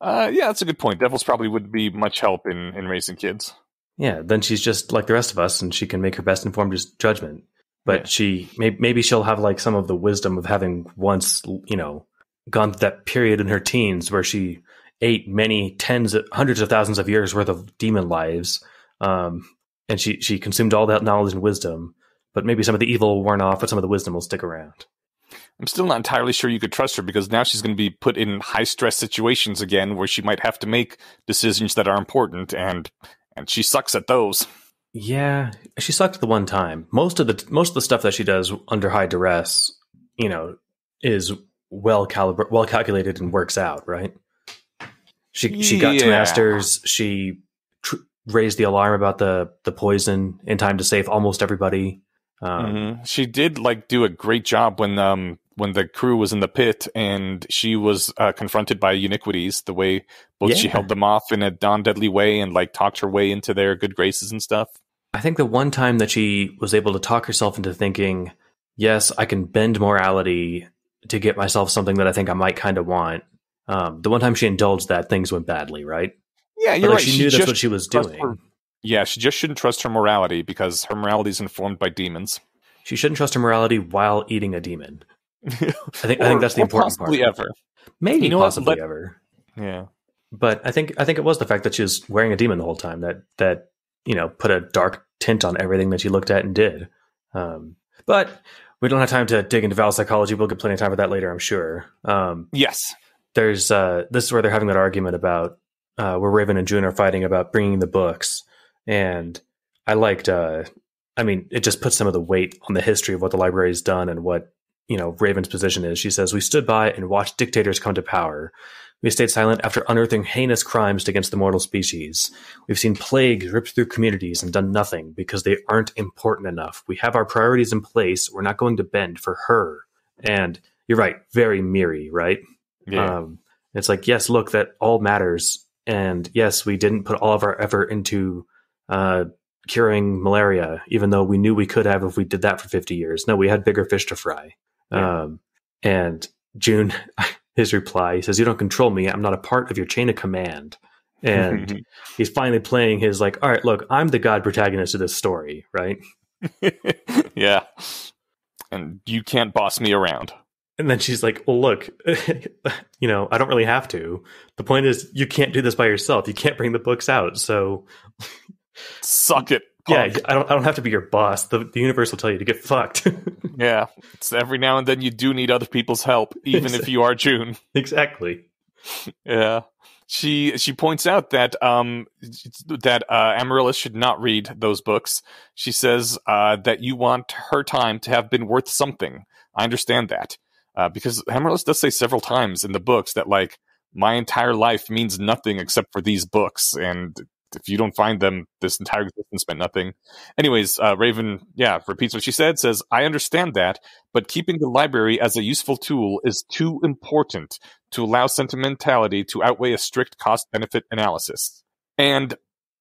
uh, yeah, that's a good point. Devils probably wouldn't be much help in, in raising kids. Yeah, then she's just like the rest of us, and she can make her best informed judgment. But Yeah. she may, maybe she'll have like some of the wisdom of having once, you know, gone through that period in her teens where she ate many tens, of, hundreds of thousands of years worth of demon lives, um, and she she consumed all that knowledge and wisdom. But maybe some of the evil will worn off, but some of the wisdom will stick around. I'm still not entirely sure you could trust her because now she's going to be put in high stress situations again where she might have to make decisions that are important and and she sucks at those. Yeah, she sucked at the one time. Most of the most of the stuff that she does under high duress, you know, is well calibr well calculated and works out, right? She she got to masters. She tr- raised the alarm about the the poison in time to save almost everybody. Um, Mhm. She did like do a great job when um when the crew was in the pit and she was uh, confronted by uniquities. The way both she held them off in a non deadly way and like talked her way into their good graces and stuff. I think the one time that she was able to talk herself into thinking, yes, I can bend morality to get myself something that I think I might kind of want. Um, the one time she indulged that, things went badly, right? Yeah, you're like, right. she knew that's what she was doing. her- Yeah, she just shouldn't trust her morality because her morality is informed by demons. She shouldn't trust her morality while eating a demon. *laughs* I think I think that's the or important part. possibly ever. Maybe You know what? possibly ever. Yeah. But I think I think it was the fact that she was wearing a demon the whole time that that you know put a dark tint on everything that she looked at and did. Um, but we don't have time to dig into Val psychology. We'll get plenty of time for that later, I'm sure. Um, Yes. there's uh, this is where they're having that argument about uh, where Raven and Joon are fighting about bringing the books, and I liked. Uh, I mean, it just puts some of the weight on the history of what the library has done and what you know Raven's position is. She says, "We stood by and watched dictators come to power. We stayed silent after unearthing heinous crimes against the mortal species. We've seen plagues rip through communities and done nothing because they aren't important enough. We have our priorities in place. We're not going to bend for her." And you're right, very MIRI, right? Yeah. Um, it's like, yes, look, that all matters. And yes, we didn't put all of our effort into uh, curing malaria, even though we knew we could have if we did that for 50 years. No, we had bigger fish to fry. Yeah. Um, and Joon, *laughs* his reply, he says, You don't control me. I'm not a part of your chain of command. And *laughs* he's finally playing his, like, all right, look, I'm the God protagonist of this story, right? *laughs* yeah. And you can't boss me around. And then she's like, "Well, look, you know, I don't really have to. The point is, you can't do this by yourself. You can't bring the books out. So, Suck it. Yeah. I don't. I don't have to be your boss. The, the universe will tell you to get fucked. *laughs* Yeah. It's every now and then you do need other people's help, even if you are Joon. *laughs* exactly. Yeah. She she points out that um that uh, Amaryllis should not read those books. She says uh, that you want her time to have been worth something. I understand that uh, because Amaryllis does say several times in the books that like my entire life means nothing except for these books, and if you don't find them, this entire existence meant nothing. Anyways, uh, Raven, yeah, repeats what she said. Says I understand that, but keeping the library as a useful tool is too important to allow sentimentality to outweigh a strict cost benefit analysis. And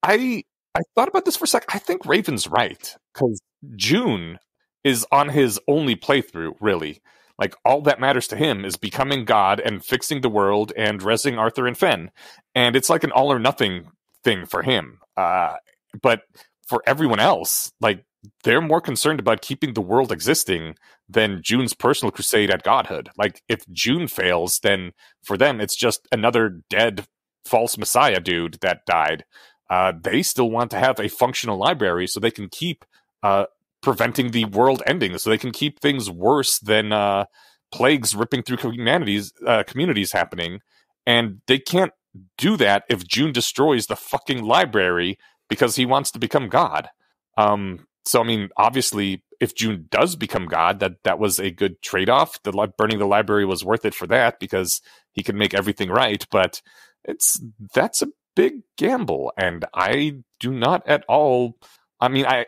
I I thought about this for a sec. I think Raven's right because Joon is on his only playthrough, really. Like all that matters to him is becoming God and fixing the world and resing Arthur and Fenn. And it's like an all or nothing thing for him. Uh, but for everyone else, like they're more concerned about keeping the world existing than Joon's personal crusade at godhood. Like if Joon fails, then for them it's just another dead false messiah dude that died. Uh, they still want to have a functional library so they can keep uh, preventing the world ending, so they can keep things worse than uh, plagues ripping through humanities uh, communities happening. And they can't do that if Joon destroys the fucking library because he wants to become God. Um, so I mean, obviously, if Joon does become God, that that was a good trade off. The li- burning the library was worth it for that because he can make everything right. But it's that's a big gamble, and I do not at all. I mean, I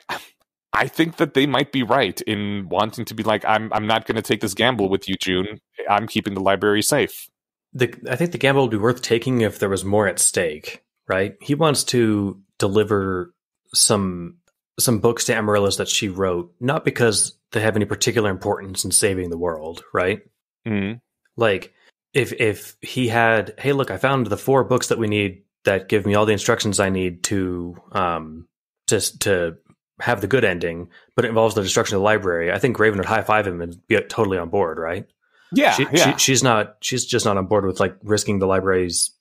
I think that they might be right in wanting to be like, I'm I'm not going to take this gamble with you, Joon. I'm keeping the library safe. The, I think the gamble would be worth taking if there was more at stake, right? He wants to deliver some some books to Amaryllis that she wrote, not because they have any particular importance in saving the world, right? Mm. Like if if he had, hey, look, I found the four books that we need that give me all the instructions I need to um to to have the good ending, but it involves the destruction of the library. I think Raven would high five him and be totally on board, right? Yeah, she, yeah. She, she's not. She's just not on board with like risking the library's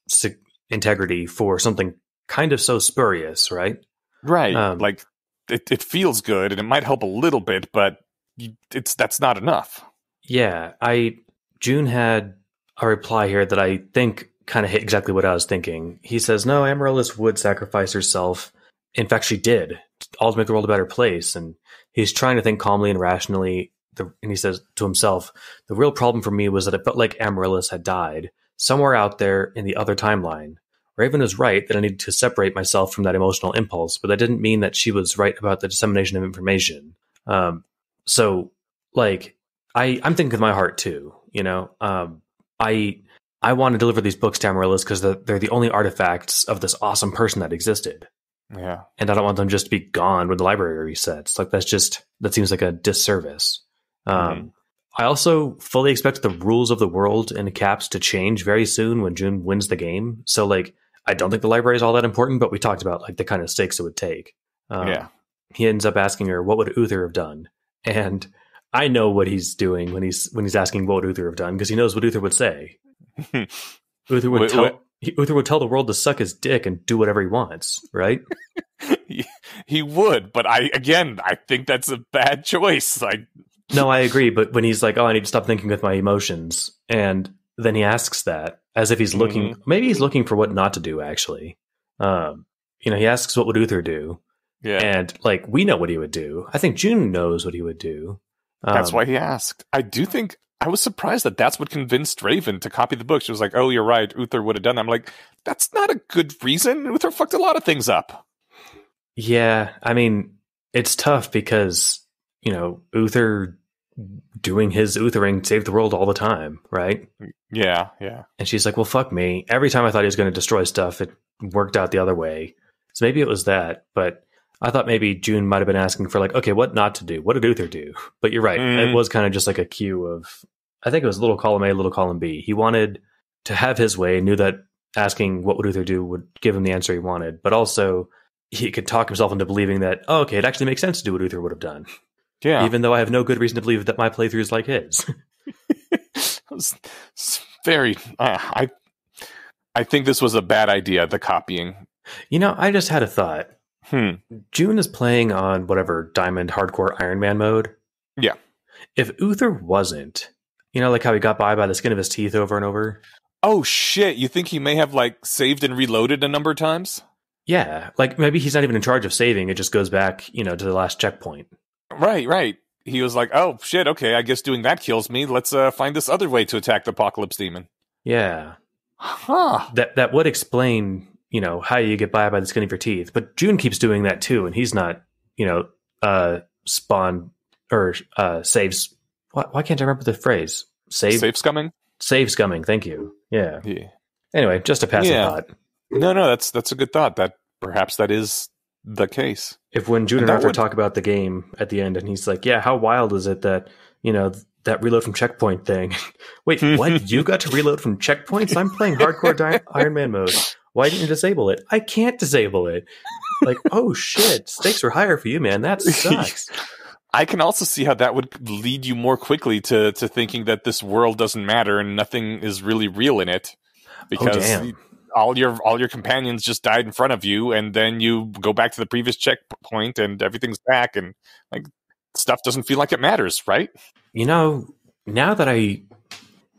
integrity for something kind of so spurious, right? Right. Um, like it, it feels good and it might help a little bit, but it's that's not enough. Yeah, I Joon had a reply here that I think kind of hit exactly what I was thinking. He says, "No, Amaryllis would sacrifice herself. In fact, she did, all to make the world a better place." And he's trying to think calmly and rationally. The, and he says to himself, "The real problem for me was that it felt like Amaryllis had died somewhere out there in the other timeline." Raven is right that I needed to separate myself from that emotional impulse, but that didn't mean that she was right about the dissemination of information. Um, so, like, I I'm thinking with my heart too. You know, um, I I want to deliver these books to Amaryllis because they're, they're the only artifacts of this awesome person that existed, Yeah. and I don't want them just to be gone when the library resets. Like that's just that seems like a disservice. Um, Mhm. I also fully expect the rules of the world in caps to change very soon when Joon wins the game. So like I don't think the library is all that important, but we talked about like the kind of stakes it would take. Um, yeah. he ends up asking her, "What would Uther have done?" And I know what he's doing when he's when he's asking what would Uther have done because he knows what Uther would say. *laughs* Uther would Wait, tell wait. he, Uther would tell the world to suck his dick and do whatever he wants, right? he, *laughs* he would, but I again, I think that's a bad choice. Like, no, I agree. But when he's like, "Oh, I need to stop thinking with my emotions," and then he asks that as if he's looking, Mhm. maybe he's looking for what not to do. Actually, um, you know, he asks, "What would Uther do?" yeah, And like, we know what he would do. I think Joon knows what he would do. that's Um, why he asked. I do think I was surprised that that's what convinced Raven to copy the book. She was like, "Oh, you're right. Uther would have done." that. I'm like, that's not a good reason. Uther fucked a lot of things up. Yeah, I mean, it's tough because you know Uther doing his Uthering saved the world all the time, right? Yeah, yeah. And she's like, "Well, fuck me." Every time I thought he was going to destroy stuff, it worked out the other way. So maybe it was that, but I thought maybe Joon might have been asking for like, okay, what not to do? What did Uther do? *laughs* But you're right; Mm. it was kind of just like a cue of, I think it was little column A, little column B. He wanted to have his way, knew that asking what would Uther do would give him the answer he wanted, but also he could talk himself into believing that, oh, okay, it actually makes sense to do what Uther would have done, Yeah. even though I have no good reason to believe that my playthrough is like his. *laughs* *laughs* It's very uh, I I think this was a bad idea, the copying. you know, I just had a thought. Hmm. Joon is playing on whatever Diamond Hardcore Iron Man mode. Yeah. If Uther wasn't, you know, like how he got by by the skin of his teeth over and over. Oh shit, you think he may have like saved and reloaded a number of times? Yeah, like maybe he's not even in charge of saving. It just goes back, you know, to the last checkpoint. Right, right. He was like, "Oh shit, okay, I guess doing that kills me. Let's uh find this other way to attack the apocalypse demon." Yeah, Huh. that that would explain, you know, how you get by by the skin of your teeth. But Joon keeps doing that too, and he's not, you know, uh, spawn or uh, saves. Why, why can't I remember the phrase? Save, Safe scumming? save scumming. Thank you. Yeah. Yeah. Anyway, just a passing Yeah. thought. No, no, that's that's a good thought. That perhaps that is the case. If when Joon And and Arthur would- talk about the game at the end, and he's like, "Yeah, how wild is it that you know that reload from checkpoint thing?" *laughs* Wait, what? *laughs* you got to reload from checkpoints? I'm playing hardcore Di- *laughs* Iron Man mode. Why didn't you disable it? I can't disable it. Like, oh shit, stakes are higher for you, man. That sucks. I can also see how that would lead you more quickly to to thinking that this world doesn't matter and nothing is really real in it oh, because damn. All your all your companions just died in front of you and then you go back to the previous checkpoint and everything's back and like stuff doesn't feel like it matters, right? You know, now that I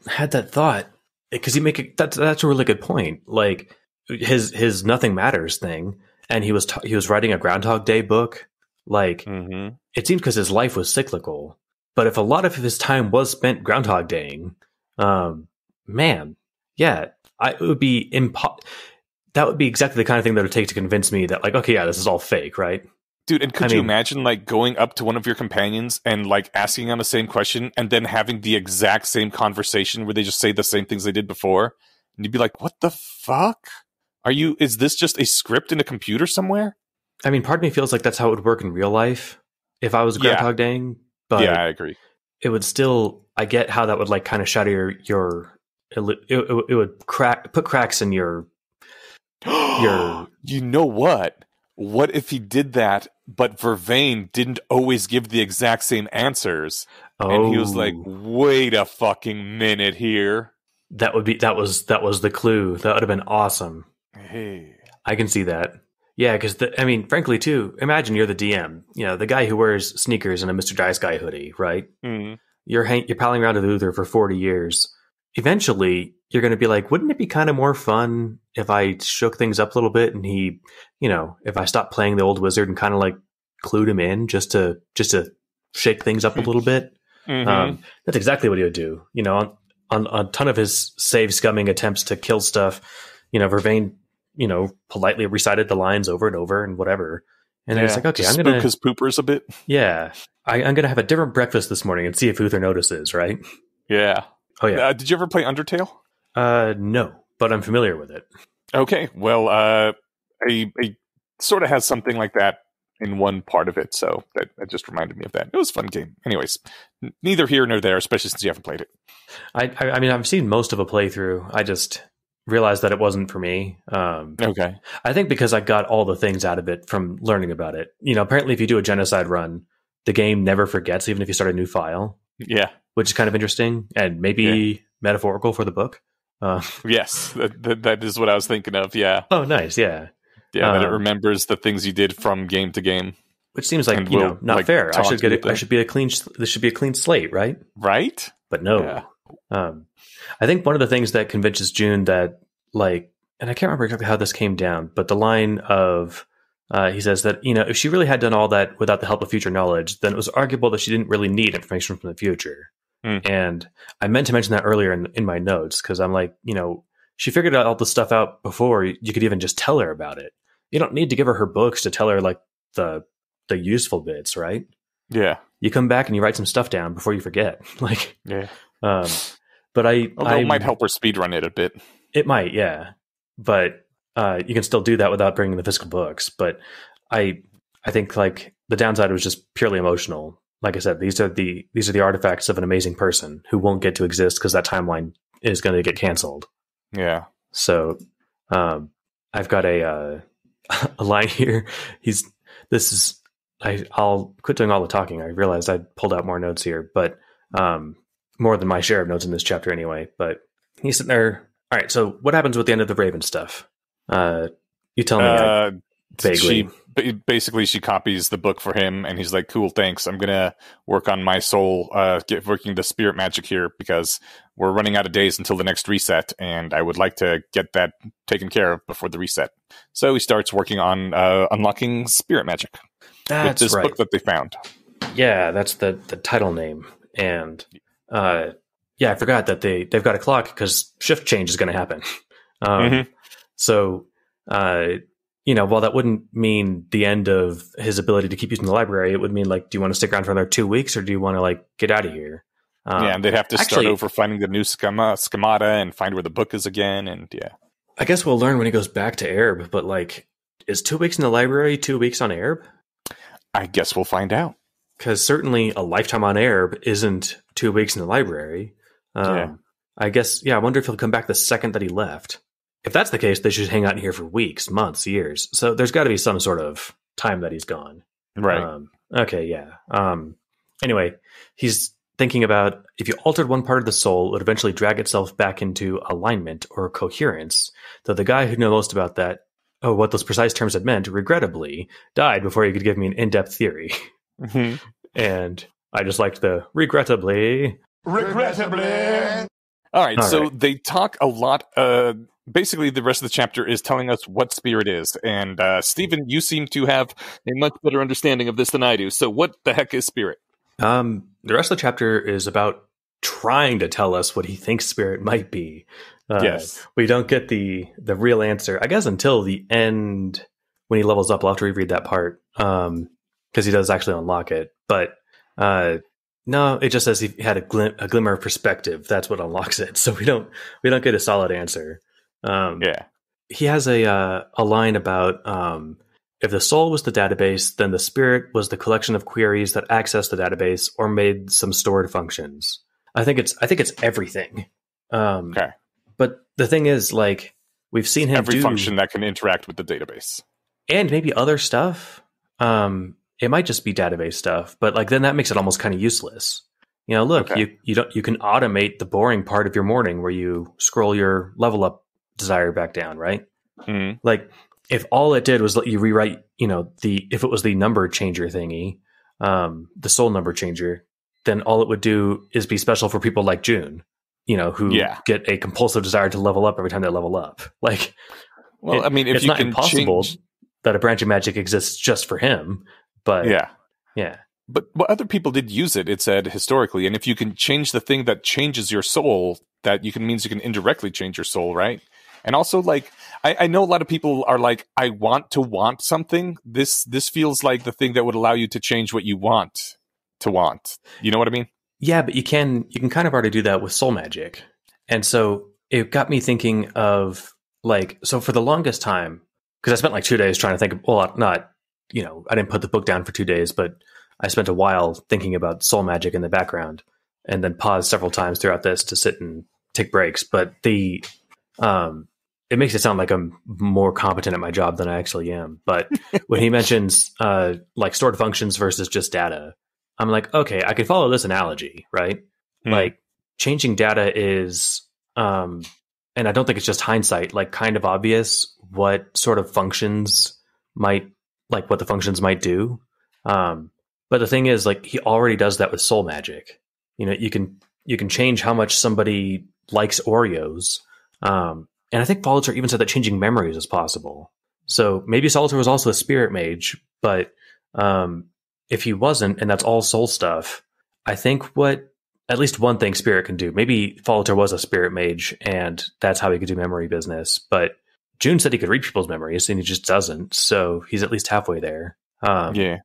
had that thought, because you make it, that's that's a really good point. Like his his nothing matters thing, and he was t- he was writing a Groundhog Day book. Like Mm-hmm. it seems because his life was cyclical. But if a lot of his time was spent Groundhog Daying, um, man, yeah, I, it would be impo- That would be exactly the kind of thing that would take to convince me that, like, okay, yeah, this is all fake, right? Dude, and could I you mean- imagine like going up to one of your companions and like asking them the same question and then having the exact same conversation where they just say the same things they did before? And you'd be like, what the fuck? Are you, is this just a script in a computer somewhere? I mean, part of me feels like that's how it would work in real life if I was Yeah. Groundhog Daying, but yeah, I agree. it would still. I get how that would like kind of shatter your your. It, it, it would crack put cracks in your Your- *gasps* you know what? What if he did that, but Vervain didn't always give the exact same answers? oh And he was like, wait a fucking minute here. that would be that was that was the clue that would have been awesome Hey. I can see that. Yeah, because I mean, frankly, too. Imagine you're the DM, you know, the guy who wears sneakers and a Mister Dice Guy hoodie, right? Mm. You're hang- you're palling around with Uther for forty years. Eventually, you're going to be like, wouldn't it be kind of more fun if I shook things up a little bit and he, you know, if I stopped playing the old wizard and kind of like clued him in just to just to shake things up a little bit? *laughs* Mhm. Um, that's exactly what he would do. You know, on, on, on a ton of his save scumming attempts to kill stuff, you know, Vervain, you know, politely recited the lines over and over and whatever. And then it's like, okay, to I'm gonna, spook his poopers a bit. yeah, I, I'm gonna have a different breakfast this morning and see if Uther notices, right? Yeah. Oh yeah, Uh, did you ever play Undertale? uh, no, but I'm familiar with it. Okay. Well, uh, a, a sort of has something like that in one part of it. So that, that just reminded me of that. It was a fun game. Anyways, n- neither here nor there, especially since you haven't played it. I, I, I mean, I've seen most of a playthrough. I just realized that it wasn't for me. Um, Okay. I think because I got all the things out of it from learning about it. You know, apparently, if you do a genocide run, the game never forgets, even if you start a new file. Yeah. Which is kind of interesting and maybe metaphorical for the book. Uh, *laughs* Yes, that, that, is what I was thinking of. Yeah, oh, nice. Yeah. yeah, that it Um, remembers the things you did from game to game, Which seems like you we'll, know not like, fair. I should get a, I should be a clean. This should be a clean slate, right? right? But no. Yeah. Um, I think one of the things that convinces Joon that like, and I can't remember exactly how this came down, but the line of uh, he says that you know if she really had done all that without the help of future knowledge, then it was arguable that she didn't really need information from the future. Hmm. And I meant to mention that earlier in, in my notes because I'm like, you know, she figured out all the stuff out before you could even just tell her about it. You don't need to give her her books to tell her like the the useful bits, right? Yeah, You come back and you write some stuff down before you forget. *laughs* Like, yeah. um, but I, Although I it might help her speedrun it a bit. it might, yeah. But uh, you can still do that without bringing the physical books. But I, I think like the downside was just purely emotional. Like I said, these are the these are the artifacts of an amazing person who won't get to exist because that timeline is going to get canceled. Yeah, So, um, I've got a uh, *laughs* a line here. He's this is I I'll quit doing all the talking. I realized I pulled out more notes here, but um, more than my share of notes in this chapter anyway. But he's sitting there. All right. So what happens with the end of the Raven stuff? Uh, you tell me. I- uh, vaguely. she basically she copies the book for him, and he's like, "Cool, thanks. I'm gonna work on my soul, uh, get working the spirit magic here because we're running out of days until the next reset, and I would like to get that taken care of before the reset." So he starts working on uh, unlocking spirit magic with that's this right. book that they found. Yeah, that's the the title name. And uh, yeah, I forgot that they they've got a clock because shift change is going to happen. Um, Mhm. So, uh, you know, while that wouldn't mean the end of his ability to keep using the library, it would mean like, do you want to stick around for another two weeks or do you want to like get out of here? Um, yeah, and they'd have to actually- start over finding the new schema, schemata and find where the book is again, and yeah. I guess we'll learn when he goes back to Aerb. But like, is two weeks in the library two weeks on Aerb? I guess we'll find out. Because certainly a lifetime on Aerb isn't two weeks in the library. Um, Yeah. I guess, yeah, I wonder if he'll come back the second that he left. If that's the case, they should hang out here for weeks, months, years. So there's got to be some sort of time that he's gone. Right. Um, okay, yeah. Um, anyway, he's thinking about if you altered one part of the soul, it would eventually drag itself back into alignment or coherence. Though the guy who knew most about that, oh, what those precise terms had meant, regrettably, died before he could give me an in depth theory. Mhm. *laughs* And I just liked the regrettably. Regrettably. All right, All so right. they talk a lot. Uh, basically, the rest of the chapter is telling us what spirit is. And uh, Stephen, you seem to have a much better understanding of this than I do. So, what the heck is spirit? Um, the rest of the chapter is about trying to tell us what he thinks spirit might be. Uh, Yes. we don't get the the real answer, I guess, until the end when he levels up. I'll have to reread that part um, because he does actually unlock it. But uh, no, it just says he had a, glim- a glimmer of perspective. That's what unlocks it. *laughs* So we don't we don't get a solid answer. Um, Yeah. he has a uh, a line about um, if the soul was the database, then the spirit was the collection of queries that accessed the database or made some stored functions. I think it's I think it's everything. Um, Okay. But the thing is, like we've seen him Every do, function that can interact with the database. and maybe other stuff. Um, it might just be database stuff, but like then that makes it almost kind of useless. You know, look, Okay. you you don't you can automate the boring part of your morning where you scroll your level up desire back down, right? Mhm. like if all it did was let you rewrite you know the if it was the number changer thingy um the soul number changer then all it would do is be special for people like Joon you know who Yeah. get a compulsive desire to level up every time they level up *laughs* like Well, it- I mean, if it's you not can impossible change, that a branch of magic exists just for him but yeah. yeah But but other people did use it. It said historically, and if you can change the thing that changes your soul, that you can means you can indirectly change your soul, right? And also, like I, I know a lot of people are like, I want to want something. This this feels like the thing that would allow you to change what you want to want. You know what I mean? Yeah, but you can you can kind of already do that with soul magic. And so it got me thinking of like so for the longest time because I spent like 2 days trying to think of well not you know, I didn't put the book down for 2 days, but I spent a while thinking about soul magic in the background and then paused several times throughout this to sit and take breaks, but the um it makes it sound like I'm more competent at my job than I actually am. But *laughs* when he mentions uh like stored functions versus just data, I'm like, okay, I can follow this analogy, right? Hmm. Like changing data is um and I don't think it's just hindsight, like kind of obvious what sort of functions might like what the functions might do. Um, but the thing is, like he already does that with soul magic. You know, you can you can change how much somebody likes Oreos. Um, and I think Molitor even said that changing memories is possible. So maybe Solitor was also a spirit mage, but um, if he wasn't, and that's all soul stuff, I think what at least one thing spirit can do. Maybe Molitor was a spirit mage, and that's how he could do memory business. But Joon said he could read people's memories, and he just doesn't. So he's at least halfway there. Um, yeah.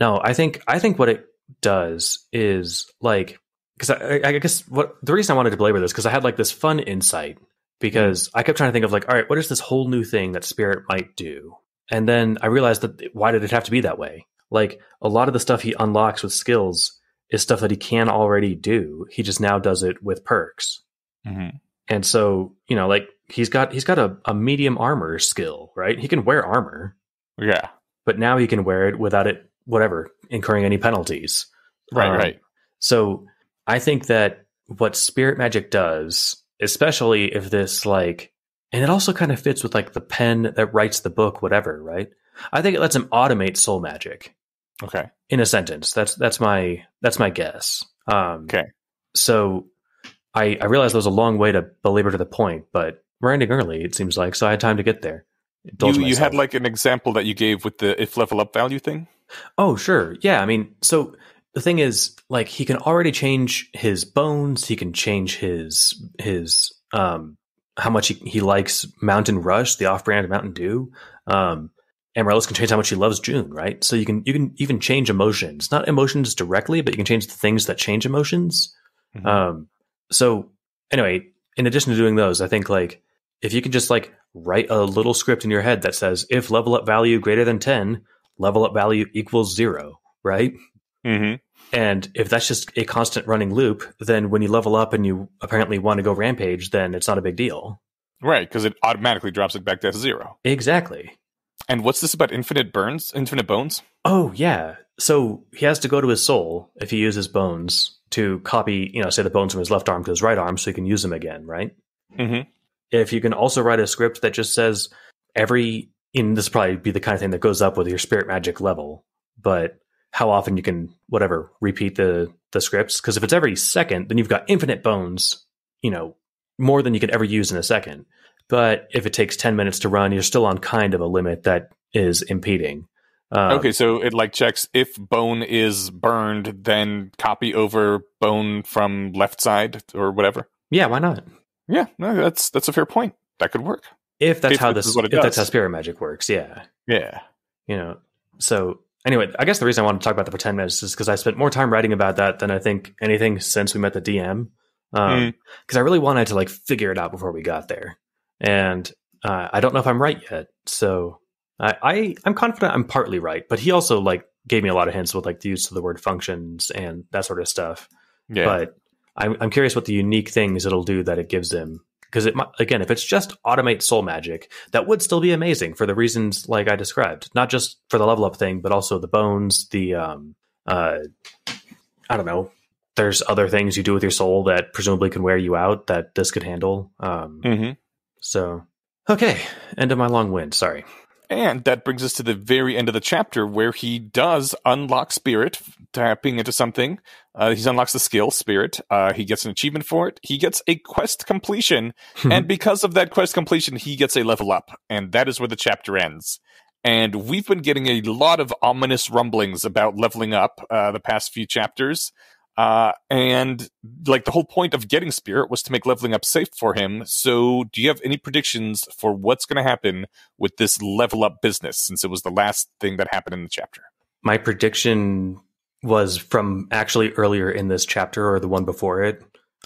No, I think I think what it does is like because I, I, guess what the reason I wanted to belabor this because I had like this fun insight because I kept trying to think of like, all right, what is this whole new thing that spirit might do? And then I realized that why did it have to be that way? Like a lot of the stuff he unlocks with skills is stuff that he can already do. He just now does it with perks. Mm-hmm. And so, you know, like he's got he's got a, a medium armor skill, right? He can wear armor. Yeah. But now he can wear it without it whatever incurring any penalties. Right, Um, right. So I think that what spirit magic does, especially if this like, and it also kind of fits with like the pen that writes the book, whatever, right? I think it lets him automate soul magic Okay. in a sentence. That's that's my that's my guess. Um, Okay. So I I realized there was a long way to belabor to the point, but we're ending early. It seems like so I had time to get there. You, you had like an example that you gave with the if level up value thing. Oh, sure. Yeah. I mean, so the thing is, like, he can already change his bones. He can change his his um how much he, he likes Mountain Rush, the off-brand Mountain Dew. Um, Amaryllis can change how much he loves Joon, right? So you can you can even change emotions, not emotions directly, but you can change the things that change emotions. Mhm. Um, so anyway, in addition to doing those, I think like if you can just like write a little script in your head that says if level up value greater than 10, level up value equals zero, right? Mm-hmm. And if that's just a constant running loop, then when you level up and you apparently want to go rampage, then it's not a big deal. Right, because it automatically drops it back to zero. Exactly. And what's this about infinite burns, infinite bones? Oh, yeah. So he has to go to his soul if he uses bones to copy, you know, say the bones from his left arm to his right arm so he can use them again, right? Mm-hmm. if you can also write a script that just says every in this probably be the kind of thing that goes up with your spirit magic level but how often you can whatever repeat the the scripts because if it's every second then you've got infinite bones you know more than you could ever use in a second but if it takes 10 minutes to run you're still on kind of a limit that is impeding um, okay, so it like checks if bone is burned, then copy over bone from left side or whatever. yeah why not Yeah, no, that's that's a fair point. That could work. if that's If how this this is what it if that's how spirit magic works yeah Yeah. you know so anyway i guess the reason i wanted to talk about that for 10 minutes is because i spent more time writing about that than i think anything since we met the dm because Mm. i really wanted to like figure it out before we got there. And uh, i don't know if i'm right yet. So I, I i'm confident i'm partly right but he also like gave me a lot of hints with like the use of the word functions and that sort of stuff. Yeah. but I'm, I'm curious what the unique things it'll do that it gives him because it again if it's just automate soul magic that would still be amazing for the reasons like i described. Not just for the level up thing but also the bones the um uh i don't know. There's other things you do with your soul that presumably can wear you out that this could handle um mm -hmm. so okay. End of my long wind sorry And that brings us to the very end of the chapter where he does unlock spirit, tapping into something. Uh, he unlocks the skill spirit. Uh, he gets an achievement for it. He gets a quest completion. and because of that quest completion, he gets a level up. And that is where the chapter ends. And we've been getting a lot of ominous rumblings about leveling up uh, the past few chapters. Uh, and like the whole point of getting spirit was to make leveling up safe for him. So, do you have any predictions for what's going to happen with this level up business since it was the last thing that happened in the chapter? my prediction was from actually earlier in this chapter or the one before it.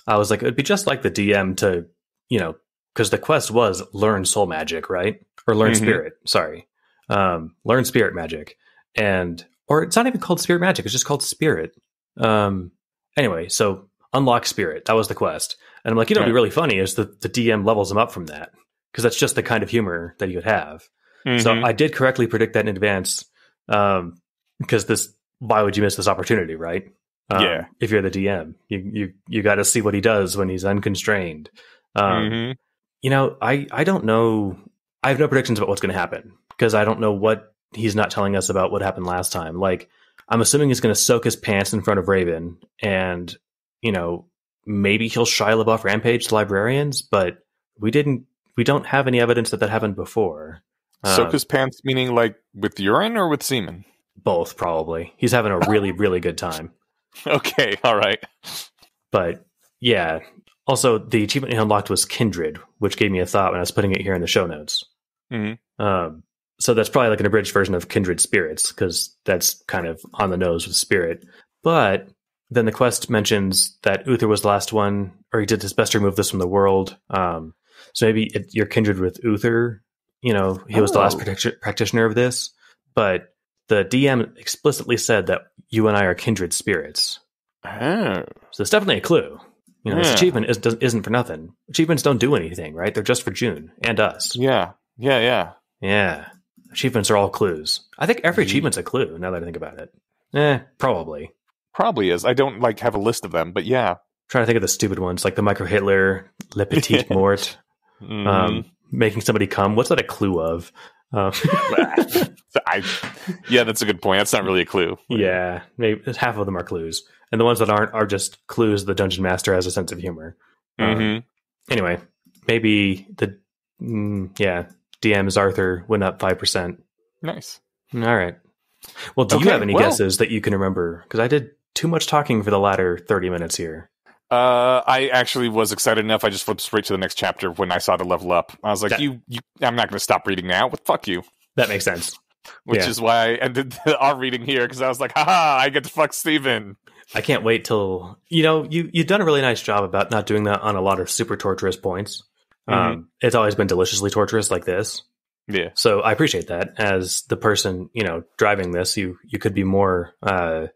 I was like, it'd be just like the DM to, you know, because the quest was learn soul magic, right? Or learn Mhm. spirit. Sorry, um, learn spirit magic, and or it's not even called spirit magic; it's just called spirit. Um, anyway, so unlock spirit. That was the quest, and I'm like, you know, what'd be really funny is that the DM levels him up from that because that's just the kind of humor that you would have. So Mhm. I did correctly predict that in advance, um, because this. Why would you miss this opportunity, right? Um, Yeah. If you're the DM, you you you got to see what he does when he's unconstrained. Um, Mhm. you know, I I don't know. I have no predictions about what's going to happen because I don't know what he's not telling us about what happened last time. Like, I'm assuming he's going to soak his pants in front of Raven, and you know, maybe he'll Shia LaBeouf rampage the librarians, but we didn't. We don't have any evidence that that happened before. Soak Um, his pants, meaning like with urine or with semen? both probably. He's having a really *laughs* really good time. Okay, all right. But yeah. Also, the achievement he unlocked was Kindred, which gave me a thought when I was putting it here in the show notes. Mhm. Um, so that's probably like an abridged version of Kindred Spirits because that's kind of on the nose with Spirit. But then the quest mentions that Uther was the last one, or he did his best to remove this from the world. Um, so maybe it, you're kindred with Uther. You know, he was the last Oh. practi- practitioner of this. But the DM explicitly said that you and I are kindred spirits. Oh. So it's definitely a clue. You know, this achievement is, does, isn't for nothing. Achievements don't do anything, right? They're just for Joon and us. Yeah, yeah, yeah. Yeah. Achievements are all clues. I think every Ye- achievement's a clue, now that I think about it. Eh, probably. Probably is. I don't like have a list of them, but yeah. trying to think of the stupid ones, like the micro Hitler, Le *laughs* Petit Mort, Mhm. um, making somebody come. What's that a clue of? Um, *laughs* I, yeah, that's a good point. That's not really a clue. yeah, maybe half of them are clues, and the ones that aren't are just clues. The dungeon master has a sense of humor. Um, Mhm. anyway, maybe the mm, yeah DM is Arthur went up five percent. Nice. All right. Well, do you have any well- guesses that you can remember? Because I did too much talking for the latter thirty minutes here. Uh, I actually was excited enough. I just flipped straight to the next chapter when I saw the level up. I was like, That- "You, you, I'm not going to stop reading now. But fuck you." That makes sense. Which Yeah. is why I ended *laughs* our reading here because I was like, "Haha! I get to fuck Steven. I can't wait till you know you you've done a really nice job about not doing that on a lot of super torturous points. Um, it's always been deliciously torturous like this, Yeah, so I appreciate that. As the person you know driving this, you you could be more. Uh,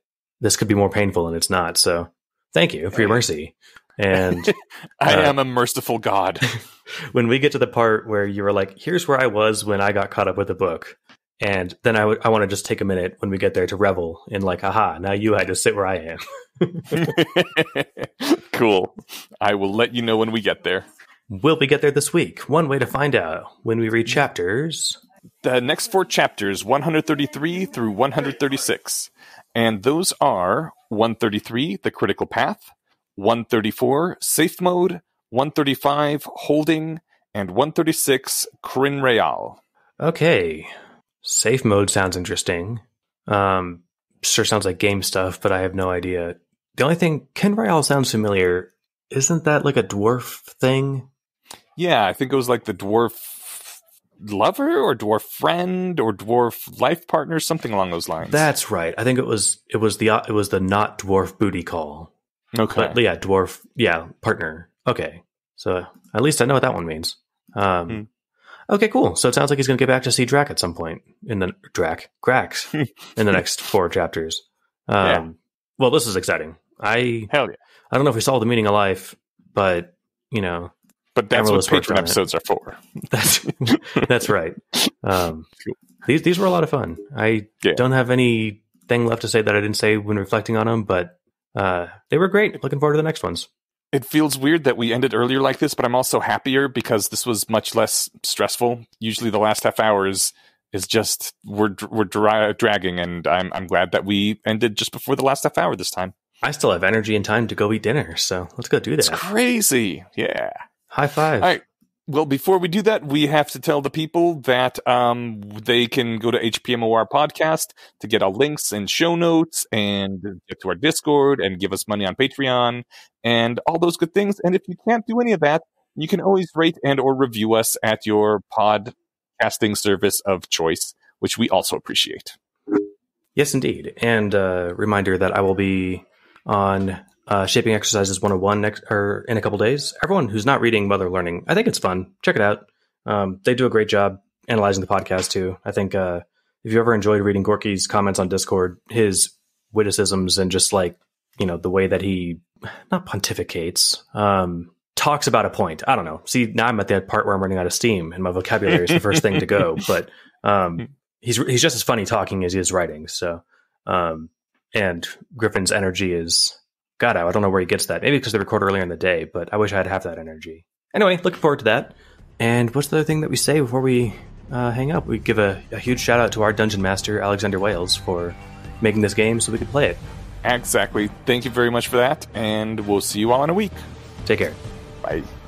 this could be more painful, and it's not. So thank you for your mercy. And *laughs* I Uh, am a merciful God. *laughs* when we get to the part where you were like, "Here's where I was when I got caught up with the book," and then I I want to just take a minute when we get there to revel in like, "Aha! Now you had to sit where I am." *laughs* cool. I will let you know when we get there. Will we get there this week? One way to find out when we read chapters. The next four chapters, 133 through 136. And those are 133, The Critical Path, 134, Safe Mode, 135, Holding, and 136, Krinrael. Okay. Safe mode sounds interesting. Um, sure sounds like game stuff, but I have no idea. The only thing, Krinrael sounds familiar. Isn't that like a dwarf thing? Yeah, I think it was like the dwarf lover or dwarf friend or dwarf life partner, something along those lines. That's right. I think it was it was the it was the not dwarf booty call. okay. But yeah, dwarf yeah, partner. Okay. So at least I know what that one means. Um Hmm. Okay, cool. So it sounds like he's going to get back to see Drac at some point in the Drac, Grax *laughs* in the next four chapters. Um, Yeah. Well, this is exciting. I Hell yeah. I don't know if we saw the meaning of life, but you know But that's what Patreon patron on it. episodes are for. *laughs* that's that's right. Um, Cool. these these were a lot of fun. I Yeah. don't have anything left to say that I didn't say when reflecting on them, but uh, they were great. Looking forward to the next ones. It feels weird that we ended earlier like this, but I'm also happier because this was much less stressful. Usually, the last half hour is is just we're we're dra- dragging, and I'm I'm glad that we ended just before the last half hour this time. I still have energy and time to go eat dinner, so let's go do that. It's crazy, yeah. High five. All right. Well, before we do that, we have to tell the people that um, they can go to HPMOR podcast to get our links and show notes and get to our Discord and give us money on Patreon and all those good things. And if you can't do any of that, you can always rate and or review us at your podcasting service of choice, which we also appreciate. Yes, indeed. And uh, reminder that I will be on uh, Shaping Exercises 101 next or in a couple days. Everyone who's not reading Mother Learning, I think it's fun. Check it out. Um, they do a great job analyzing the podcast too. I think uh, if you ever enjoyed reading Gorky's comments on Discord, his witticisms and just like you know the way that he not pontificates, um, talks about a point. I don't know. See, now I'm at that part where I'm running out of steam, and my vocabulary is the first thing to go. *laughs* But um, he's he's just as funny talking as he is writing. So, um, and Griffin's energy is God. I don't know where he gets that. Maybe because they record earlier in the day, but I wish I had half that energy. Anyway, looking forward to that. And what's the other thing that we say before we uh, hang up? We give a, a huge shout out to our dungeon master, Alexander Wales, for making this game so we could play it. Exactly. Thank you very much for that, and we'll see you all in a week. Take care. Bye.